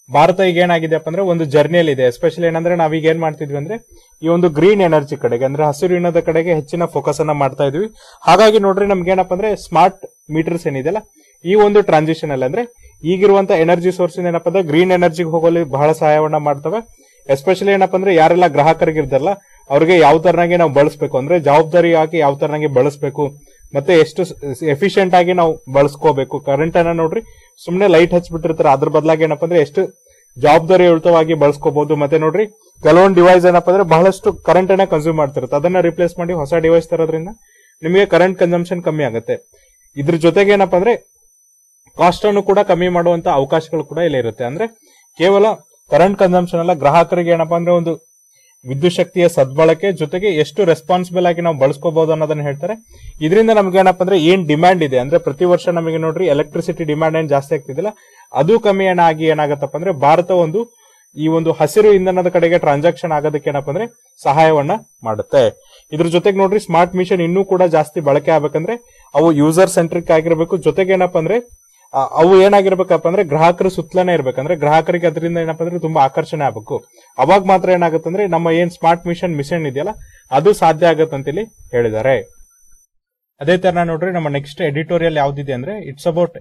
ಭಾರತ ಈಗ ಏನಾಗಿದೆಪ್ಪ ಅಂದ್ರೆ ಒಂದು ಜರ್ನಿಯಲ್ಲಿ ಇದೆ ಎಸ್ಪೆಷಲಿ ಏನಂದ್ರೆ ನಾವೀಗ ಏನ್ ಮಾಡ್ತಿದ್ವಿ ಅಂದ್ರೆ ಈ ಒಂದು ಗ್ರೀನ್ ಎನರ್ಜಿ ಕಡೆಗೆ, ಅಂದ್ರೆ ಹಸಿರು ಇನ್ನದ ಕಡೆಗೆ ಹೆಚ್ಚಿನ ಫೋಕಸ್ ಅನ್ನ ಮಾಡ್ತಾ ಇದೀವಿ. ಹಾಗಾಗಿ ನೋಡ್ರಿ ನಮ್ಗೆ ಏನಪ್ಪ ಅಂದ್ರೆ ಸ್ಮಾರ್ಟ್ ಮೀಟರ್ಸ್ ಏನಿದೆಯಲ್ಲ, ಈ ಒಂದು ಟ್ರಾನ್ಸಿಷನ್ ಅಲ್ಲಿ ಅಂದ್ರೆ ಈಗಿರುವಂತ ಎನರ್ಜಿ ಸೋರ್ಸ್ ಏನಪ್ಪ ಅಂದ್ರೆ ಗ್ರೀನ್ ಎನರ್ಜಿಗೆ ಹೋಗಲು ಬಹಳ ಸಹಾಯವನ್ನ ಮಾಡ್ತವೆ. ಎಸ್ಪೆಷಲಿ ಏನಪ್ಪ ಅಂದ್ರೆ ಯಾರೆಲ್ಲ ಗ್ರಾಹಕರಿಗಿರ್ತಾರಲ್ಲ ಅವ್ರಿಗೆ ಯಾವ ತರನಾಗಿ ನಾವು ಬಳಸಬೇಕು? ಅಂದ್ರೆ ಜವಾಬ್ದಾರಿ ಹಾಕಿ ಯಾವ ತರನಾಗಿ ಬಳಸಬೇಕು? ಮತ್ತೆ ಎಷ್ಟು ಎಫಿಷಿಯಂಟ್ ಆಗಿ ನಾವು ಬಳಸ್ಕೋಬೇಕು? ಕರೆಂಟ್ ಅನ್ನ ನೋಡ್ರಿ, ಸುಮ್ನೆ ಲೈಟ್ ಹಚ್ಬಿಟ್ಟಿರ್ತಾರೆ. ಅದ್ರ ಬದಲಾಗಿ ಏನಪ್ಪ ಅಂದ್ರೆ ಎಷ್ಟು ಜವಾಬ್ದಾರಿಯುತವಾಗಿ ಬಳಸ್ಕೋಬಹುದು ಮತ್ತೆ ನೋಡ್ರಿ, ಕೆಲವೊಂದು ಡಿವೈಸ್ ಏನಪ್ಪ ಅಂದ್ರೆ ಬಹಳಷ್ಟು ಕರೆಂಟ್ ಅನ್ನ ಕನ್ಸ್ಯೂಮ್ ಮಾಡ್ತಿರುತ್ತೆ. ಅದನ್ನ ರಿಪ್ಲೇಸ್ ಮಾಡಿ ಹೊಸ ಡಿವೈಸ್ ತರೋದ್ರಿಂದ ನಿಮಗೆ ಕರೆಂಟ್ ಕನ್ಸಂಪ್ಷನ್ ಕಮ್ಮಿ ಆಗುತ್ತೆ. ಇದ್ರ ಜೊತೆಗೆ ಏನಪ್ಪ ಅಂದ್ರೆ ಕಾಸ್ಟ್ ಅನ್ನು ಕೂಡ ಕಮ್ಮಿ ಮಾಡುವಂತ ಅವಕಾಶಗಳು ಕೂಡ ಇಲ್ಲಿ ಇರುತ್ತೆ ಅಂದ್ರೆ ಕೇವಲ ಕರೆಂಟ್ ಕನ್ಸಂಪ್ಷನ್ ಅಲ್ಲ, ಗ್ರಾಹಕರಿಗೆ ಏನಪ್ಪಾ ಅಂದ್ರೆ ಒಂದು ವಿದ್ಯುತ್ ಶಕ್ತಿಯ ಸದ್ಬಳಕೆ ಜೊತೆಗೆ ಎಷ್ಟು ರೆಸ್ಪಾನ್ಸಿಬಲ್ ಆಗಿ ನಾವು ಬಳಸ್ಕೋಬಹುದು ಅನ್ನೋದನ್ನ ಹೇಳ್ತಾರೆ. ಇದರಿಂದ ನಮ್ಗೆ ಏನಪ್ಪ ಅಂದ್ರೆ ಏನ್ ಡಿಮ್ಯಾಂಡ್ ಇದೆ? ಅಂದ್ರೆ ಪ್ರತಿ ವರ್ಷ ನಮಗೆ ನೋಡ್ರಿ ಎಲೆಕ್ಟ್ರಿಸಿಟಿ ಡಿಮ್ಯಾಂಡ್ ಏನ್ ಜಾಸ್ತಿ ಆಗ್ತಿದಿಲ್ಲ. ಅದು ಕಮ್ಮಿ ಏನಾಗಿ ಏನಾಗತ್ತಪ್ಪ ಅಂದ್ರೆ ಭಾರತ ಒಂದು ಈ ಒಂದು ಹಸಿರು ಇಂಧನದ ಕಡೆಗೆ ಟ್ರಾನ್ಸಾಕ್ಷನ್ ಆಗೋದಕ್ಕೆ ಏನಪ್ಪ ಅಂದ್ರೆ ಸಹಾಯವನ್ನ ಮಾಡುತ್ತೆ. ಇದ್ರ ಜೊತೆಗೆ ನೋಡ್ರಿ ಸ್ಮಾರ್ಟ್ ಮಿಷನ್ ಇನ್ನೂ ಕೂಡ ಜಾಸ್ತಿ ಬಳಕೆ ಆಗ್ಬೇಕಂದ್ರೆ ಅವು ಯೂಸರ್ ಸೆಂಟ್ರಿಕ್ ಆಗಿರ್ಬೇಕು. ಜೊತೆಗೆ ಏನಪ್ಪ ಅಂದ್ರೆ ಅವು ಏನಾಗಿರ್ಬೇಕಪ್ಪ ಅಂದ್ರೆ ಗ್ರಾಹಕರ ಸುತ್ತಲೇ ಇರ್ಬೇಕಂದ್ರೆ ಗ್ರಾಹಕರಿಗೆ ಅದರಿಂದ ಏನಪ್ಪ ಅಂದ್ರೆ ತುಂಬಾ ಆಕರ್ಷಣೆ ಆಗ್ಬೇಕು. ಅವಾಗ ಮಾತ್ರ ಏನಾಗುತ್ತಂದ್ರೆ ನಮ್ಮ ಏನ್ ಸ್ಮಾರ್ಟ್ ಮಿಷನ್ ಮಿಷನ್ ಇದೆಯಲ್ಲ, ಅದು ಸಾಧ್ಯ ಆಗತ್ತೆ ಅಂತ ಇಲ್ಲಿ ಹೇಳಿದ್ದಾರೆ. ಅದೇ ತರ ನೋಡ್ರಿ, ನಮ್ಮ ನೆಕ್ಸ್ಟ್ ಎಡಿಟೋರಿಯಲ್ ಯಾವ್ದಿದೆ ಅಂದ್ರೆ it's about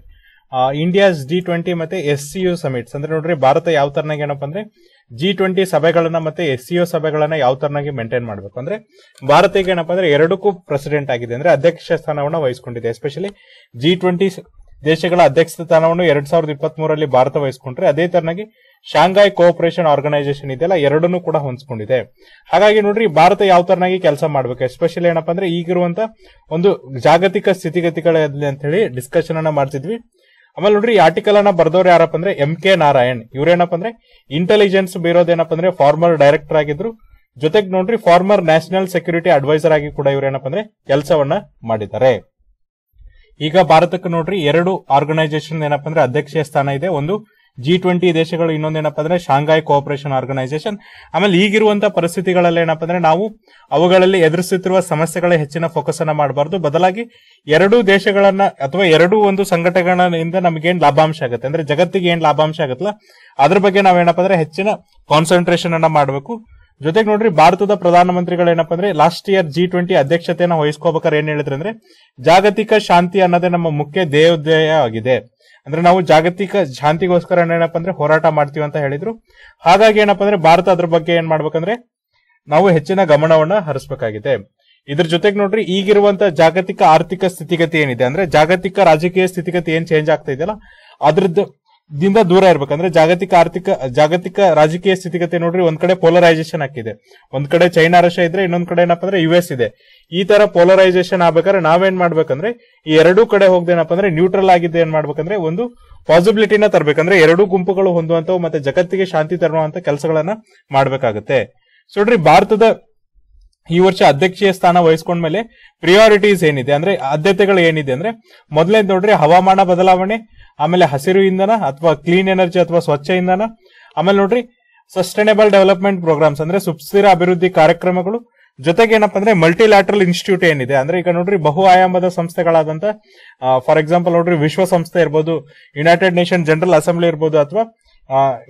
India's G twenty ಮತ್ತೆ ಎಸ್ ಸಿ ಯು ಸಮಿಟ್ಸ್ ಅಂದ್ರೆ ನೋಡ್ರಿ, ಭಾರತ ಯಾವ ತರನಾಗಿ ಏನಪ್ಪ ಅಂದ್ರೆ ಜಿ ಟ್ವೆಂಟಿ ಸಭೆಗಳನ್ನ ಮತ್ತೆ ಎಸ್ ಸಿ ಸಭೆಗಳನ್ನ ಯಾವ ತರನಾಗಿ ಮೇಂಟೈನ್ ಮಾಡಬೇಕು. ಅಂದ್ರೆ ಭಾರತಕ್ಕೆ ಏನಪ್ಪ ಅಂದ್ರೆ ಎರಡಕ್ಕೂ ಪ್ರೆಸಿಡೆಂಟ್ ಆಗಿದೆ. ಅಂದ್ರೆ ಅಧ್ಯಕ್ಷ ಸ್ಥಾನವನ್ನು ವಹಿಸಿಕೊಂಡಿದೆ. ಎಸ್ಪೆಷಲಿ ಜಿ ಟ್ವೆಂಟಿ ದೇಶಗಳ ಅಧ್ಯಕ್ಷ ಸ್ಥಾನವನ್ನು ಎರಡ್ ಸಾವಿರದ ಇಪ್ಪತ್ತ್ ಮೂರಲ್ಲಿ ಭಾರತ ವಹಿಸಿಕೊಂಡ್ರೆ ಅದೇ ತರನಾಗಿ ಶಾಂಘಾಯ್ ಕೋಆಪರೇಷನ್ ಆರ್ಗನೈಸೇಷನ್ ಇದೆಯಲ್ಲ, ಎರಡನ್ನೂ ಕೂಡ ಹೊಂದ್ಕೊಂಡಿದೆ ಹಾಗಾಗಿ ನೋಡ್ರಿ, ಭಾರತ ಯಾವ ತರನಾಗಿ ಕೆಲಸ ಮಾಡ್ಬೇಕು? ಎಸ್ಪೆಷಲಿ ಏನಪ್ಪಾ ಅಂದ್ರೆ ಈಗಿರುವಂತ ಒಂದು ಜಾಗತಿಕ ಸ್ಥಿತಿಗತಿಗಳಲ್ಲಿ ಅಂತ ಹೇಳಿ ಡಿಸ್ಕಷನ್ ಅನ್ನ ಮಾಡ್ತಿದ್ವಿ. ಆಮೇಲೆ ನೋಡ್ರಿ ಆರ್ಟಿಕಲ್ ಅನ್ನ ಬರ್ದವ್ರು ಯಾರಪ್ಪ ಅಂದ್ರೆ ಎಂ ಕೆ ನಾರಾಯಣ್. ಇವ್ರೇನಪ್ಪ ಅಂದ್ರೆ ಇಂಟೆಲಿಜೆನ್ಸ್ ಬೀರೋದೇನಪ್ಪ ಅಂದ್ರೆ ಫಾರ್ಮರ್ ಡೈರೆಕ್ಟರ್ ಆಗಿದ್ರು. ಜೊತೆಗೆ ನೋಡ್ರಿ ಫಾರ್ಮರ್ ನ್ಯಾಷನಲ್ ಸೆಕ್ಯೂರಿಟಿ ಅಡ್ವೈಸರ್ ಆಗಿ ಕೂಡ ಇವ್ರೇನಪ್ಪ ಅಂದ್ರೆ ಕೆಲಸವನ್ನ ಮಾಡಿದ್ದಾರೆ. ಈಗ ಭಾರತಕ್ಕೆ ನೋಡ್ರಿ, ಎರಡು ಆರ್ಗನೈಸೇಷನ್ ಏನಪ್ಪ ಅಂದ್ರೆ ಅಧ್ಯಕ್ಷೀಯ ಸ್ಥಾನ ಇದೆ. ಒಂದು ಜಿ ಟ್ವೆಂಟಿ ದೇಶಗಳು ಇನ್ನೊಂದೇನಪ್ಪ ಅಂದ್ರೆ ಶಾಂಘಾಯ್ ಕೋಆಪರೇಷನ್ ಆರ್ಗನೈಸೇಷನ್ ಆಮೇಲೆ ಈಗಿರುವಂತಹ ಪರಿಸ್ಥಿತಿಗಳಲ್ಲಿ ಏನಪ್ಪ ಅಂದ್ರೆ ನಾವು ಅವುಗಳಲ್ಲಿ ಎದುರಿಸುತ್ತಿರುವ ಸಮಸ್ಯೆಗಳ ಹೆಚ್ಚಿನ ಫೋಕಸ್ ಅನ್ನ ಮಾಡಬಾರ್ದು. ಬದಲಾಗಿ ಎರಡೂ ದೇಶಗಳನ್ನ ಅಥವಾ ಎರಡೂ ಒಂದು ಸಂಘಟನೆಗಳಿಂದ ನಮಗೇನ್ ಲಾಭಾಂಶ ಆಗುತ್ತೆ. ಅಂದ್ರೆ ಜಗತ್ತಿಗೆ ಏನ್ ಲಾಭಾಂಶ ಆಗುತ್ತಲ್ಲ, ಅದ್ರ ಬಗ್ಗೆ ನಾವೇನಪ್ಪ ಅಂದ್ರೆ ಹೆಚ್ಚಿನ ಕಾನ್ಸಂಟ್ರೇಷನ್ ಅನ್ನ ಮಾಡಬೇಕು. ಜೊತೆಗೆ ನೋಡ್ರಿ, ಭಾರತದ ಪ್ರಧಾನಮಂತ್ರಿಗಳು ಏನಪ್ಪ ಅಂದ್ರೆ ಲಾಸ್ಟ್ ಇಯರ್ ಜಿ ಟ್ವೆಂಟಿ ಅಧ್ಯಕ್ಷತೆಯನ್ನು ವಹಿಸ್ಕೋಬೇಕಾದ್ರೆ ಏನ್ ಹೇಳಿದ್ರೆ ಅಂದ್ರೆ, ಜಾಗತಿಕ ಶಾಂತಿ ಅನ್ನೋದೇ ನಮ್ಮ ಮುಖ್ಯ ಧ್ಯೇಯೋದಯ ಆಗಿದೆ. ಅಂದ್ರೆ ನಾವು ಜಾಗತಿಕ ಶಾಂತಿಗೋಸ್ಕರ ಏನಪ್ಪ ಅಂದ್ರೆ ಹೋರಾಟ ಮಾಡ್ತೀವಿ ಅಂತ ಹೇಳಿದ್ರು. ಹಾಗಾಗಿ ಏನಪ್ಪ ಅಂದ್ರೆ, ಭಾರತ ಅದ್ರ ಬಗ್ಗೆ ಏನ್ ಮಾಡ್ಬೇಕಂದ್ರೆ, ನಾವು ಹೆಚ್ಚಿನ ಗಮನವನ್ನ ಹರಿಸಬೇಕಾಗಿದೆ. ಇದ್ರ ಜೊತೆಗೆ ನೋಡ್ರಿ, ಈಗಿರುವಂತ ಜಾಗತಿಕ ಆರ್ಥಿಕ ಸ್ಥಿತಿಗತಿ ಏನಿದೆ ಅಂದ್ರೆ, ಜಾಗತಿಕ ರಾಜಕೀಯ ಸ್ಥಿತಿಗತಿ ಏನ್ ಚೇಂಜ್ ಆಗ್ತಾ ಇದೆಯಲ್ಲ, ಅದ್ರದ್ದು ದಿಂದ ದೂರ ಇರ್ಬೇಕಂದ್ರೆ ಜಾಗತಿಕ ಆರ್ಥಿಕ, ಜಾಗತಿಕ ರಾಜಕೀಯ ಸ್ಥಿತಿಗತಿ ನೋಡ್ರಿ ಒಂದ್ ಕಡೆ ಪೋಲರೈಸೇಷನ್ ಆಗ್ತಿದೆ ಒಂದ್ ಕಡೆ ಚೈನಾ, ರಷ್ಯಾ ಇದ್ರೆ ಇನ್ನೊಂದ್ ಕಡೆ ಏನಪ್ಪ ಅಂದ್ರೆ ಯು ಎಸ್ ಇದೆ. ಈ ತರ ಪೋಲರೈಸೇಷನ್ ಆಗ್ಬೇಕಾದ್ರೆ ನಾವೇನ್ ಮಾಡ್ಬೇಕಂದ್ರೆ ಈ ಎರಡೂ ಕಡೆ ಹೋಗ್ದೇನಪ್ಪ ಅಂದ್ರೆ ನ್ಯೂಟ್ರಲ್ ಆಗಿದ್ದೆ ಏನ್ ಮಾಡ್ಬೇಕಂದ್ರೆ ಒಂದು ಪಾಸಿಬಿಲಿಟಿನ ತರಬೇಕಂದ್ರೆ ಎರಡೂ ಗುಂಪುಗಳು ಹೊಂದುವಂತವು ಮತ್ತೆ ಜಗತ್ತಿಗೆ ಶಾಂತಿ ತರುವಂತ ಕೆಲಸಗಳನ್ನ ಮಾಡ್ಬೇಕಾಗತ್ತೆ. ಸೊ ನೋಡ್ರಿ ಭಾರತದ ಈ ವರ್ಷ ಅಧ್ಯಕ್ಷೀಯ ಸ್ಥಾನ ವಹಿಸ್ಕೊಂಡ್ಮೇಲೆ ಪ್ರಿಯಾರಿಟೀಸ್ ಏನಿದೆ ಅಂದ್ರೆ ಆದ್ಯತೆಗಳು ಏನಿದೆ ಅಂದ್ರೆ ಮೊದಲೇ ನೋಡ್ರಿ ಹವಾಮಾನ ಬದಲಾವಣೆ ಆಮೇಲೆ ಹಸಿರು ಇಂಧನ ಅಥವಾ ಕ್ಲೀನ್ ಎನರ್ಜಿ ಅಥವಾ ಸ್ವಚ್ಛ ಇಂಧನ. ಆಮೇಲೆ ನೋಡ್ರಿ ಸಸ್ಟೈನೇಬಲ್ ಡೆವಲಪ್ಮೆಂಟ್ ಪ್ರೋಗ್ರಾಮ್ಸ್ ಅಂದ್ರೆ ಸುಸ್ಥಿರ ಅಭಿವೃದ್ಧಿ ಕಾರ್ಯಕ್ರಮಗಳು. ಜೊತೆಗೆ ಏನಪ್ಪಾ ಅಂದ್ರೆ ಮಲ್ಟಿಲ್ಯಾಟ್ರಲ್ ಇನ್ಸ್ಟಿಟ್ಯೂಟ್ ಏನಿದೆ, ಅಂದ್ರೆ ಈಗ ನೋಡ್ರಿ ಬಹು ಆಯಾಮದ ಸಂಸ್ಥೆಗಳಾದಂತ ಫಾರ್ ಎಕ್ಸಾಂಪಲ್ ನೋಡ್ರಿ ವಿಶ್ವಸಂಸ್ಥೆ ಇರ್ಬೋದು ಯುನೈಟೆಡ್ ನೇಷನ್ ಜನರಲ್ ಅಸೆಂಬ್ಲಿ ಇರ್ಬೋದು, ಅಥವಾ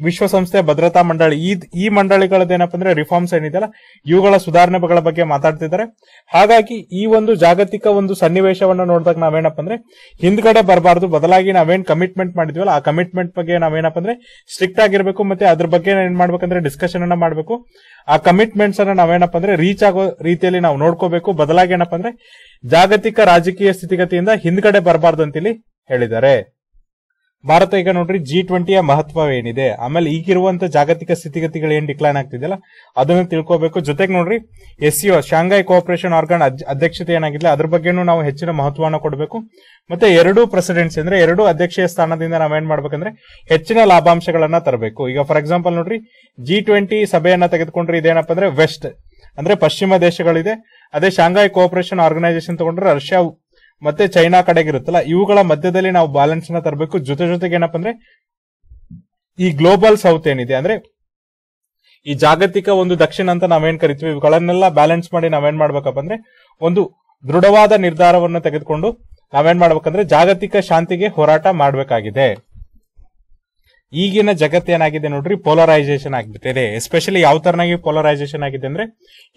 ವಿಶ್ವಸಂಸ್ಥೆ ಭದ್ರತಾ ಮಂಡಳಿ, ಈ ಈ ಮಂಡಳಿಗಳದ್ದೇನಪ್ಪ ಅಂದ್ರೆ ರಿಫಾರ್ಮ್ಸ್ ಏನಿದೆಯಲ್ಲ, ಇವುಗಳ ಸುಧಾರಣೆಗಳ ಬಗ್ಗೆ ಮಾತಾಡ್ತಿದ್ದಾರೆ. ಹಾಗಾಗಿ ಈ ಒಂದು ಜಾಗತಿಕ ಒಂದು ಸನ್ನಿವೇಶವನ್ನ ನೋಡಿದಾಗ ನಾವೇನಪ್ಪ ಅಂದ್ರೆ, ಹಿಂದ್ಗಡೆ ಬರಬಾರ್ದು, ಬದಲಾಗಿ ನಾವೇನ್ ಕಮಿಟ್ಮೆಂಟ್ ಮಾಡಿದ್ವಲ್ಲ, ಆ ಕಮಿಟ್ಮೆಂಟ್ ಬಗ್ಗೆ ನಾವೇನಪ್ಪ ಅಂದ್ರೆ ಸ್ಟ್ರಿಕ್ಟ್ ಆಗಿರ್ಬೇಕು, ಮತ್ತೆ ಅದ್ರ ಬಗ್ಗೆ ಏನ್ ಮಾಡ್ಬೇಕಂದ್ರೆ ಡಿಸ್ಕಷನ್ ಅನ್ನ ಮಾಡಬೇಕು. ಆ ಕಮಿಟ್ಮೆಂಟ್ಸ್ ಅನ್ನ ನಾವೇನಪ್ಪ ಅಂದ್ರೆ ರೀಚ್ ಆಗೋ ರೀತಿಯಲ್ಲಿ ನಾವು ನೋಡ್ಕೋಬೇಕು. ಬದಲಾಗಿ ಏನಪ್ಪ ಅಂದ್ರೆ ಜಾಗತಿಕ ರಾಜಕೀಯ ಸ್ಥಿತಿಗತಿಯಿಂದ ಹಿಂದ್ಗಡೆ ಬರಬಾರ್ದು ಅಂತೇಳಿ ಹೇಳಿದ್ದಾರೆ. ಭಾರತ ಈಗ ನೋಡ್ರಿ ಜಿ ಟ್ವೆಂಟಿಯ ಮಹತ್ವ ಏನಿದೆ ಆಮೇಲೆ ಈಗಿರುವಂತ ಜಾಗತಿಕ ಸ್ಥಿತಿಗತಿಗಳು ಏನ್ ಡಿಕ್ಲೈನ್ ಆಗ್ತಿದೆಯಲ್ಲ, ಅದನ್ನ ತಿಳ್ಕೋಬೇಕು. ಜೊತೆಗೆ ನೋಡ್ರಿ S C O Shanghai cooperation organ ಅಧ್ಯಕ್ಷತೆ ಏನಾಗಿದೆ ಅದ್ರ ಬಗ್ಗೆನೂ ನಾವು ಹೆಚ್ಚಿನ ಮಹತ್ವವನ್ನು ಕೊಡಬೇಕು. ಮತ್ತೆ ಎರಡೂ ಪ್ರೆಸಿಡೆನ್ಸಿ ಅಂದ್ರೆ ಎರಡೂ ಅಧ್ಯಕ್ಷೀಯ ಸ್ಥಾನದಿಂದ ನಾವು ನಾವೇನ್ ಮಾಡ್ಬೇಕಂದ್ರೆ ಹೆಚ್ಚಿನ ಲಾಭಾಂಶಗಳನ್ನ ತರಬೇಕು. ಈಗ ಫಾರ್ ಎಕ್ಸಾಂಪಲ್ ನೋಡ್ರಿ ಜಿ ಟ್ವೆಂಟಿ ಸಭೆಯನ್ನ ತೆಗೆದುಕೊಂಡ್ರೆ ಇದೇನಪ್ಪ ಅಂದ್ರೆ ವೆಸ್ಟ್ ಅಂದ್ರೆ ಪಶ್ಚಿಮ ದೇಶಗಳಿದೆ. ಅದೇ ಶಾಂಘೈ ಕೋಆಪರೇಷನ್ ಆರ್ಗನೈಸೇಷನ್ ತಗೊಂಡ್ರೆ ರಷ್ಯಾ ಮತ್ತೆ ಚೈನಾ ಕಡೆಗಿರುತ್ತಲ್ಲ, ಇವುಗಳ ಮಧ್ಯದಲ್ಲಿ ನಾವು ಬ್ಯಾಲೆನ್ಸ್ನ ತರಬೇಕು. ಜೊತೆ ಜೊತೆಗೆ ಏನಪ್ಪ ಅಂದ್ರೆ ಈ ಗ್ಲೋಬಲ್ ಸೌತ್ ಏನಿದೆ ಅಂದ್ರೆ, ಈ ಜಾಗತಿಕ ಒಂದು ದಕ್ಷಿಣ ಅಂತ ನಾವೇನ್ ಕರಿತೀವಿ, ಇವುಗಳನ್ನೆಲ್ಲ ಬ್ಯಾಲೆನ್ಸ್ ಮಾಡಿ ನಾವೇನ್ ಮಾಡ್ಬೇಕಪ್ಪ ಅಂದ್ರೆ ಒಂದು ದೃಢವಾದ ನಿರ್ಧಾರವನ್ನು ತೆಗೆದುಕೊಂಡು ನಾವೇನ್ ಮಾಡ್ಬೇಕಂದ್ರೆ, ಜಾಗತಿಕ ಶಾಂತಿಗೆ ಹೋರಾಟ ಮಾಡಬೇಕಾಗಿದೆ. ಈಗಿನ ಜಗತ್ತೇನಾಗಿದೆ ನೋಡ್ರಿ ಪೋಲರೈಸೇಷನ್ ಆಗ್ಬಿಟ್ಟಿದೆ. ಎಸ್ಪೆಷಲಿ ಯಾವ ತರನಾಗಿ ಪೋಲರೈಸೇಷನ್ ಆಗಿದೆ ಅಂದ್ರೆ,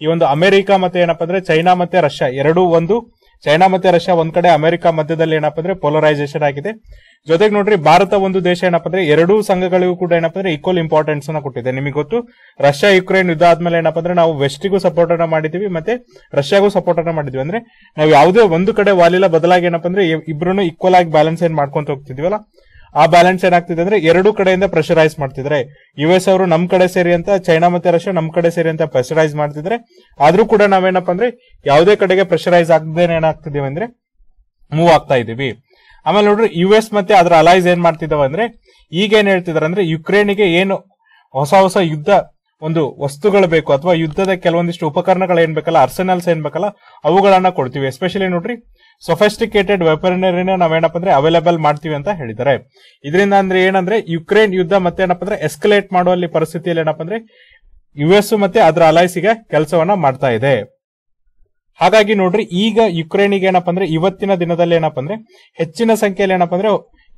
ಈ ಒಂದು ಅಮೆರಿಕ ಮತ್ತೆ ಏನಪ್ಪಾ ಅಂದ್ರೆ ಚೈನಾ ಮತ್ತೆ ರಷ್ಯಾ, ಎರಡೂ ಒಂದು ಚೈನಾ ಮತ್ತೆ ರಷ್ಯಾ ಒಂದ್ ಕಡೆ, ಅಮೆರಿಕ ಮಧ್ಯದಲ್ಲಿ ಏನಪ್ಪ ಅಂದ್ರೆ ಪೋಲರೈಸೇಷನ್ ಆಗಿದೆ. ಜೊತೆಗೆ ನೋಡ್ರಿ, ಭಾರತ ಒಂದು ದೇಶ ಏನಪ್ಪ ಅಂದ್ರೆ ಎರಡೂ ಸಂಘಗಳಿಗೂ ಕೂಡ ಏನಪ್ಪ ಅಂದ್ರೆ ಈಕ್ವಲ್ ಇಂಪಾರ್ಟೆನ್ಸ್ ಅನ್ನ ಕೊಟ್ಟಿದೆ. ನಿಮಗೆ ಗೊತ್ತು, ರಷ್ಯಾ ಯುಕ್ರೇನ್ ಯುದ್ಧ ಆದ್ಮೇಲೆ ಏನಪ್ಪ ಅಂದ್ರೆ ನಾವು ವೆಸ್ಟಿಗೂ ಸಪೋರ್ಟ್ ಅನ್ನ ಮಾಡಿದೀವಿ, ಮತ್ತೆ ರಷ್ಯಾಗೂ ಸಪೋರ್ಟ್ ಅನ್ನ ಮಾಡಿದ್ವಿ. ಅಂದ್ರೆ ನಾವು ಯಾವುದೇ ಒಂದು ಕಡೆ ವಾಲಿಲ್ಲ, ಬದಲಾಗಿ ಏನಪ್ಪ ಅಂದ್ರೆ ಇಬ್ರು ಈಕ್ವಲ್ ಆಗಿ ಬ್ಯಾಲೆನ್ಸ್ ಏನ್ ಮಾಡ್ಕೊಂತ ಹೋಗ್ತಿದ್ವಲ್ಲ ಆ ಬ್ಯಾಲೆನ್ಸ್ ಏನಾಗ್ತಿದೆ ಅಂದ್ರೆ ಎರಡು ಕಡೆಯಿಂದ ಪ್ರೆಷರೈಸ್ ಮಾಡ್ತಿದ್ರೆ. ಯು ಎಸ್ ಅವರು ನಮ್ ಕಡೆ ಸೇರಿ ಅಂತ ಚೈನಾ ಮತ್ತೆ ರಷ್ಯಾ ನಮ್ ಕಡೆ ಸೇರಿ ಅಂತ ಪ್ರೆಷರೈಸ್ ಮಾಡ್ತಿದ್ರೆ, ಆದ್ರೂ ಕೂಡ ನಾವೇನಪ್ಪ ಅಂದ್ರೆ ಯಾವುದೇ ಕಡೆಗೆ ಪ್ರೆಷರೈಸ್ ಆಗದೇನೆ ಏನಾಗ್ತಿದೀವಿ ಅಂದ್ರೆ ಮೂವ್ ಆಗ್ತಾ ಇದೀವಿ ಆಮೇಲೆ ನೋಡ್ರಿ ಯು ಎಸ್ ಮತ್ತೆ ಅದರ ಅಲೈಸ್ ಏನ್ ಮಾಡ್ತಿದಾವೆ ಅಂದ್ರೆ ಈಗ ಏನ್ ಹೇಳ್ತಿದಾರೆ ಅಂದ್ರೆ ಯುಕ್ರೇನ್ಗೆ ಏನು ಹೊಸ ಹೊಸ ಯುದ್ಧ ಒಂದು ವಸ್ತುಗಳು ಬೇಕು ಅಥವಾ ಯುದ್ಧದ ಕೆಲವೊಂದಿಷ್ಟು ಉಪಕರಣಗಳು ಏನ್ ಬೇಕಲ್ಲ ಅರ್ಸನಲ್ಸ್ ಏನ್ ಬೇಕಲ್ಲ, ಅವುಗಳನ್ನ ಕೊಡ್ತೀವಿ. ಎಸ್ಪೆಷಲಿ ನೋಡ್ರಿ ಸೊಫೆಸ್ಟಿಕೇಟೆಡ್ ವೆಪನರಿನ ನಾವೇನಪ್ಪ ಅಂದ್ರೆ ಅವೈಲೇಬಲ್ ಮಾಡ್ತೀವಿ ಅಂತ ಹೇಳಿದ್ದಾರೆ. ಇದರಿಂದ ಅಂದ್ರೆ ಏನಂದ್ರೆ ಯುಕ್ರೇನ್ ಯುದ್ಧ ಮತ್ತೆ ಏನಪ್ಪ ಅಂದ್ರೆ ಎಸ್ಕಲೇಟ್ ಮಾಡುವಲ್ಲಿ ಪರಿಸ್ಥಿತಿಯಲ್ಲಿ ಏನಪ್ಪ ಅಂದ್ರೆ ಯು ಎಸ್ ಮತ್ತೆ ಅದರ ಅಲೈಸಿಗೆ ಕೆಲಸವನ್ನ ಮಾಡ್ತಾ ಇದೆ. ಹಾಗಾಗಿ ನೋಡ್ರಿ, ಈಗ ಯುಕ್ರೇನಿಗೆ ಏನಪ್ಪ ಅಂದ್ರೆ ಇವತ್ತಿನ ದಿನದಲ್ಲಿ ಏನಪ್ಪ ಅಂದ್ರೆ ಹೆಚ್ಚಿನ ಸಂಖ್ಯೆಯಲ್ಲಿ ಏನಪ್ಪ ಅಂದ್ರೆ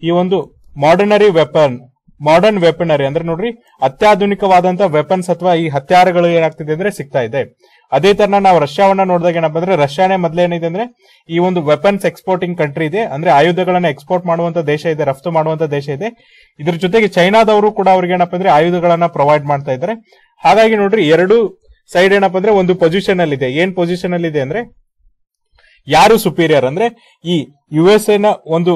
ಈ ಒಂದು ಮಾಡರ್ನರಿ ವೆಪನ್ ಮಾಡರ್ನ್ ವೆಪನರಿ ಅಂದ್ರೆ ನೋಡ್ರಿ ಅತ್ಯಾಧುನಿಕವಾದಂತಹ ವೆಪನ್ಸ್ ಅಥವಾ ಈ ಹತ್ಯಾರಗಳು ಏನಾಗ್ತಿದೆ ಅಂದ್ರೆ ಸಿಗ್ತಾ ಇದೆ. ಅದೇ ತರ ನಾವು ರಷ್ಯಾವನ್ನ ನೋಡಿದಾಗ ಏನಪ್ಪ ಅಂದ್ರೆ ರಷ್ಯಾನೇ ಮೊದಲೇನಿದೆ ಅಂದ್ರೆ ಈ ಒಂದು ವೆಪನ್ಸ್ ಎಕ್ಸ್ಪೋರ್ಟಿಂಗ್ ಕಂಟ್ರಿ ಇದೆ. ಅಂದ್ರೆ ಆಯುಧಗಳನ್ನ ಎಕ್ಸ್ಪೋರ್ಟ್ ಮಾಡುವಂತ ದೇಶ ಇದೆ, ರಫ್ತು ಮಾಡುವಂತ ದೇಶ ಇದೆ. ಇದ್ರ ಜೊತೆಗೆ ಚೈನಾದವರು ಕೂಡ ಅವ್ರಿಗೆ ಏನಪ್ಪ ಅಂದ್ರೆ ಆಯುಧಗಳನ್ನ ಪ್ರೊವೈಡ್ ಮಾಡ್ತಾ ಇದ್ದಾರೆ. ಹಾಗಾಗಿ ನೋಡ್ರಿ, ಎರಡು ಸೈಡ್ ಏನಪ್ಪ ಅಂದ್ರೆ ಒಂದು ಪೊಸಿಷನ್ ಅಲ್ಲಿ ಇದೆ ಏನ್ ಪೊಸಿಷನ್ ಅಲ್ಲಿ ಇದೆ ಅಂದ್ರೆ ಯಾರು ಸುಪೀರಿಯರ್ ಅಂದ್ರೆ ಈ ಯು ಎಸ್ ಎನ ಒಂದು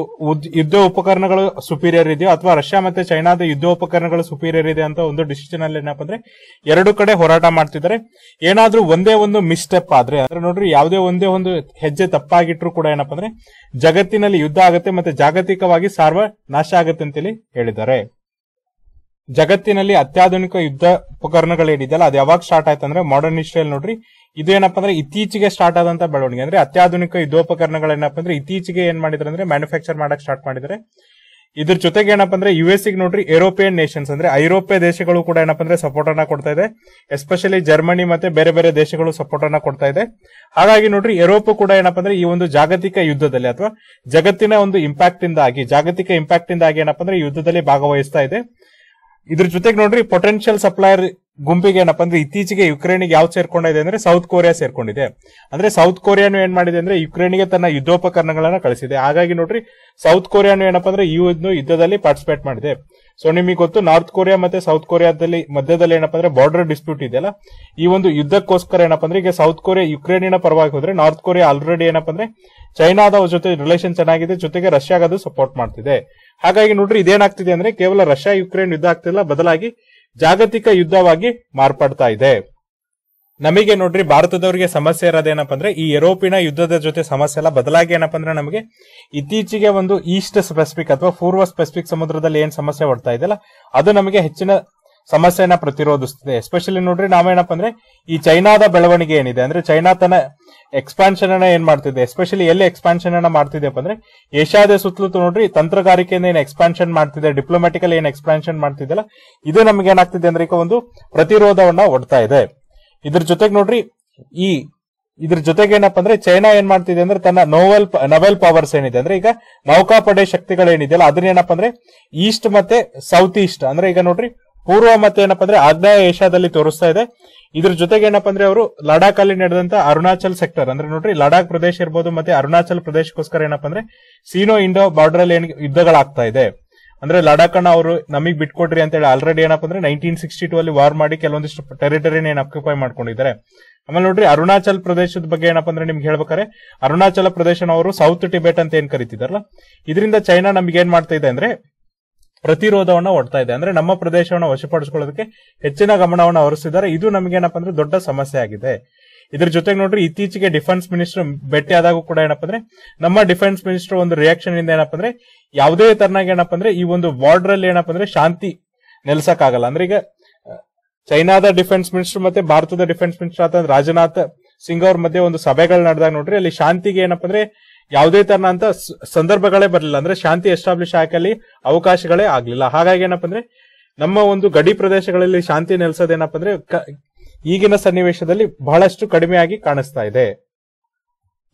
ಯುದ್ಧ ಉಪಕರಣಗಳು ಸುಪೀರಿಯರ್ ಇದೆಯೋ ಅಥವಾ ರಷ್ಯಾ ಮತ್ತೆ ಚೈನಾದ ಯುದ್ಧ ಉಪಕರಣಗಳು ಸುಪೀರಿಯರ್ ಇದೆ ಅಂತ ಒಂದು ಡಿಸಿಷನ್ ಅಲ್ಲಿ ಏನಪ್ಪ ಅಂದ್ರೆ ಎರಡು ಕಡೆ ಹೋರಾಟ ಮಾಡ್ತಿದ್ದಾರೆ. ಏನಾದ್ರೂ ಒಂದೇ ಒಂದು ಮಿಸ್ಟೆಪ್ ಆದ್ರೆ, ಅಂದ್ರೆ ನೋಡ್ರಿ ಯಾವುದೇ ಒಂದೇ ಒಂದು ಹೆಜ್ಜೆ ತಪ್ಪಾಗಿಟ್ರು ಕೂಡ ಏನಪ್ಪ ಅಂದ್ರೆ ಜಗತ್ತಿನಲ್ಲಿ ಯುದ್ಧ ಆಗುತ್ತೆ ಮತ್ತೆ ಜಾಗತಿಕವಾಗಿ ಸಾರ್ವ ನಾಶ ಆಗುತ್ತೆ ಅಂತೇಳಿ ಹೇಳಿದ್ದಾರೆ. ಜಗತ್ತಿನಲ್ಲಿ ಅತ್ಯಾಧುನಿಕ ಯುದ್ಧ ಉಪಕರಣಗಳೇನಿದೆಯಲ್ಲ ಅದು ಯಾವಾಗ ಸ್ಟಾರ್ಟ್ ಆಯ್ತಂದ್ರೆ ಮಾಡರ್ನ್ ಹಿಸ್ಟ್ರಿಯಲ್ಲಿ ನೋಡ್ರಿ ಇದು ಏನಪ್ಪಾ ಅಂದ್ರೆ ಇತ್ತೀಚೆಗೆ ಸ್ಟಾರ್ಟ್ ಆದಂತ ಬೆಳವಣಿಗೆ. ಅಂದ್ರೆ ಅತ್ಯಾಧುನಿಕ ಯುದ್ಧೋಪಕರಣಗಳೇನಪ್ಪ ಅಂದ್ರೆ ಇತ್ತೀಚೆಗೆ ಏನ್ ಮಾಡಿದ್ರೆ ಅಂದ್ರೆ ಮ್ಯಾನುಫ್ಯಾಕ್ಚರ್ ಮಾಡಕ್ ಸ್ಟಾರ್ಟ್ ಮಾಡಿದ್ರೆ ಇದ್ರ ಜೊತೆಗೆ ಏನಪ್ಪ ಅಂದ್ರೆ ಯು ಎಸ್ ನೋಡ್ರಿ ಯುರೋಪಿಯನ್ ನೇಷನ್ಸ್ ಅಂದ್ರೆ ಐರೋಪ್ಯ ದೇಶಗಳು ಕೂಡ ಏನಪ್ಪ ಅಂದ್ರೆ ಸಪೋರ್ಟ್ ಅನ್ನ ಕೊಡ್ತಾ ಇದೆ. ಎಸ್ಪೆಷಲಿ ಜರ್ಮನಿ ಮತ್ತೆ ಬೇರೆ ಬೇರೆ ದೇಶಗಳು ಸಪೋರ್ಟ್ ಅನ್ನ ಕೊಡ್ತಾ ಇದೆ. ಹಾಗಾಗಿ ನೋಡ್ರಿ ಯುರೋಪ್ ಕೂಡ ಏನಪ್ಪ ಅಂದ್ರೆ ಈ ಒಂದು ಜಾಗತಿಕ ಯುದ್ಧದಲ್ಲಿ ಅಥವಾ ಜಗತ್ತಿನ ಒಂದು ಇಂಪ್ಯಾಕ್ಟ್ ಇಂದಾಗಿ, ಜಾಗತಿಕ ಇಂಪ್ಯಾಕ್ಟ್ ಇಂದಾಗಿ ಏನಪ್ಪಾ ಅಂದ್ರೆ ಯುದ್ಧದಲ್ಲಿ ಭಾಗವಹಿಸ್ತಾ ಇದೆ. ಇದ್ರ ಜೊತೆಗೆ ನೋಡ್ರಿ ಪೊಟೆನ್ಶಿಯಲ್ ಸಪ್ಲೈಯರ್ ಗುಂಪಿಗೆ ಏನಪ್ಪ ಅಂದ್ರೆ ಇತ್ತೀಚೆಗೆ ಯುಕ್ರೇನ್ಗೆ ಯಾವ್ದು ಸೇರ್ಕೊಂಡಿದೆ ಅಂದ್ರೆ ಸೌತ್ ಕೊರಿಯಾ ಸೇರ್ಕೊಂಡಿದೆ. ಅಂದ್ರೆ ಸೌತ್ ಕೊರಿಯಾನು ಏನ್ ಮಾಡಿದೆ ಅಂದ್ರೆ ಯುಕ್ರೇನ್ಗೆ ತನ್ನ ಯುದ್ಧೋಪಕರಣಗಳನ್ನ ಕಳಿಸಿದೆ. ಹಾಗಾಗಿ ನೋಡ್ರಿ, ಸೌತ್ ಕೊರಿಯಾನು ಏನಪ್ಪ ಅಂದ್ರೆ ಈ ಯುದ್ಧದಲ್ಲಿ ಪಾರ್ಟಿಸಿಪೇಟ್ ಮಾಡಿದೆ. ಸೊ ನಿಮಗೆ ಗೊತ್ತು ನಾರ್ತ್ ಕೊರಿಯಾ ಮತ್ತೆ ಸೌತ್ ಕೊರಿಯಾದಲ್ಲಿ ಮಧ್ಯದಲ್ಲಿ ಏನಪ್ಪ ಅಂದ್ರೆ ಬಾರ್ಡರ್ ಡಿಸ್ಪ್ಯೂಟ್ ಇದೆಯಲ್ಲ, ಈ ಒಂದು ಯುದ್ಧಕ್ಕೋಸ್ಕರ ಏನಪ್ಪ ಅಂದ್ರೆ ಈಗ ಸೌತ್ ಕೊರಿಯಾ, ಯುಕ್ರೇನಿನ ಪರವಾಗಿ ಹೋದ್ರೆ ನಾರ್ತ್ ಕೊರಿಯಾ ಆಲ್ರೆಡಿ ಏನಪ್ಪ ಅಂದ್ರೆ ಚೈನಾದ ಜೊತೆ ರಿಲೇಷನ್ ಚೆನ್ನಾಗಿದೆ, ಜೊತೆಗೆ ರಷ್ಯಾಗದು ಸಪೋರ್ಟ್ ಮಾಡ್ತಿದೆ. ಹಾಗಾಗಿ ನೋಡ್ರಿ, ಇದೇನಾಗ್ತಿದೆ ಅಂದ್ರೆ ಕೇವಲ ರಷ್ಯಾ ಯುಕ್ರೇನ್ ಯುದ್ಧ ಆಗ್ತಿಲ್ಲ, ಬದಲಾಗಿ ಜಾಗತಿಕ ಯುದ್ಧವಾಗಿ ಮಾರ್ಪಡ್ತಾ ಇದೆ. ನಮಗೆ ನೋಡ್ರಿ, ಭಾರತದವರಿಗೆ ಸಮಸ್ಯೆ ಇರೋದೇನಪ್ಪ ಅಂದ್ರೆ, ಈ ಯುರೋಪಿನ ಯುದ್ಧದ ಜೊತೆ ಸಮಸ್ಯೆ ಎಲ್ಲ ಬದಲಾಗಿ ಏನಪ್ಪ ಅಂದ್ರೆ ನಮಗೆ ಇತ್ತೀಚೆಗೆ ಒಂದು ಈಸ್ಟ್ ಸ್ಪೆಸಿಫಿಕ್ ಅಥವಾ ಪೂರ್ವ ಸ್ಪೆಸಿಫಿಕ್ ಸಮುದ್ರದಲ್ಲಿ ಏನ್ ಸಮಸ್ಯೆ ಹೊಡ್ತಾ ಇದೆಯಲ್ಲ, ಅದು ನಮಗೆ ಹೆಚ್ಚಿನ ಸಮಸ್ಯೆನ ಪ್ರತಿರೋಧಿಸುತ್ತದೆ ಎಸ್ಪೆಷಲಿ ನೋಡ್ರಿ ನಾವೇನಪ್ಪ ಅಂದ್ರೆ ಈ ಚೈನಾದ ಬೆಳವಣಿಗೆ ಏನಿದೆ ಅಂದ್ರೆ ಚೈನಾ ತನ್ನ ಎಕ್ಸ್ಪಾನ್ಷನ್ ಅನ್ನ ಏನ್ ಮಾಡ್ತಿದೆ ಎಸ್ಪೆಷಲಿ ಎಲ್ಲಿ ಎಕ್ಸ್ಪಾನ್ಷನ್ ಅನ್ನ ಮಾಡ್ತಿದೆ ಅಂದ್ರೆ ಏಷ್ಯಾದ ಸುತ್ತಲೂ ನೋಡ್ರಿ ತಂತ್ರಗಾರಿಕೆಯಿಂದ ಏನ್ ಎಕ್ಸ್ಪಾನ್ಷನ್ ಮಾಡ್ತಿದೆ ಡಿಪ್ಲೊಮ್ಯಾಟಿಕಲ್ ಏನ್ ಎಕ್ಸ್ಪಾನ್ಷನ್ ಮಾಡ್ತಿದೆಯಲ್ಲ, ಇದು ನಮ್ಗೆ ಏನಾಗ್ತಿದೆ ಅಂದ್ರೆ ಈಗ ಒಂದು ಪ್ರತಿರೋಧವನ್ನ ಒಡ್ತಾ ಇದೆ. ಇದ್ರ ಜೊತೆಗೆ ನೋಡ್ರಿ ಈ ಇದ್ರ ಜೊತೆಗೆ ಏನಪ್ಪಾ ಅಂದ್ರೆ ಚೈನಾ ಏನ್ ಮಾಡ್ತಿದೆ ಅಂದ್ರೆ ತನ್ನ ನೋವೆಲ್ ನೊವೆಲ್ ಪವರ್ಸ್ ಏನಿದೆ ಅಂದ್ರೆ ಈಗ ನೌಕಾಪಡೆ ಶಕ್ತಿಗಳೇನಿದೆಯಲ್ಲ, ಅದನ್ನ ಏನಪ್ಪಾ ಅಂದ್ರೆ ಈಸ್ಟ್ ಮತ್ತೆ ಸೌತ್ ಈಸ್ಟ್, ಅಂದ್ರೆ ಈಗ ನೋಡ್ರಿ ಪೂರ್ವ ಮತ್ತೆ ಏನಪ್ಪ ಅಂದ್ರೆ ಆಗ್ನೇಯ ಏಷ್ಯಾದಲ್ಲಿ ತೋರಿಸ್ತಾ ಇದೆ. ಇದ್ರ ಜೊತೆಗೆ ಏನಪ್ಪ ಅಂದ್ರೆ ಅವರು ಲಡಾಖ್ ಅಲ್ಲಿ ನಡೆದಂತ ಅರುಣಾಚಲ್ ಸೆಕ್ಟರ್ ಅಂದ್ರೆ ನೋಡ್ರಿ ಲಡಾಖ್ ಪ್ರದೇಶ ಇರ್ಬೋದು ಮತ್ತೆ ಅರುಣಾಚಲ್ ಪ್ರದೇಶಕ್ಕೋಸ್ಕರ ಏನಪ್ಪ ಅಂದ್ರೆ ಸೀನೋ ಇಂಡೋ ಬಾರ್ಡರ್ ಅಲ್ಲಿ ಏನ್ ಯುದ್ಧಗಳಾಗ್ತಾ ಇದೆ. ಅಂದ್ರೆ ಲಡಾಖ್ ಅನ್ನ ಅವರು ನಮಗ್ ಬಿಟ್ಕೊಡ್ರಿ ಅಂತ ಹೇಳಿ ಆಲ್ರೆಡಿ ಏನಪ್ಪ ಅಂದ್ರೆ ನೈನ್ಟೀನ್ ಸಿಕ್ಸ್ಟಿ ಟೂ ಅಲ್ಲಿ ವಾರ್ ಮಾಡಿ ಕೆಲವೊಂದಿಷ್ಟು ಟೆರಿಟರಿನ ಏನ್ ಅಕ್ಯುಪೈ ಮಾಡ್ಕೊಂಡಿದ್ದಾರೆ. ಆಮೇಲೆ ನೋಡ್ರಿ, ಅರುಣಾಚಲ್ ಪ್ರದೇಶದ ಬಗ್ಗೆ ಏನಪ್ಪ ಅಂದ್ರೆ ನಿಮ್ಗೆ ಹೇಳ್ಬೇಕಾರೆ ಅರುಣಾಚಲ ಪ್ರದೇಶನ ಅವರು ಸೌತ್ ಟಿಬೆಟ್ ಅಂತ ಏನ್ ಕರಿತಿದಾರಲ್ಲ ಇದರಿಂದ ಚೈನಾ ನಮ್ಗೆ ಏನ್ ಮಾಡ್ತಾ ಇದೆ ಅಂದ್ರೆ ಪ್ರತಿರೋಧವನ್ನ ಒಡ್ತಾ ಇದೆ. ಅಂದ್ರೆ ನಮ್ಮ ಪ್ರದೇಶವನ್ನ ವಶಪಡಿಸಿಕೊಳ್ಳೋದಕ್ಕೆ ಹೆಚ್ಚಿನ ಗಮನವನ್ನು ಹರಿಸಿದ್ದಾರೆ ಇದು ನಮ್ಗೆ ಏನಪ್ಪಾ ಅಂದ್ರೆ ದೊಡ್ಡ ಸಮಸ್ಯೆ ಆಗಿದೆ. ಇದ್ರ ಜೊತೆಗೆ ನೋಡ್ರಿ, ಇತ್ತೀಚೆಗೆ ಡಿಫೆನ್ಸ್ ಮಿನಿಸ್ಟರ್ ಭೇಟಿ ಆದಾಗೂ ಕೂಡ ಏನಪ್ಪಾ ಅಂದ್ರೆ ನಮ್ಮ ಡಿಫೆನ್ಸ್ ಮಿನಿಸ್ಟರ್ ಒಂದು ರಿಯಾಕ್ಷನ್ ಇಂದ ಏನಪ್ಪಾ ಅಂದ್ರೆ ಯಾವುದೇ ತರನಾಗಿ ಏನಪ್ಪಾ ಅಂದ್ರೆ ಈ ಒಂದು ಬಾರ್ಡರ್ ಅಲ್ಲಿ ಏನಪ್ಪಾ ಅಂದ್ರೆ ಶಾಂತಿ ನೆಲೆಸಕ್ಕಾಗಲ್ಲ. ಅಂದ್ರೆ ಈಗ ಚೈನಾದ ಡಿಫೆನ್ಸ್ ಮಿನಿಸ್ಟರ್ ಮತ್ತೆ ಭಾರತದ ಡಿಫೆನ್ಸ್ ಮಿನಿಸ್ಟರ್ ಆದ ರಾಜನಾಥ್ ಸಿಂಗ್ ಅವ್ರ ಮಧ್ಯೆ ಒಂದು ಸಭೆಗಳು ನಡೆದಾಗ ನೋಡ್ರಿ, ಅಲ್ಲಿ ಶಾಂತಿಗೆ ಏನಪ್ಪಾ ಅಂದ್ರೆ ಯಾವುದೇ ತರನ ಅಂತ ಸಂದರ್ಭಗಳೇ ಬರಲಿಲ್ಲ ಅಂದ್ರೆ ಶಾಂತಿ ಎಸ್ಟಾಬ್ಲಿಷ್ ಹಾಕಲಿ ಅವಕಾಶಗಳೇ ಆಗ್ಲಿಲ್ಲ. ಹಾಗಾಗಿ ಏನಪ್ಪ ಅಂದ್ರೆ ನಮ್ಮ ಒಂದು ಗಡಿ ಪ್ರದೇಶಗಳಲ್ಲಿ ಶಾಂತಿ ನೆಲೆಸೋದೇನಪ್ಪ ಅಂದ್ರೆ ಈಗಿನ ಸನ್ನಿವೇಶದಲ್ಲಿ ಬಹಳಷ್ಟು ಕಡಿಮೆಯಾಗಿ ಕಾಣಿಸ್ತಾ ಇದೆ.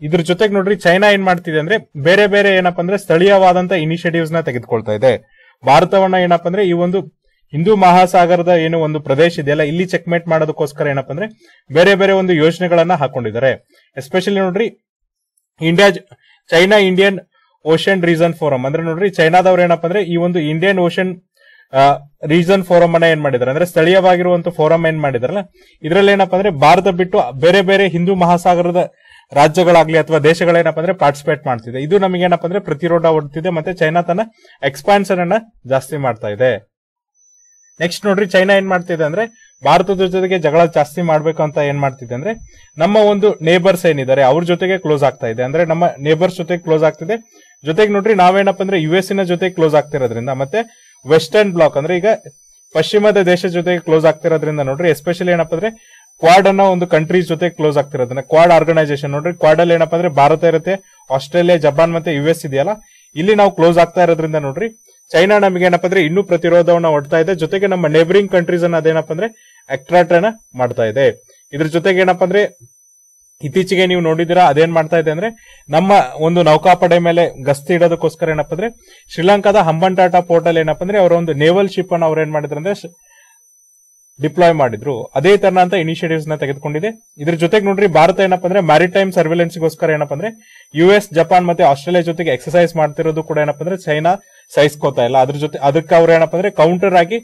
ಇದ್ರ ಜೊತೆಗೆ ನೋಡ್ರಿ ಚೈನಾ ಏನ್ ಮಾಡ್ತಿದೆ ಅಂದ್ರೆ ಬೇರೆ ಬೇರೆ ಏನಪ್ಪ ಅಂದ್ರೆ ಸ್ಥಳೀಯವಾದಂತ ಇನಿಷಿಯೇಟಿವ್ಸ್ನ ತೆಗೆದುಕೊಳ್ತಾ ಇದೆ. ಭಾರತವನ್ನ ಏನಪ್ಪ ಅಂದ್ರೆ ಈ ಒಂದು ಹಿಂದೂ ಮಹಾಸಾಗರದ ಏನು ಒಂದು ಪ್ರದೇಶ ಇದೆಯಲ್ಲ, ಇಲ್ಲಿ ಚೆಕ್ಮೇಟ್ ಮಾಡೋದಕ್ಕೋಸ್ಕರ ಏನಪ್ಪ ಅಂದ್ರೆ ಬೇರೆ ಬೇರೆ ಒಂದು ಯೋಜನೆಗಳನ್ನ ಹಾಕೊಂಡಿದ್ದಾರೆ. ಎಸ್ಪೆಷಲಿ ನೋಡ್ರಿ India China Indian ocean region forum ಅಂದ್ರೆ ನೋಡ್ರಿ ಚೈನಾದವ್ರು ಏನಪ್ಪ ಅಂದ್ರೆ ಈ ಒಂದು ಇಂಡಿಯನ್ ಓಷನ್ ರೀಸನ್ ಫೋರಂ ಅನ್ನ ಏನ್ ಮಾಡಿದಾರೆ? ಅಂದ್ರೆ ಸ್ಥಳೀಯವಾಗಿರುವಂತ ಫೋರಂ ಏನ್ ಮಾಡಿದಾರಲ್ಲ, ಇದ್ರಲ್ಲಿ ಏನಪ್ಪಾ ಅಂದ್ರೆ ಭಾರತ ಬಿಟ್ಟು ಬೇರೆ ಬೇರೆ ಹಿಂದೂ ಮಹಾಸಾಗರದ ರಾಜ್ಯಗಳಾಗ್ಲಿ ಅಥವಾ ದೇಶಗಳೇನಪ್ಪ ಅಂದ್ರೆ ಪಾರ್ಟಿಸಿಪೇಟ್ ಮಾಡ್ತಿದೆ. ಇದು ನಮಗೆ ಏನಪ್ಪಾ ಅಂದ್ರೆ ಪ್ರತಿರೋಧ ಒಡ್ತಿದೆ ಮತ್ತೆ ಚೈನಾ ತನ್ನ ಎಕ್ಸ್ಪಾನ್ಸನ್ ಅನ್ನ ಜಾಸ್ತಿ ಮಾಡ್ತಾ ಇದೆ. ನೆಕ್ಸ್ಟ್ ನೋಡ್ರಿ ಚೈನಾ ಏನ್ ಮಾಡ್ತಿದೆ ಅಂದ್ರೆ ಭಾರತದ ಜೊತೆಗೆ ಜಗಳ ಜಾಸ್ತಿ ಮಾಡ್ಬೇಕು ಅಂತ ಏನ್ ಮಾಡ್ತಿದೆ ಅಂದ್ರೆ, ನಮ್ಮ ಒಂದು ನೇಬರ್ಸ್ ಏನಿದ್ದಾರೆ, ಅವ್ರ ಜೊತೆಗೆ ಕ್ಲೋಸ್ ಆಗ್ತಾ ಇದೆ. ಅಂದ್ರೆ ನಮ್ಮ ನೇಬರ್ಸ್ ಜೊತೆಗೆ ಕ್ಲೋಸ್ ಆಗ್ತಿದೆ. ಜೊತೆಗೆ ನೋಡ್ರಿ ನಾವೇನಪ್ಪ ಅಂದ್ರೆ ಯು ಎಸ್ನ ಜೊತೆ ಕ್ಲೋಸ್ ಆಗ್ತಿರೋದ್ರಿಂದ, ಮತ್ತೆ ವೆಸ್ಟರ್ನ್ ಬ್ಲಾಕ್ ಅಂದ್ರೆ ಈಗ ಪಶ್ಚಿಮದ ದೇಶ ಜೊತೆಗೆ ಕ್ಲೋಸ್ ಆಗ್ತಿರೋದ್ರಿಂದ ನೋಡ್ರಿ ಎಸ್ಪೆಷಲಿ ಏನಪ್ಪ ಅಂದ್ರೆ ಕ್ವಾಡ್ ಅನ್ನೋ ಒಂದು ಕಂಟ್ರೀಸ್ ಜೊತೆ ಕ್ಲೋಸ್ ಆಗ್ತಿರೋದನ್ನ ಕ್ವಾಡ್ ಆರ್ಗನೈಸೇಷನ್ ನೋಡ್ರಿ ಕ್ವಾಡ್ ಅಲ್ಲಿ ಏನಪ್ಪ ಅಂದ್ರೆ ಭಾರತ ಇರುತ್ತೆ ಆಸ್ಟ್ರೇಲಿಯಾ ಜಪಾನ್ ಮತ್ತೆ ಯು ಎಸ್ ಇದೆಯಲ್ಲ, ಇಲ್ಲಿ ನಾವು ಕ್ಲೋಸ್ ಆಗ್ತಾ ಇರೋದ್ರಿಂದ ನೋಡ್ರಿ ಚೈನಾ ನಮಗೆ ಏನಪ್ಪ ಅಂದ್ರೆ ಇನ್ನೂ ಪ್ರತಿರೋಧವನ್ನ ಒಡ್ತಾ ಇದೆ. ಜೊತೆಗೆ ನಮ್ಮ ನೇಬರಿಂಗ್ ಕಂಟ್ರೀಸ್ ಅನ್ನ ಅದೇನಪ್ಪ ಅಂದ್ರೆ ಅಟ್ರಾಕ್ಟ್ ಅನ್ನ ಮಾಡ್ತಾ ಇದೆ. ಇದ್ರ ಜೊತೆಗೆ ಏನಪ್ಪಾ ಅಂದ್ರೆ, ಇತ್ತೀಚೆಗೆ ನೀವು ನೋಡಿದಿರಾ ಅದೇನ್ ಮಾಡ್ತಾ ಇದೆ ಅಂದ್ರೆ, ನಮ್ಮ ಒಂದು ನೌಕಾಪಡೆ ಮೇಲೆ ಗಸ್ತಿ ಇಡೋದಕ್ಕೋಸ್ಕರ ಏನಪ್ಪಾ ಅಂದ್ರೆ, ಶ್ರೀಲಂಕಾದ ಹಂಬನ್ ಟಾಟಾ ಪೋರ್ಟಲ್ ಏನಪ್ಪಾ ಅಂದ್ರೆ, ಅವರ ಒಂದು ನೇವಲ್ ಶಿಪ್ ಅನ್ನ ಅವ್ರು ಏನ್ ಮಾಡಿದ್ರು ಅಂದ್ರೆ ಡಿಪ್ಲಾಯ್ ಮಾಡಿದ್ರು. ಅದೇ ತರನಂತ ಇನಿಷಿಯೇಟಿವ್ಸ್ನ ತೆಗೆದುಕೊಂಡಿದೆ. ಇದ್ರ ಜೊತೆಗೆ ನೋಡ್ರಿ, ಭಾರತ ಏನಪ್ಪಾ ಅಂದ್ರೆ ಮ್ಯಾರಿಟೈಮ್ ಸರ್ವೆಲೆನ್ಸ್ ಗೋಸ್ಕರ ಏನಪ್ಪ ಅಂದ್ರೆ ಯು ಎಸ್ ಜಪಾನ್ ಮತ್ತೆ ಆಸ್ಟ್ರೇಲಿಯಾ ಜೊತೆಗೆ ಎಕ್ಸರ್ಸೈಸ್ ಮಾಡ್ತಿರೋದು ಕೂಡ ಏನಪ್ಪಾ ಅಂದ್ರೆ, ಚೈನಾ ಸಹಿಸ್ಕೋತಾ ಇಲ್ಲ. ಅದ್ರ ಜೊತೆ, ಅದಕ್ಕೆ ಅವ್ರು ಏನಪ್ಪಾ ಅಂದ್ರೆ ಕೌಂಟರ್ ಆಗಿ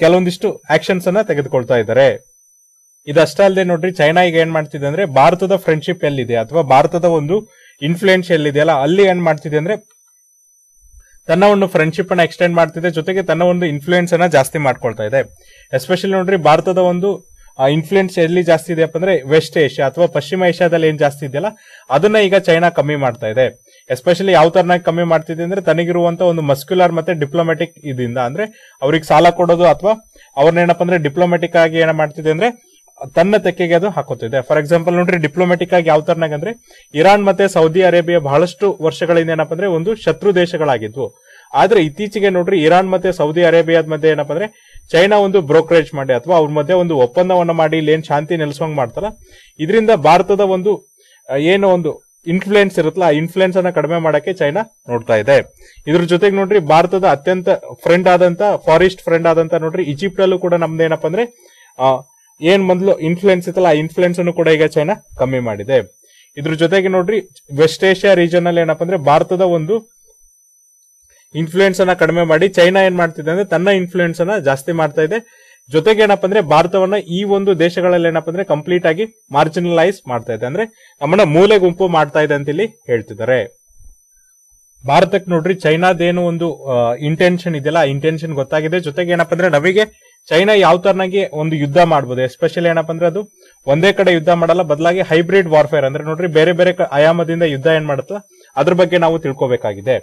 ಕೆಲವೊಂದಿಷ್ಟು ಆಕ್ಷನ್ಸ್ ಅನ್ನ ತೆಗೆದುಕೊಳ್ತಾ ಇದ್ದಾರೆ. ಇದಷ್ಟೇ ಅಲ್ಲದೆ ನೋಡ್ರಿ ಚೈನಾ ಈಗ ಏನ್ ಮಾಡ್ತಿದೆ ಅಂದ್ರೆ ಭಾರತದ ಫ್ರೆಂಡ್ಶಿಪ್ ಎಲ್ಲಿದೆ ಅಥವಾ ಭಾರತದ ಒಂದು ಇನ್ಫ್ಲೂಯೆನ್ಸ್ ಎಲ್ಲಿದೆಯಲ್ಲ ಅಲ್ಲಿ ಏನ್ ಮಾಡ್ತಿದೆ ಅಂದ್ರೆ ತನ್ನ ಒಂದು ಫ್ರೆಂಡ್ಶಿಪ್ ಅನ್ನ ಎಕ್ಸ್ಟೆಂಡ್ ಮಾಡ್ತಿದೆ, ಜೊತೆಗೆ ತನ್ನ ಒಂದು ಇನ್ಫ್ಲೂಯೆನ್ಸ್ ಅನ್ನ ಜಾಸ್ತಿ ಮಾಡ್ಕೊಳ್ತಾ ಇದೆ. ಎಸ್ಪೆಷಲಿ ನೋಡ್ರಿ, ಭಾರತದ ಒಂದು ಇನ್ಫ್ಲೂಯೆನ್ಸ್ ಎಲ್ಲಿ ಜಾಸ್ತಿ ಇದೆಯಪ್ಪ ಅಂದ್ರೆ ವೆಸ್ಟ್ ಏಷ್ಯಾ ಅಥವಾ ಪಶ್ಚಿಮ ಏಷ್ಯಾದಲ್ಲಿ ಏನ್ ಜಾಸ್ತಿ ಇದೆಯಲ್ಲ ಅದನ್ನ ಈಗ ಚೈನಾ ಕಮ್ಮಿ ಮಾಡ್ತಾ ಇದೆ. ಎಸ್ಪೆಷಲಿ ಯಾವ ತರನಾಗಿ ಕಮ್ಮಿ ಮಾಡ್ತಿದೆ ಅಂದ್ರೆ ತನಗಿರುವಂತ ಒಂದು ಮಸ್ಕ್ಯುಲರ್ ಮತ್ತೆ ಡಿಪ್ಲೊಮ್ಯಾಟಿಕ್ ಇದರಿಂದ ಅಂದ್ರೆ ಅವ್ರಿಗೆ ಸಾಲ ಕೊಡೋದು ಅಥವಾ ಅವ್ರನ್ನೇನಪ್ಪ ಅಂದ್ರೆ ಡಿಪ್ಲೊಮ್ಯಾಟಿಕ್ ಆಗಿ ಏನ ಮಾಡ್ತಿದೆ ಅಂದ್ರೆ ತನ್ನ ತೆಕ್ಕೆಗೆ ಅದು ಹಾಕೋತಿದೆ ಫಾರ್ ಎಕ್ಸಾಂಪಲ್ ನೋಡ್ರಿ ಡಿಪ್ಲೊಮ್ಯಾಟಿಕ್ ಆಗಿ ಯಾವ ತರನಾಗ ಅಂದ್ರೆ ಇರಾನ್ ಮತ್ತೆ ಸೌದಿ ಅರೇಬಿಯಾ ಬಹಳಷ್ಟು ವರ್ಷಗಳಿಂದ ಏನಪ್ಪ ಅಂದ್ರೆ ಒಂದು ಶತ್ರು ದೇಶಗಳಾಗಿದ್ವು. ಆದ್ರೆ ಇತ್ತೀಚೆಗೆ ನೋಡ್ರಿ, ಇರಾನ್ ಮತ್ತೆ ಸೌದಿ ಅರೇಬಿಯಾದ ಮಧ್ಯೆ ಏನಪ್ಪ ಅಂದ್ರೆ ಚೈನಾ ಒಂದು ಬ್ರೋಕರೇಜ್ ಮಾಡಿ ಅಥವಾ ಅವ್ರ ಮಧ್ಯೆ ಒಂದು ಒಪ್ಪಂದವನ್ನು ಮಾಡಿ ಇಲ್ಲಿ ಏನ್ ಶಾಂತಿ ನೆಲೆಸುವಂಗ್ ಮಾಡ್ತಾರ ಇದರಿಂದ ಭಾರತದ ಒಂದು ಏನು ಒಂದು ಇನ್ಫ್ಲೂಯೆನ್ಸ್ ಇರುತ್ತಲ್ಲ, ಆ ಇನ್ಫ್ಲೂಯೆನ್ಸ್ ಅನ್ನ ಕಡಿಮೆ ಮಾಡಕ್ಕೆ ಚೈನಾ ನೋಡ್ತಾ ಇದೆ. ಇದ್ರ ಜೊತೆಗೆ ನೋಡ್ರಿ, ಭಾರತದ ಅತ್ಯಂತ ಫ್ರೆಂಡ್ ಆದಂತ ಫಾರೆಸ್ಟ್ ಫ್ರೆಂಡ್ ಆದಂತ ನೋಡ್ರಿ ಈಜಿಪ್ಟ್ ಅಲ್ಲೂ ಕೂಡ ನಮ್ದು ಏನಪ್ಪ ಅಂದ್ರೆ ಏನ್ ಮೊದಲು ಇನ್ಫ್ಲೂಯೆನ್ಸ್ ಇತ್ತಲ್ಲ, ಆ ಇನ್ಫ್ಲೂಯೆನ್ಸ್ ಅನ್ನು ಕೂಡ ಈಗ ಚೈನಾ ಕಮ್ಮಿ ಮಾಡಿದೆ. ಇದ್ರ ಜೊತೆಗೆ ನೋಡ್ರಿ ವೆಸ್ಟ್ ಏಷ್ಯಾ ರೀಜನ್ ಅಲ್ಲಿ ಏನಪ್ಪ ಅಂದ್ರೆ, ಭಾರತದ ಒಂದು ಇನ್ಫ್ಲೂಯೆನ್ಸ್ ಅನ್ನ ಕಡಿಮೆ ಮಾಡಿ ಚೈನಾ ಏನ್ ಮಾಡ್ತಿದೆ ಅಂದ್ರೆ, ತನ್ನ ಇನ್ಫ್ಲೂಯೆನ್ಸ್ ಅನ್ನ ಜಾಸ್ತಿ ಮಾಡ್ತಾ ಇದೆ. ಜೊತೆಗೆ ಏನಪ್ಪ ಅಂದ್ರೆ ಭಾರತವನ್ನ ಈ ಒಂದು ದೇಶಗಳಲ್ಲಿ ಏನಪ್ಪ ಅಂದ್ರೆ ಕಂಪ್ಲೀಟ್ ಆಗಿ ಮಾರ್ಜಿನಲೈಸ್ ಮಾಡ್ತಾ ಇದೆ. ಅಂದ್ರೆ ನಮ್ಮನ್ನ ಮೂಲೆ ಗುಂಪು ಮಾಡ್ತಾ ಇದೆ ಅಂತ ಇಲ್ಲಿ ಹೇಳ್ತಿದ್ದಾರೆ. ಭಾರತಕ್ಕೆ ನೋಡ್ರಿ ಚೈನಾದೇನು ಒಂದು ಇಂಟೆನ್ಷನ್ ಇದೆಯಲ್ಲ ಇಂಟೆನ್ಷನ್ ಗೊತ್ತಾಗಿದೆ. ಜೊತೆಗೆ ಏನಪ್ಪ ಅಂದ್ರೆ ನಮಗೆ ಚೈನಾ ಯಾವ ತರನಾಗಿ ಒಂದು ಯುದ್ಧ ಮಾಡಬಹುದು ಎಸ್ಪೆಷಲಿ ಏನಪ್ಪ ಅಂದ್ರೆ ಅದು ಒಂದೇ ಕಡೆ ಯುದ್ಧ ಮಾಡಲ್ಲ, ಬದಲಾಗಿ ಹೈಬ್ರಿಡ್ ವಾರ್ಫೇರ್ ಅಂದ್ರೆ ನೋಡ್ರಿ, ಬೇರೆ ಬೇರೆ ಆಯಾಮದಿಂದ ಯುದ್ಧ ಏನ್ ಮಾಡುತ್ತ ಅದ್ರ ಬಗ್ಗೆ ನಾವು ತಿಳ್ಕೊಬೇಕಾಗಿದೆ.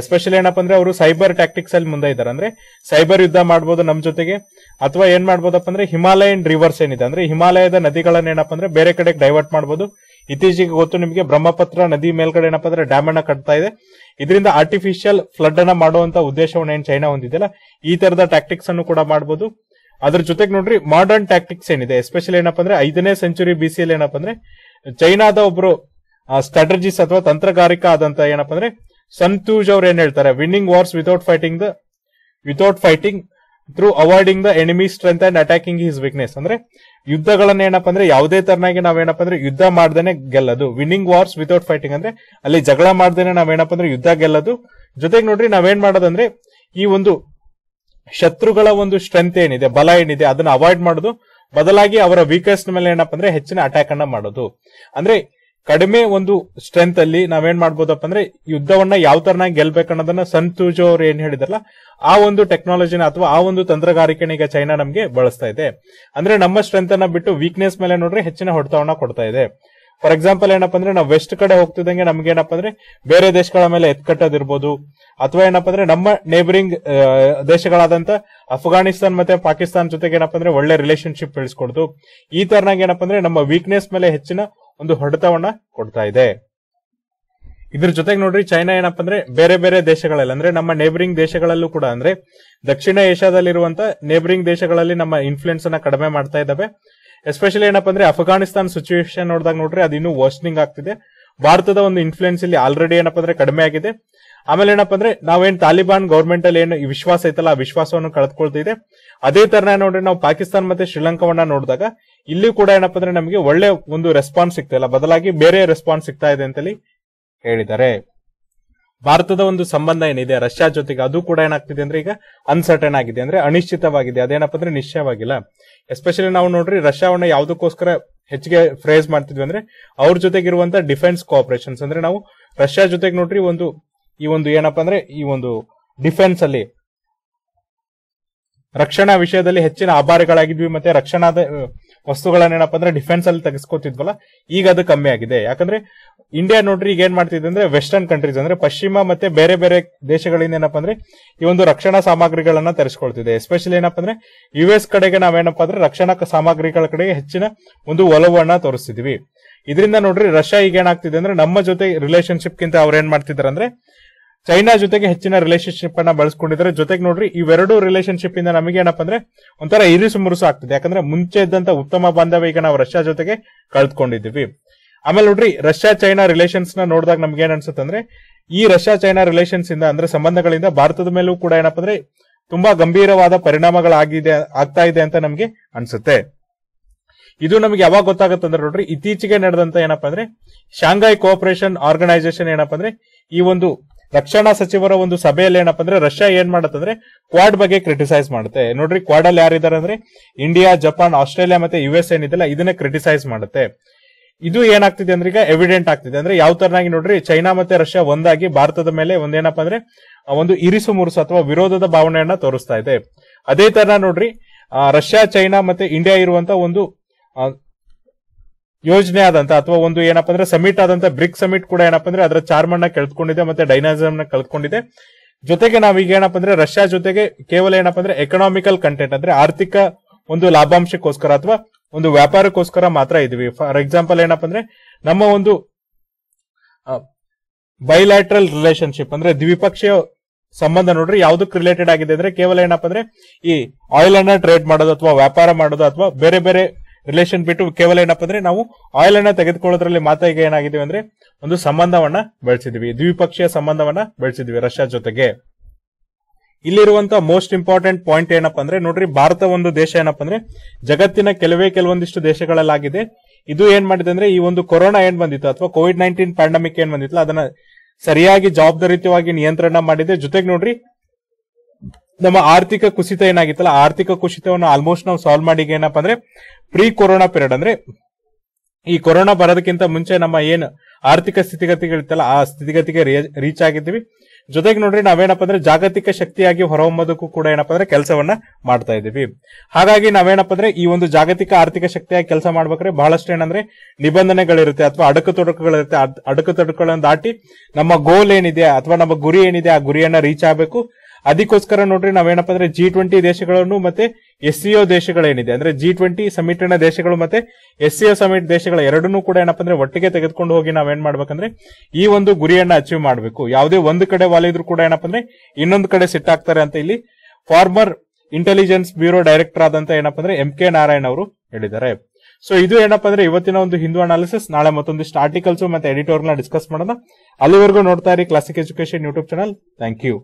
ಎಸ್ಪೆಷಲಿ ಏನಪ್ಪ ಅಂದ್ರೆ ಅವರು ಸೈಬರ್ ಟ್ಯಾಕ್ಟಿಕ್ಸ್ ಅಲ್ಲಿ ಮುಂದೆ ಇದ್ದಾರೆ. ಅಂದ್ರೆ ಸೈಬರ್ ಯುದ್ಧ ಮಾಡಬಹುದು ನಮ್ಮ ಜೊತೆಗೆ, ಅಥವಾ ಏನ್ ಮಾಡ್ಬೋದಪ್ಪ ಅಂದ್ರೆ ಹಿಮಾಲಯನ್ ರಿವರ್ಸ್ ಏನಿದೆ. ಅಂದ್ರೆ ಹಿಮಾಲಯದ ನದಿಗಳನ್ನ ಏನಪ್ಪ ಅಂದ್ರೆ ಬೇರೆ ಕಡೆಗೆ ಡೈವರ್ಟ್ ಮಾಡಬಹುದು ಇತ್ತೀಚೆಗೆ ಗೊತ್ತು ನಿಮಗೆ ಬ್ರಹ್ಮಪತ್ರ ನದಿ ಮೇಲ್ಗಡೆ ಏನಪ್ಪ ಅಂದ್ರೆ ಡ್ಯಾಮ್ ಅನ್ನ ಕಟ್ತಾ ಇದೆ. ಇದರಿಂದ ಆರ್ಟಿಫಿಷಿಯಲ್ ಫ್ಲಡ್ ಅನ್ನ ಮಾಡುವಂತ ಉದ್ದೇಶವನ್ನು ಏನ್ ಚೈನಾ ಹೊಂದಿದೆಯಲ್ಲ, ಈ ತರದ ಟ್ಯಾಕ್ಟಿಕ್ಸ್ ಅನ್ನು ಕೂಡ ಮಾಡಬಹುದು ಅದ್ರ ಜೊತೆಗೆ ನೋಡ್ರಿ ಮಾಡರ್ನ್ ಟ್ಯಾಕ್ಟಿಕ್ಸ್ ಏನಿದೆ. ಎಸ್ಪೆಷಲಿ ಏನಪ್ಪಾ ಅಂದ್ರೆ ಐದನೇ ಸೆಂಚುರಿ ಬಿಸಿಯಲ್ಲಿ ಏನಪ್ಪಾ ಅಂದ್ರೆ ಚೈನಾದ ಒಬ್ರು ಸ್ಟ್ರಾಟಜಿಸ್ ಅಥವಾ ತಂತ್ರಗಾರಿಕಾ ಆದಂತ ಏನಪ್ಪಾ ಅಂದ್ರೆ ಸಂತೂಜ್ ಅವ್ರು ಏನ್ ಹೇಳ್ತಾರೆ? Winning wars without fighting the without fighting through avoiding the enemy strength and attacking his weakness ಅಂದ್ರೆ ಯುದ್ಧಗಳನ್ನ ಏನಪ್ಪ ಅಂದ್ರೆ ಯಾವುದೇ ತರನಾಗಿ ನಾವೇನಪ್ಪ ಅಂದ್ರೆ ಯುದ್ಧ ಮಾಡ್ದೇನೆ ಗೆಲ್ಲದು. ವಿನ್ನಿಂಗ್ ವಾರ್ಸ್ ವಿತೌಟ್ ಫೈಟಿಂಗ್ ಅಂದ್ರೆ ಅಲ್ಲಿ ಜಗಳ ಮಾಡ್ದೇನೆ ನಾವೇನಪ್ಪ ಅಂದ್ರೆ ಯುದ್ಧ ಗೆಲ್ಲದು. ಜೊತೆಗೆ ನೋಡ್ರಿ ನಾವೇನ್ ಮಾಡೋದಂದ್ರೆ ಈ ಒಂದು ಶತ್ರುಗಳ ಒಂದು ಸ್ಟ್ರೆಂತ್ ಏನಿದೆ, ಬಲ ಏನಿದೆ, ಅದನ್ನ ಅವಾಯ್ಡ್ ಮಾಡೋದು. ಬದಲಾಗಿ ಅವರ ವೀಕೆಸ್ಟ್ ಮೇಲೆ ಏನಪ್ಪ ಅಂದ್ರೆ ಹೆಚ್ಚಿನ ಅಟ್ಯಾಕ್ ಅನ್ನ ಮಾಡೋದು. ಅಂದ್ರೆ ಕಡಿಮೆ ಒಂದು ಸ್ಟ್ರೆಂತ್ ಅಲ್ಲಿ ನಾವೇನ್ ಮಾಡ್ಬೋದಪ್ಪ ಅಂದ್ರೆ ಯುದ್ಧವನ್ನ ಯಾವ ತರನಾಗಿ ಗೆಲ್ಬೇಕನ್ನೋದನ್ನ ಸಂತೂಜೋ ಅವ್ರು ಏನ್ ಹೇಳಿದಾರಲ್ಲ, ಆ ಒಂದು ಟೆಕ್ನಾಲಜಿನ ಅಥವಾ ಆ ಒಂದು ತಂತ್ರಗಾರಿಕೆನ ಈಗ ಚೈನಾ ನಮಗೆ ಬಳಸ್ತಾ ಇದೆ. ಅಂದ್ರೆ ನಮ್ಮ ಸ್ಟ್ರೆಂತ್ ಅನ್ನ ಬಿಟ್ಟು ವೀಕ್ನೆಸ್ ಮೇಲೆ ನೋಡ್ರಿ ಹೆಚ್ಚಿನ ಹೊಡೆತವನ್ನ ಕೊಡ್ತಾ ಇದೆ. ಫಾರ್ ಎಕ್ಸಾಂಪಲ್ ಏನಪ್ಪಾ ಅಂದ್ರೆ ನಾವು ವೆಸ್ಟ್ ಕಡೆ ಹೋಗ್ತಿದ್ದಂಗೆ ನಮ್ಗೆ ಏನಪ್ಪಾ ಅಂದ್ರೆ ಬೇರೆ ದೇಶಗಳ ಮೇಲೆ ಎತ್ಕಟ್ಟೋದಿರ್ಬೋದು. ಅಥವಾ ಏನಪ್ಪಾ ಅಂದ್ರೆ ನಮ್ಮ ನೇಬರಿಂಗ್ ದೇಶಗಳಾದಂತ ಅಫ್ಘಾನಿಸ್ತಾನ್ ಮತ್ತೆ ಪಾಕಿಸ್ತಾನ್ ಜೊತೆಗೆ ಏನಪ್ಪಾ ಅಂದ್ರೆ ಒಳ್ಳೆ ರಿಲೇಶನ್ಶಿಪ್ ಬೆಳೆಸ್ಕೊಡ್ತು ಈ ತರನಾಗ ಏನಪ್ಪಾ ಅಂದ್ರೆ ನಮ್ಮ ವೀಕ್ನೆಸ್ ಮೇಲೆ ಹೆಚ್ಚಿನ ಒಂದು ಹೊಡೆತವನ್ನ ಕೊಡ್ತಾ ಇದೆ. ಇದ್ರ ಜೊತೆಗೆ ನೋಡ್ರಿ, ಚೈನಾ ಏನಪ್ಪ ಅಂದ್ರೆ ಬೇರೆ ಬೇರೆ ದೇಶಗಳಲ್ಲಿ, ಅಂದ್ರೆ ನಮ್ಮ ನೇಬರಿಂಗ್ ದೇಶಗಳಲ್ಲೂ ಕೂಡ, ಅಂದ್ರೆ ದಕ್ಷಿಣ ಏಷ್ಯಾದಲ್ಲಿರುವಂತ ನೇಬರಿಂಗ್ ದೇಶಗಳಲ್ಲಿ ನಮ್ಮ ಇನ್ಫ್ಲುಯೆನ್ಸ್ ಅನ್ನ ಕಡಿಮೆ ಮಾಡ್ತಾ ಇದ್ದಾವೆ. ಎಸ್ಪೆಷಲಿ ಏನಪ್ಪ ಅಂದ್ರೆ ಅಫ್ಘಾನಿಸ್ತಾನ್ ಸಿಚುವೇಶನ್ ನೋಡಿದಾಗ ನೋಡ್ರಿ ಅದು ಇನ್ನೂ ವರ್ಸ್ನಿಂಗ್ ಆಗ್ತಿದೆ. ಭಾರತದ ಒಂದು ಇನ್ಫ್ಲುಯೆನ್ಸ್ ಇಲ್ಲಿ ಆಲ್ರೆಡಿ ಏನಪ್ಪ ಅಂದ್ರೆ ಕಡಿಮೆ ಆಗಿದೆ. ಆಮೇಲೆ ಏನಪ್ಪ ಅಂದ್ರೆ ನಾವೇನ್ ತಾಲಿಬಾನ್ ಗೌರ್ಮೆಂಟ್ ಅಲ್ಲಿ ಏನು ವಿಶ್ವಾಸ ಐತಲ್ಲ, ಆ ವಿಶ್ವಾಸವನ್ನು ಕಳೆದುಕೊಳ್ತಿದೆ. ಅದೇ ತರ ನೋಡ್ರಿ ನಾವು ಪಾಕಿಸ್ತಾನ ಮತ್ತೆ ಶ್ರೀಲಂಕಾವನ್ನ ನೋಡಿದಾಗ ಇಲ್ಲಿ ಕೂಡ ಏನಪ್ಪ ಅಂದ್ರೆ ನಮಗೆ ಒಳ್ಳೆ ಒಂದು ರೆಸ್ಪಾನ್ಸ್ ಸಿಗ್ತಾ ಇಲ್ಲ. ಬದಲಾಗಿ ಬೇರೆ ರೆಸ್ಪಾನ್ಸ್ ಸಿಗ್ತಾ ಇದೆ ಅಂತೇಳಿ ಹೇಳಿದ್ದಾರೆ. ಭಾರತದ ಒಂದು ಸಂಬಂಧ ಏನಿದೆ, ರಷ್ಯಾ ಜೊತೆಗೆ ಅದು ಕೂಡ ಏನಾಗ್ತಿದೆ ಅಂದ್ರೆ ಈಗ ಅನ್ಸರ್ಟನ್ ಆಗಿದೆ ಅಂದ್ರೆ ಅನಿಶ್ಚಿತವಾಗಿದೆ. ಅದೇನಪ್ಪ ಅಂದ್ರೆ ನಿಶ್ಚಯವಾಗಿಲ್ಲ. ಎಸ್ಪೆಷಲಿ ನಾವು ನೋಡ್ರಿ ರಷ್ಯಾವನ್ನ ಯಾವುದಕ್ಕೋಸ್ಕರ ಹೆಚ್ಚಿಗೆ ಫ್ರೇಸ್ ಮಾಡ್ತಿದ್ವಿ ಅಂದ್ರೆ ಅವ್ರ ಜೊತೆಗಿರುವಂತಹ ಡಿಫೆನ್ಸ್ ಕೋಆಪರೇಷನ್ಸ್ ಅಂದ್ರೆ ನಾವು ರಷ್ಯಾ ಜೊತೆಗೆ ನೋಡ್ರಿ ಒಂದು ಈ ಒಂದು ಏನಪ್ಪ ಅಂದ್ರೆ ಈ ಒಂದು ಡಿಫೆನ್ಸ್ ಅಲ್ಲಿ ರಕ್ಷಣಾ ವಿಷಯದಲ್ಲಿ ಹೆಚ್ಚಿನ ಆಭಾರಿಗಳಾಗಿದ್ವಿ ಮತ್ತೆ ರಕ್ಷಣಾದ ವಸ್ತುಗಳನ್ನ ಏನಪ್ಪಾ ಅಂದ್ರೆ ಡಿಫೆನ್ಸ್ ಅಲ್ಲಿ ತೆಗೆಸ್ಕೊತಿದ್ವಲ್ಲ, ಈಗ ಅದು ಕಮ್ಮಿ ಆಗಿದೆ. ಯಾಕಂದ್ರೆ ಇಂಡಿಯಾ ನೋಡ್ರಿ ಈಗ ಏನ್ ಮಾಡ್ತಿದೆ ಅಂದ್ರೆ ವೆಸ್ಟರ್ನ್ ಕಂಟ್ರೀಸ್ ಅಂದ್ರೆ ಪಶ್ಚಿಮ ಮತ್ತೆ ಬೇರೆ ಬೇರೆ ದೇಶಗಳಿಂದ ಏನಪ್ಪಾ ಅಂದ್ರೆ ಈ ಒಂದು ರಕ್ಷಣಾ ಸಾಮಗ್ರಿಗಳನ್ನ ತರಿಸ್ಕೊಳ್ತಿದೆ. ಎಸ್ಪೆಷಲಿ ಏನಪ್ಪಾ ಅಂದ್ರೆ ಯು ಎಸ್ ಕಡೆಗೆ ನಾವೇನಪ್ಪಾ ಅಂದ್ರೆ ರಕ್ಷಣಾ ಸಾಮಗ್ರಿಗಳ ಕಡೆಗೆ ಹೆಚ್ಚಿನ ಒಂದು ಒಲವನ್ನ ತೋರಿಸ್ತಿದ್ವಿ. ಇದರಿಂದ ನೋಡ್ರಿ ರಷ್ಯಾ ಈಗ ಏನಾಗ್ತಿದೆ ಅಂದ್ರೆ ನಮ್ಮ ಜೊತೆ ರಿಲೇಶನ್ಶಿಪ್ ಗಿಂತ ಅವ್ರು ಏನ್ ಮಾಡ್ತಿದಾರೆ ಅಂದ್ರೆ ಚೈನಾ ಜೊತೆಗೆ ಹೆಚ್ಚಿನ ರಿಲೇಶನ್ಶಿಪ್ ಅನ್ನ ಬಳಸ್ಕೊಂಡಿದ್ದಾರೆ. ಜೊತೆಗೆ ನೋಡ್ರಿ ಇವೆರಡು ರಿಲೇಶನ್ಶಿಪ್ ಇಂದ ನಮಗೆ ಏನಪ್ಪ ಅಂದ್ರೆ, ಒಂಥರ ಇರಿಸು ಮುರುಸು ಆಗ್ತದೆ. ಯಾಕಂದ್ರೆ ಮುಂಚೆ ಇದ್ದಂತ ಉತ್ತಮ ಬಾಂಧವ್ಯ ಈಗ ನಾವು ರಷ್ಯಾ ಜೊತೆಗೆ ಕಳೆದುಕೊಂಡಿದ್ದೀವಿ. ಆಮೇಲೆ ನೋಡ್ರಿ ರಷ್ಯಾ ಚೈನಾ ರಿಲೇಷನ್ಸ್ನ ನೋಡಿದಾಗ ನಮ್ಗೆ ಏನ್ ಅನ್ಸುತ್ತೆ ಅಂದ್ರೆ, ಈ ರಷ್ಯಾ ಚೈನಾ ರಿಲೇಷನ್ಸ್ ಇಂದ ಅಂದ್ರೆ ಸಂಬಂಧಗಳಿಂದ ಭಾರತದ ಮೇಲೂ ಕೂಡ ಏನಪ್ಪ ಅಂದ್ರೆ, ತುಂಬಾ ಗಂಭೀರವಾದ ಪರಿಣಾಮಗಳಾಗಿದೆ, ಆಗ್ತಾ ಇದೆ ಅಂತ ನಮ್ಗೆ ಅನ್ಸುತ್ತೆ. ಇದು ನಮಗೆ ಯಾವಾಗ ಗೊತ್ತಾಗುತ್ತೆ ಅಂದ್ರೆ ನೋಡ್ರಿ, ಇತ್ತೀಚೆಗೆ ನಡೆದಂತ ಏನಪ್ಪಾ ಅಂದ್ರೆ ಶಾಂಘೈ ಕೋಆಪರೇಷನ್ ಆರ್ಗನೈಸೇಷನ್ ಏನಪ್ಪಾ ಅಂದ್ರೆ, ಈ ಒಂದು ರಕ್ಷಣಾ ಸಚಿವರ ಒಂದು ಸಭೆಯಲ್ಲಿ ಏನಪ್ಪ ಅಂದ್ರೆ ರಷ್ಯಾ ಏನ್ ಮಾಡತ್ತಂದ್ರೆ ಕ್ವಾಡ್ ಬಗ್ಗೆ ಕ್ರಿಟಿಸೈಸ್ ಮಾಡುತ್ತೆ. ನೋಡ್ರಿ ಕ್ವಾಡ್ ಅಲ್ಲಿ ಯಾರಿದ್ದಾರೆ ಅಂದ್ರೆ ಇಂಡಿಯಾ, ಜಪಾನ್, ಆಸ್ಟ್ರೇಲಿಯಾ ಮತ್ತೆ ಯು ಎಸ್ ಏನಿದೆಲ್ಲ ಇದನ್ನ ಕ್ರಿಟಿಸೈಸ್ ಮಾಡುತ್ತೆ. ಇದು ಏನಾಗ್ತಿದೆ ಅಂದ್ರೆ ಈಗ ಎವಿಡೆಂಟ್ ಆಗ್ತಿದೆ. ಅಂದ್ರೆ ಯಾವ ತರನಾಗಿ ನೋಡ್ರಿ, ಚೈನಾ ಮತ್ತೆ ರಷ್ಯಾ ಒಂದಾಗಿ ಭಾರತದ ಮೇಲೆ ಒಂದೇನಪ್ಪಾ ಅಂದ್ರೆ ಒಂದು ಇರಿಸು ಮುರುಸು ಅಥವಾ ವಿರೋಧದ ಭಾವನೆಯನ್ನ ತೋರಿಸ್ತಾ ಇದೆ. ಅದೇ ತರ ನೋಡ್ರಿ ರಷ್ಯಾ, ಚೈನಾ ಮತ್ತೆ ಇಂಡಿಯಾ ಇರುವಂತ ಒಂದು ಯೋಜನೆ ಆದಂತ ಅಥವಾ ಒಂದು ಏನಪ್ಪ ಅಂದ್ರೆ ಸಮಿಟ್ ಆದಂತ ಬ್ರಿಕ್ ಸಮಿಟ್ ಕೂಡ ಏನಪ್ಪ ಅಂದ್ರೆ ಅದರ ಚಾರ್ಮನ್ನ ಅನ್ನ ಕಳೆದುಕೊಂಡಿದೆ ಮತ್ತೆ ಡೈನಾಸಮ್ನ ಕಳೆದುಕೊಂಡಿದೆ ಜೊತೆಗೆ ನಾವೀಗ ಏನಪ್ಪಾ ಅಂದ್ರೆ ರಷ್ಯಾ ಜೊತೆಗೆ ಕೇವಲ ಏನಪ್ಪ ಅಂದ್ರೆ ಎಕನಾಮಿಕಲ್ ಕಂಟೆಂಟ್ ಅಂದ್ರೆ ಆರ್ಥಿಕ ಒಂದು ಲಾಭಾಂಶಕ್ಕೋಸ್ಕರ ಅಥವಾ ಒಂದು ವ್ಯಾಪಾರಕ್ಕೋಸ್ಕರ ಮಾತ್ರ ಇದೀವಿ. ಫಾರ್ ಎಕ್ಸಾಂಪಲ್ ಏನಪ್ಪ ಅಂದ್ರೆ ನಮ್ಮ ಒಂದು ಬೈಲ್ಯಾಟ್ರಲ್ ರಿಲೇಶನ್ಶಿಪ್ ಅಂದ್ರೆ ದ್ವಿಪಕ್ಷೀಯ ಸಂಬಂಧ ನೋಡ್ರಿ ಯಾವ್ದಕ್ ರಿಲೇಟೆಡ್ ಆಗಿದೆ ಅಂದ್ರೆ ಕೇವಲ ಏನಪ್ಪ ಅಂದ್ರೆ ಈ ಆಯಿಲ್ ಅನ್ನ ಟ್ರೇಡ್ ಮಾಡೋದು ಅಥವಾ ವ್ಯಾಪಾರ ಮಾಡೋದು ಅಥವಾ ಬೇರೆ ಬೇರೆ ರಿಲೇಷನ್ ಬಿಟ್ಟು ಕೇವಲ ಏನಪ್ಪ ಅಂದ್ರೆ ನಾವು ಆಯಿಲ್ ಅನ್ನ ತೆಗೆದುಕೊಳ್ಳೋದ್ರಲ್ಲಿ ಮಾತ್ರ ಈಗ ಏನಾಗಿದೀವಿ ಅಂದ್ರೆ ಒಂದು ಸಂಬಂಧವನ್ನ ಬೆಳೆಸಿದ್ವಿ ದ್ವಿಪಕ್ಷೀಯ ಸಂಬಂಧವನ್ನ ಬೆಳೆಸಿದ್ವಿ ರಷ್ಯಾ ಜೊತೆಗೆ. ಇಲ್ಲಿರುವಂತಹ ಮೋಸ್ಟ್ ಇಂಪಾರ್ಟೆಂಟ್ ಪಾಯಿಂಟ್ ಏನಪ್ಪ ಅಂದ್ರೆ ನೋಡ್ರಿ, ಭಾರತ ಒಂದು ದೇಶ ಏನಪ್ಪ ಅಂದ್ರೆ ಜಗತ್ತಿನ ಕೆಲವೇ ಕೆಲವೊಂದಿಷ್ಟು ದೇಶಗಳಲ್ಲಾಗಿದೆ. ಇದು ಏನ್ ಮಾಡಿದೆ ಅಂದ್ರೆ ಈ ಒಂದು ಕೊರೋನಾ ಏನ್ ಬಂದಿತ್ತು ಅಥವಾ ಕೋವಿಡ್ ನೈನ್ಟೀನ್ ಪ್ಯಾಂಡಮಿಕ್ ಏನ್ ಬಂದಿತ್ತು ಅದನ್ನ ಸರಿಯಾಗಿ ಜವಾಬ್ದಾರಿತವಾಗಿ ನಿಯಂತ್ರಣ ಮಾಡಿದೆ. ಜೊತೆಗೆ ನೋಡ್ರಿ ನಮ್ಮ ಆರ್ಥಿಕ ಕುಸಿತ ಏನಾಗಿತ್ತಲ್ಲ, ಆರ್ಥಿಕ ಕುಸಿತವನ್ನು ಆಲ್ಮೋಸ್ಟ್ ನಾವು ಸಾಲ್ವ್ ಮಾಡಿ ಏನಪ್ಪಾ ಅಂದ್ರೆ ಪ್ರೀ ಕೊರೋನಾ ಪೀರಿಯಡ್ ಅಂದ್ರೆ, ಈ ಕೊರೋನಾ ಬರೋದಕ್ಕಿಂತ ಮುಂಚೆ ನಮ್ಮ ಏನು ಆರ್ಥಿಕ ಸ್ಥಿತಿಗತಿಗಳಿತ್ತಲ್ಲ, ಆ ಸ್ಥಿತಿಗತಿಗೆ ರೀಚ್ ಆಗಿದ್ವಿ. ಜೊತೆಗೆ ನೋಡ್ರಿ ನಾವೇನಪ್ಪ ಅಂದ್ರೆ ಜಾಗತಿಕ ಶಕ್ತಿಯಾಗಿ ಹೊರಹೊಮ್ಮೋದಕ್ಕೂ ಕೂಡ ಏನಪ್ಪಾ ಅಂದ್ರೆ ಕೆಲಸವನ್ನ ಮಾಡ್ತಾ ಇದೀವಿ ಹಾಗಾಗಿ ನಾವೇನಪ್ಪ ಅಂದ್ರೆ ಈ ಒಂದು ಜಾಗತಿಕ ಆರ್ಥಿಕ ಶಕ್ತಿಯಾಗಿ ಕೆಲಸ ಮಾಡ್ಬೇಕಾದ್ರೆ ಬಹಳಷ್ಟು ಏನಂದ್ರೆ ನಿಬಂಧನೆಗಳಿರುತ್ತೆ ಅಥವಾ ಅಡಕು ತೊಡಕುಗಳಿರುತ್ತೆ. ಅಡಕು ತೊಡಕುಗಳನ್ನು ದಾಟಿ ನಮ್ಮ ಗೋಲ್ ಏನಿದೆ ಅಥವಾ ನಮ್ಮ ಗುರಿ ಏನಿದೆ ಆ ಗುರಿಯನ್ನ ರೀಚ್ ಆಗಬೇಕು. ಅದಕ್ಕೋಸ್ಕರ ನೋಡ್ರಿ ನಾವೇನಪ್ಪ ಅಂದ್ರೆ ಜಿ ಟ್ವೆಂಟಿ ದೇಶಗಳನ್ನು ಮತ್ತೆ ಎಸ್ ಸಿಒ ದೇಶಗಳೇನಿದೆ. ಅಂದ್ರೆ ಜಿ ಟ್ವೆಂಟಿ ಸಮಿಟ್ ದೇಶಗಳು ಮತ್ತೆ ಎಸ್ ಸಿಒ ಸಮಿಟ್ ದೇಶಗಳ ಎರಡನ್ನೂ ಕೂಡ ಏನಪ್ಪ ಅಂದ್ರೆ ಒಟ್ಟಿಗೆ ತೆಗೆದುಕೊಂಡು ಹೋಗಿ ನಾವೇನ್ ಮಾಡ್ಬೇಕಂದ್ರೆ ಈ ಒಂದು ಗುರಿಯನ್ನ ಅಚೀವ್ ಮಾಡಬೇಕು. ಯಾವುದೇ ಒಂದು ಕಡೆ ವಾಲಿದ್ರು ಕೂಡ ಏನಪ್ಪ ಅಂದ್ರೆ ಇನ್ನೊಂದು ಕಡೆ ಸಿಟ್ ಆಗ್ತಾರೆ ಅಂತ ಇಲ್ಲಿ ಫಾರ್ಮರ್ ಇಂಟೆಲಿಜೆನ್ಸ್ ಬ್ಯೂರೋ ಡೈರೆಕ್ಟರ್ ಆದಂತ ಏನಪ್ಪ ಅಂದ್ರೆ ಎಂ ಕೆ ನಾರಾಯಣ್ ಅವರು ಹೇಳಿದ್ದಾರೆ. ಸೊ ಇದು ಏನಪ್ಪ ಅಂದ್ರೆ ಇವತ್ತಿನ ಒಂದು ಹಿಂದೂ ಅನಾಲಿಸಿಸ್ ನಾಳೆ ಮತ್ತೊಂದಿಷ್ಟು ಆರ್ಟಿಕಲ್ಸ್ ಮತ್ತೆ ಎಡಿಟೋರ್ ಡಿಸ್ಕಸ್ ಮಾಡೋಣ. ಅಲ್ಲಿವರೆಗೂ ನೋಡ್ತಾ ಇರಿ classic education YouTube channel thank you